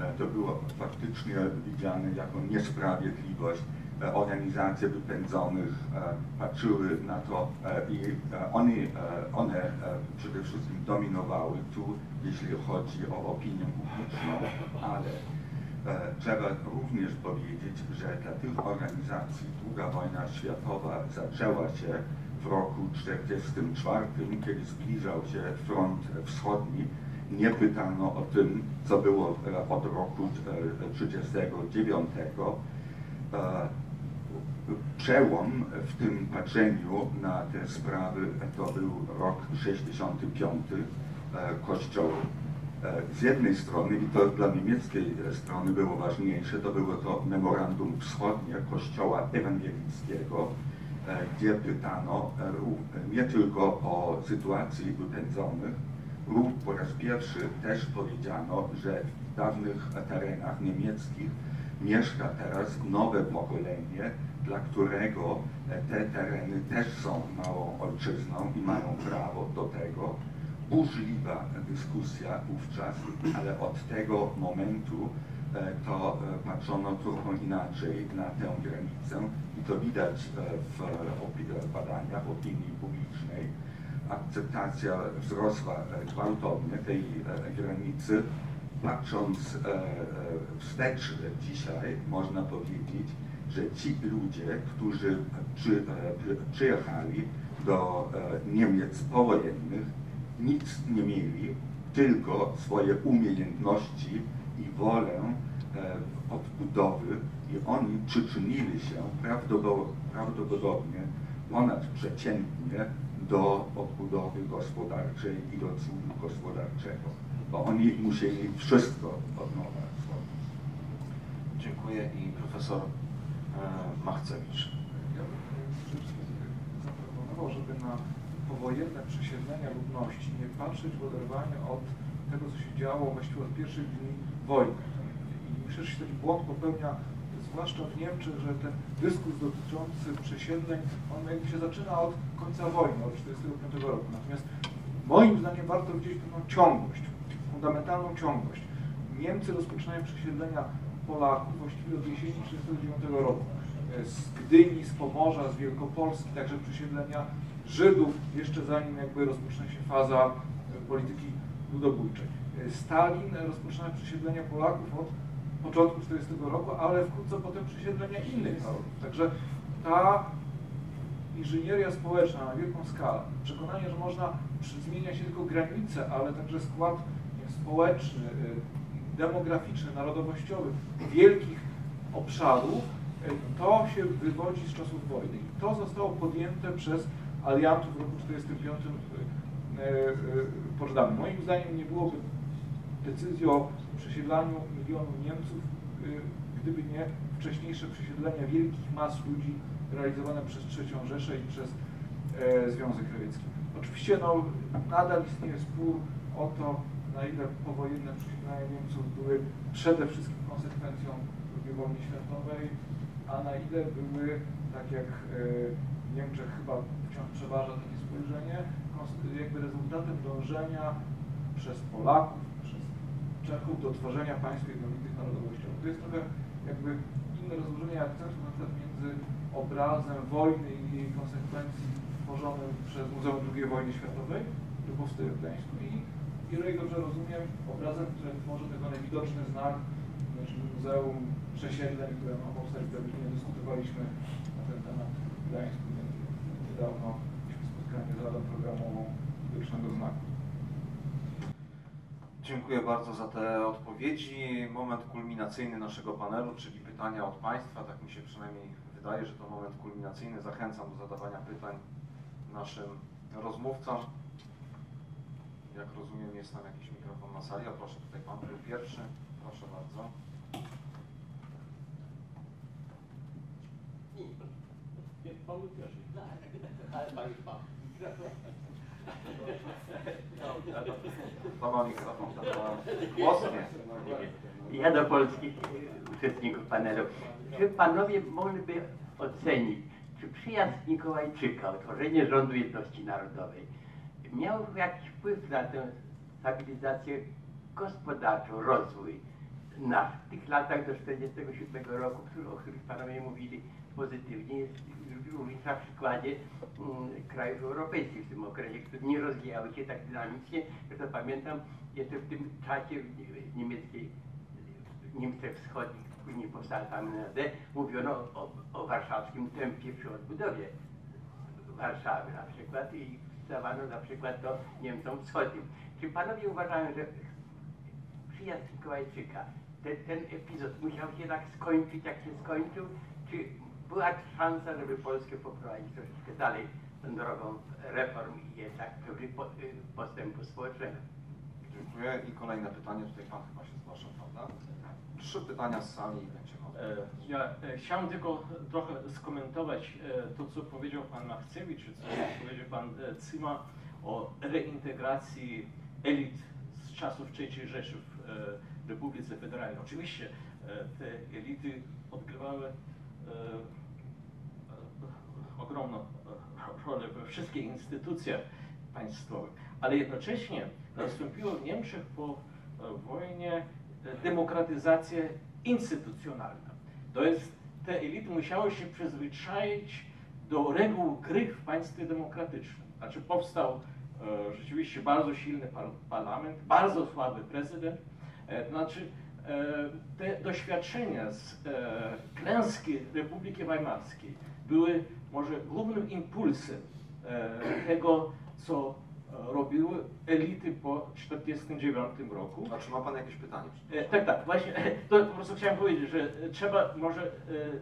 e, to było faktycznie widziane jako niesprawiedliwość. E, organizacje wypędzonych e, patrzyły na to i one, one przede wszystkim dominowały tu, jeśli chodzi o opinię publiczną, ale trzeba również powiedzieć, że dla tych organizacji druga wojna światowa zaczęła się w roku 1944, kiedy zbliżał się front wschodni, nie pytano o tym, co było od roku 1939. Przełom w tym patrzeniu na te sprawy to był rok 65 e, Kościoła. E, z jednej strony, i to dla niemieckiej strony było ważniejsze, to było to memorandum wschodnie Kościoła Ewangelickiego, E, gdzie pytano nie tylko o sytuacji wypędzonych, lub po raz pierwszy też powiedziano, że w dawnych terenach niemieckich mieszka teraz nowe pokolenie, dla którego e, te tereny też są małą ojczyzną i mają prawo do tego. Burzliwa dyskusja wówczas, ale od tego momentu to patrzono trochę inaczej na tę granicę i to widać e, w badaniach opinii publicznej, akceptacja wzrosła e, gwałtownie tej e, granicy. Patrząc wstecz dzisiaj, można powiedzieć, że ci ludzie, którzy przy, przyjechali do Niemiec powojennych, nic nie mieli, tylko swoje umiejętności i wolę odbudowy i oni przyczynili się prawdopodobnie ponadprzeciętnie do odbudowy gospodarczej i do cudu gospodarczego, bo oni musieli wszystko od nowa. Dziękuję i profesor e, Machcewicz. Ja bym zaproponował, żeby na powojenne przesiedlenia ludności nie patrzeć w oderwaniu od tego, co się działo właściwie od pierwszych dni wojny. I myślę, że się taki błąd popełnia zwłaszcza w Niemczech, że ten dyskurs dotyczący przesiedleń, on jakby się zaczyna od końca wojny, od 1945 roku. Natomiast moim zdaniem warto widzieć pewną ciągłość, fundamentalną ciągłość. Niemcy rozpoczynają przesiedlenia Polaków właściwie od jesieni 1939 roku. Z Gdyni, z Pomorza, z Wielkopolski, także przesiedlenia Żydów, jeszcze zanim jakby rozpoczyna się faza polityki ludobójczej. Stalin rozpoczyna przesiedlenia Polaków od początku 40 roku, ale wkrótce potem przesiedlenia innych narodów. Także ta inżynieria społeczna na wielką skalę, przekonanie, że można zmieniać nie tylko granice, ale także skład społeczny, demograficzny, narodowościowy wielkich obszarów, y, to się wywodzi z czasów wojny. I to zostało podjęte przez aliantów w roku 1945 y, Poczdamie. Moim zdaniem nie byłoby decyzji o przesiedlaniu milionów Niemców, gdyby nie wcześniejsze przesiedlenia wielkich mas ludzi realizowane przez III Rzeszę i przez e, Związek Radziecki. Oczywiście no, nadal istnieje spór o to, na ile powojenne przesiedlenia Niemców były przede wszystkim konsekwencją II wojny światowej, a na ile były, tak jak e, w Niemczech chyba wciąż przeważa takie spojrzenie, jakby rezultatem dążenia przez Polaków, przez Czechów do tworzenia państw jednolitych narodowościowych. To jest trochę jakby inne rozłożenie akcentów na przykład między obrazem wojny i jej konsekwencji tworzonym przez Muzeum II wojny światowej, który powstaje w Gdańsku i jeżeli dobrze rozumiem, obrazem, który tworzy tego najwidoczny znak, znaczy Muzeum Przesiedleń, które ma powstać w Berlinie. Dyskutowaliśmy na ten temat w Gdańsku niedawno. Mieliśmy spotkanie z Radą Programową Widocznego Znaku. Dziękuję bardzo za te odpowiedzi. Moment kulminacyjny naszego panelu, czyli pytania od Państwa. Tak mi się przynajmniej wydaje, że to moment kulminacyjny. Zachęcam do zadawania pytań naszym rozmówcom. Jak rozumiem, jest tam jakiś mikrofon na sali. A proszę, tutaj Pan był pierwszy. Proszę bardzo. Pan był pierwszy. Ale Pan już mikrofon. To ma mikrofon, głos. Ja do polskich uczestników panelu. Czy panowie mogliby ocenić, czy przyjazd Mikołajczyka, utworzenie rządu jedności narodowej miał jakiś wpływ na tę stabilizację gospodarczą, rozwój na w tych latach do 1947 roku, o których panowie mówili pozytywnie, jest również na przykładzie mm, krajów europejskich w tym okresie, które nie rozwijały się tak dynamicznie. Ja to pamiętam, jeszcze w tym czasie w niemieckiej, w Niemczech Wschodnich, później powstała tam NRD, mówiono o, o warszawskim tempie przy odbudowie Warszawy na przykład i dawano na przykład to Niemcom Wschodnim. Czy panowie uważają, że przyjazd Mikołajczyka, ten, ten epizod musiał się tak skończyć, jak się skończył, czy była szansa, żeby Polskę poprowadzić troszeczkę dalej tą drogą reform i jednak postępu społecznego. Dziękuję. I kolejne pytanie. Tutaj Pan chyba się zgłasza, prawda? Trzy pytania z sali i będziemy odpowiadać. Ja e, chciałem tylko trochę skomentować e, to, co powiedział Pan Machcewicz, czy co powiedział Pan e, Cyma o reintegracji elit z czasów III Rzeszy w Republice Federalnej. Oczywiście te elity odgrywały ogromną rolę we wszystkich instytucjach państwowych, ale jednocześnie nastąpiło w Niemczech po wojnie demokratyzacja instytucjonalna. To jest, te elity musiały się przyzwyczaić do reguł gry w państwie demokratycznym. Znaczy powstał e, rzeczywiście bardzo silny par parlament, bardzo słaby prezydent, e, znaczy e, te doświadczenia z e, klęski Republiki Weimarskiej były może głównym impulsem e, tego, co robiły elity po 1949 roku. A czy ma Pan jakieś pytanie? E, Tak, tak, właśnie to po prostu chciałem powiedzieć, że trzeba może e,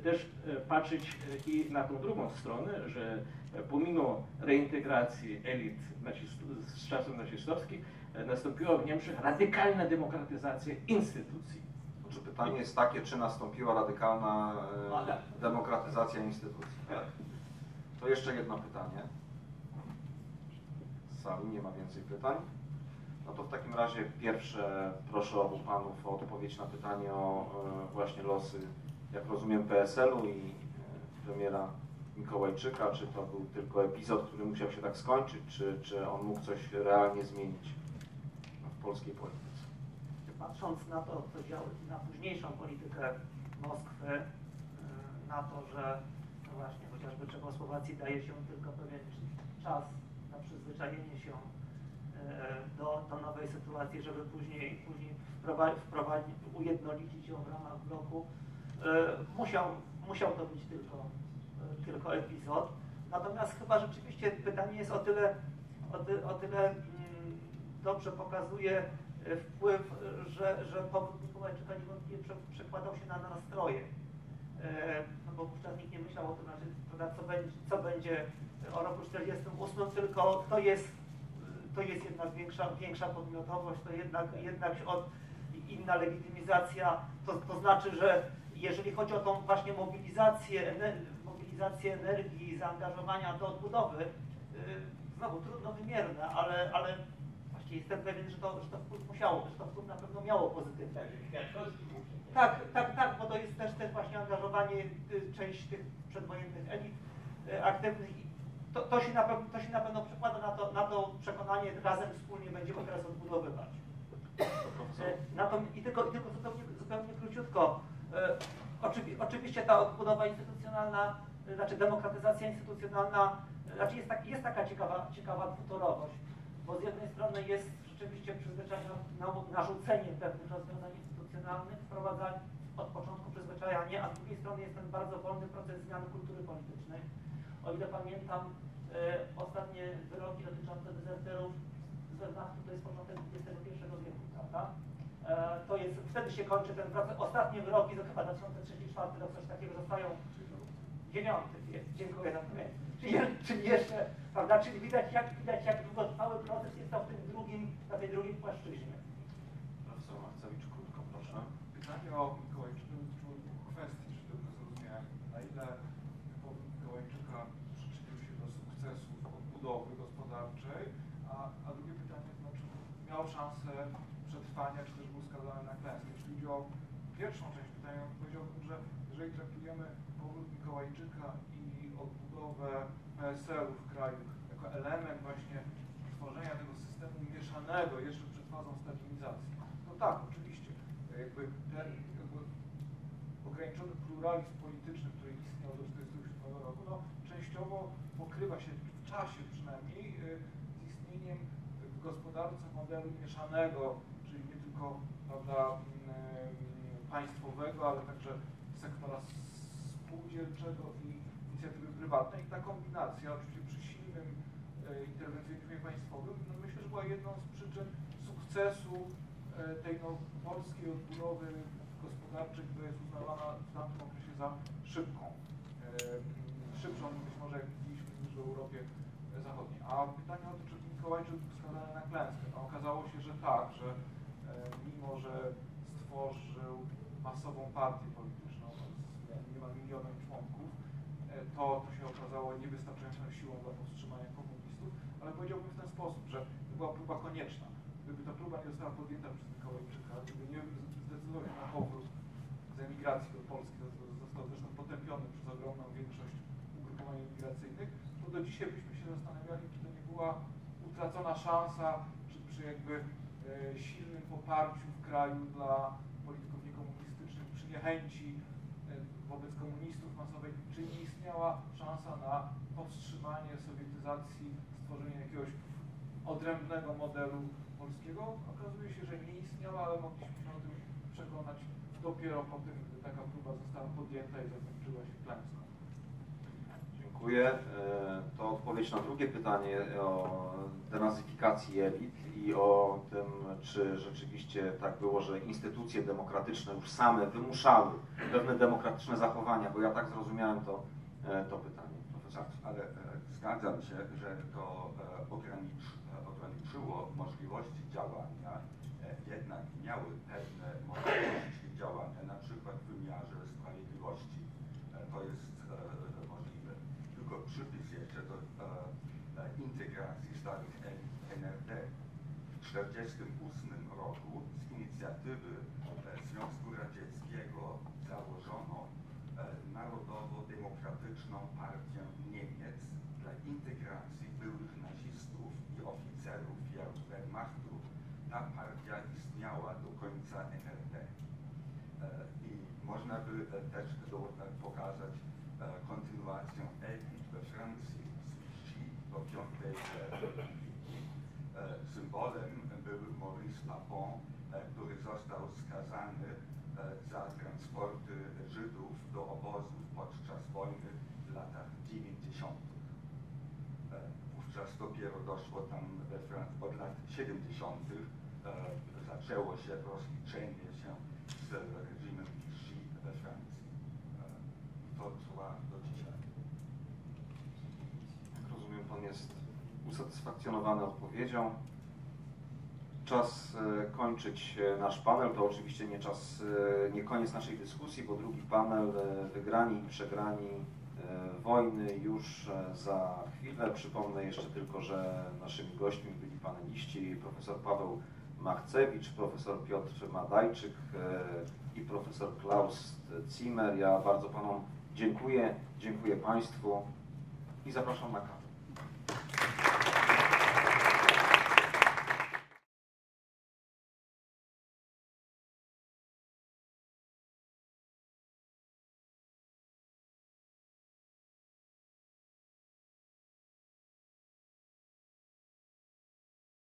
też e, patrzeć e, i na tą drugą stronę, że e, pomimo reintegracji elit nacis- z czasów nazistowskich e, nastąpiła w Niemczech radykalna demokratyzacja instytucji. Czy pytanie jest takie, czy nastąpiła radykalna e, demokratyzacja instytucji? Tak. To jeszcze jedno pytanie. Nie ma więcej pytań. No to w takim razie pierwsze proszę obu panów o odpowiedź na pytanie o e, właśnie losy, jak rozumiem, PSL-u i e, premiera Mikołajczyka. Czy to był tylko epizod, który musiał się tak skończyć, czy, czy on mógł coś realnie zmienić w polskiej polityce? Patrząc na to, co działo, na późniejszą politykę Moskwy, y, na to, że no właśnie chociażby Czechosłowacji daje się tylko pewien czas przyzwyczajenie się y, do, do nowej sytuacji, żeby później, później wprowadzić, wprowadzić, ujednolicić ją w ramach bloku, y, musiał, musiał to być tylko, y, tylko epizod. Natomiast chyba rzeczywiście pytanie jest o tyle, o, ty, o tyle mm, dobrze pokazuje e, wpływ, e, że, że powód Mikołajczyka niewątpliwie prze, przekładał się na nastroje. E, No bo wówczas nikt nie myślał o tym, co, będzie, co będzie o roku 48, tylko to jest, to jest jednak większa, większa podmiotowość, to jednak, jednak od, inna legitymizacja, to, to znaczy, że jeżeli chodzi o tą właśnie mobilizację, mobilizację energii, zaangażowania do odbudowy, yy, znowu trudno wymierne, ale, ale właściwie jestem pewien, że to, że to wpływ musiało, że to wpływ na pewno miało pozytywny. Tak, tak, tak, bo to jest też, też właśnie angażowanie y, części tych przedwojennych elit y, aktywnych. To, to, się na pewno, to się na pewno przekłada na to, na to przekonanie, razem wspólnie będziemy teraz odbudowywać. E, I tylko, i tylko zupełnie, zupełnie króciutko. E, Oczywi, oczywiście ta odbudowa instytucjonalna, e, znaczy demokratyzacja instytucjonalna, znaczy jest, tak, jest taka ciekawa, ciekawa dwutorowość, bo z jednej strony jest rzeczywiście przyzwyczajenie, na- narzucenie pewnych rozwiązań instytucjonalnych, wprowadzanie od początku przyzwyczajanie, a z drugiej strony jest ten bardzo wolny proces zmiany kultury politycznej. O ile pamiętam, e, ostatnie wyroki dotyczące dezerterów z Wehrmachtu to jest początek XXI wieku, prawda? E, to jest, wtedy się kończy ten proces. Ostatnie wyroki, to chyba 2034 rok, coś takiego zostają dziewiąty, jest, dziękuję za pamięć. Czyli, czyli jeszcze, prawda, czyli widać jak, widać jak długotrwały proces jest to w tym drugim, na tej drugiej płaszczyźnie. Profesor Marcewicz, krótko proszę. Pytanie o Mikołajczyka dotyczyło dwóch kwestii, czy dobrze zrozumiałem. Na ile powód Mikołajczyka przyczynił się do sukcesów odbudowy gospodarczej, a, a drugie pytanie to znaczy miał szansę przetrwania, czy też był skazany na klęskę. Jeśli chodzi o pierwszą część pytania, powiedziałbym, że jeżeli traktujemy powrót Mikołajczyka i odbudowę PSL-u w kraju jako element właśnie tworzenia tego systemu mieszanego jeszcze przed fazą stabilizacji, to tak, oczywiście, jakby ten jakby ograniczony pluralizm polityczny, który istniał do 1947 roku, no, częściowo pokrywa się w czasie przynajmniej y, z istnieniem w gospodarce modelu mieszanego, czyli nie tylko prawda, mm, państwowego, ale także sektora spółdzielczego i inicjatywy prywatnej. Ta kombinacja, oczywiście przy silnym e, interwencjonizmie państwowym, no myślę, że była jedną z przyczyn sukcesu e, tej no, polskiej odbudowy gospodarczej, która jest uznawana w tamtym okresie za szybką. E, Szybszą być może jak widzieliśmy niż w Europie Zachodniej. A pytanie o to, czy Mikołajczyk był skazany na klęskę. No, okazało się, że tak, że mimo, że stworzył masową partię polityczną z niemal milionem członków, to, to się okazało niewystarczającą siłą dla powstrzymania komunistów, ale powiedziałbym w ten sposób, że to była próba konieczna. Gdyby ta próba nie została podjęta przez Mikołajczyka, gdyby nie zdecydował na powrót z emigracji do Polski, został zresztą potępiony przez ogromną większość ugrupowań emigracyjnych, to do dzisiaj byśmy się zastanawiali, czy to nie była utracona szansa, czy przy jakby e, silnym poparciu w kraju dla polityków niekomunistycznych, przy niechęci e, wobec komunistów masowej, czy nie istniała szansa na powstrzymanie sowietyzacji, stworzenie jakiegoś odrębnego modelu polskiego? Okazuje się, że nie istniała, ale mogliśmy się o tym przekonać dopiero po tym, gdy taka próba została podjęta i zakończyła się klęską. Dziękuję. E, To odpowiedź na drugie pytanie o denazyfikacji elit i o tym, czy rzeczywiście tak było, że instytucje demokratyczne już same wymuszały pewne demokratyczne zachowania, bo ja tak zrozumiałem to, e, to pytanie. Profesor. Ale e, zgadzam się, że to ogranicz, e, ograniczyło możliwości działania, jednak miały pewne możliwości działania, na przykład w wymiarze sprawiedliwości. E, to jest e, możliwe. Tylko przypis jeszcze do e, e, integracji starych elit NRD. W 1948 roku z inicjatywy e, Związku Radzieckiego założono e, Narodowo-Demokratyczną Partię Niemiec dla integracji byłych nazistów i oficerów Wehrmachtu. Ta partia istniała do końca NRD. E, I można by e, też do, e, pokazać e, kontynuację elit we Francji z Vichy do piątej e, republiki. E, Symbolem był Maurice Papon, e, który został skazany e, za transporty Żydów do obozów podczas wojny w latach 90. E, Wówczas doszło tam we Francji, od lat 70. e, zaczęło się rozliczenie się z reżimem Vichy we Francji. To trwa do dzisiaj. Jak rozumiem, Pan jest usatysfakcjonowany odpowiedzią. Czas e, kończyć e, nasz panel. To oczywiście nie czas, nie koniec naszej dyskusji, bo drugi panel wygrani i przegrani wojny już e, za chwilę. Przypomnę jeszcze tylko, że naszymi gośćmi byli paneliści profesor Paweł Machcewicz, profesor Piotr Madajczyk e, i profesor Klaus Zimmer. Ja bardzo Panom dziękuję, dziękuję Państwu i zapraszam na kawę.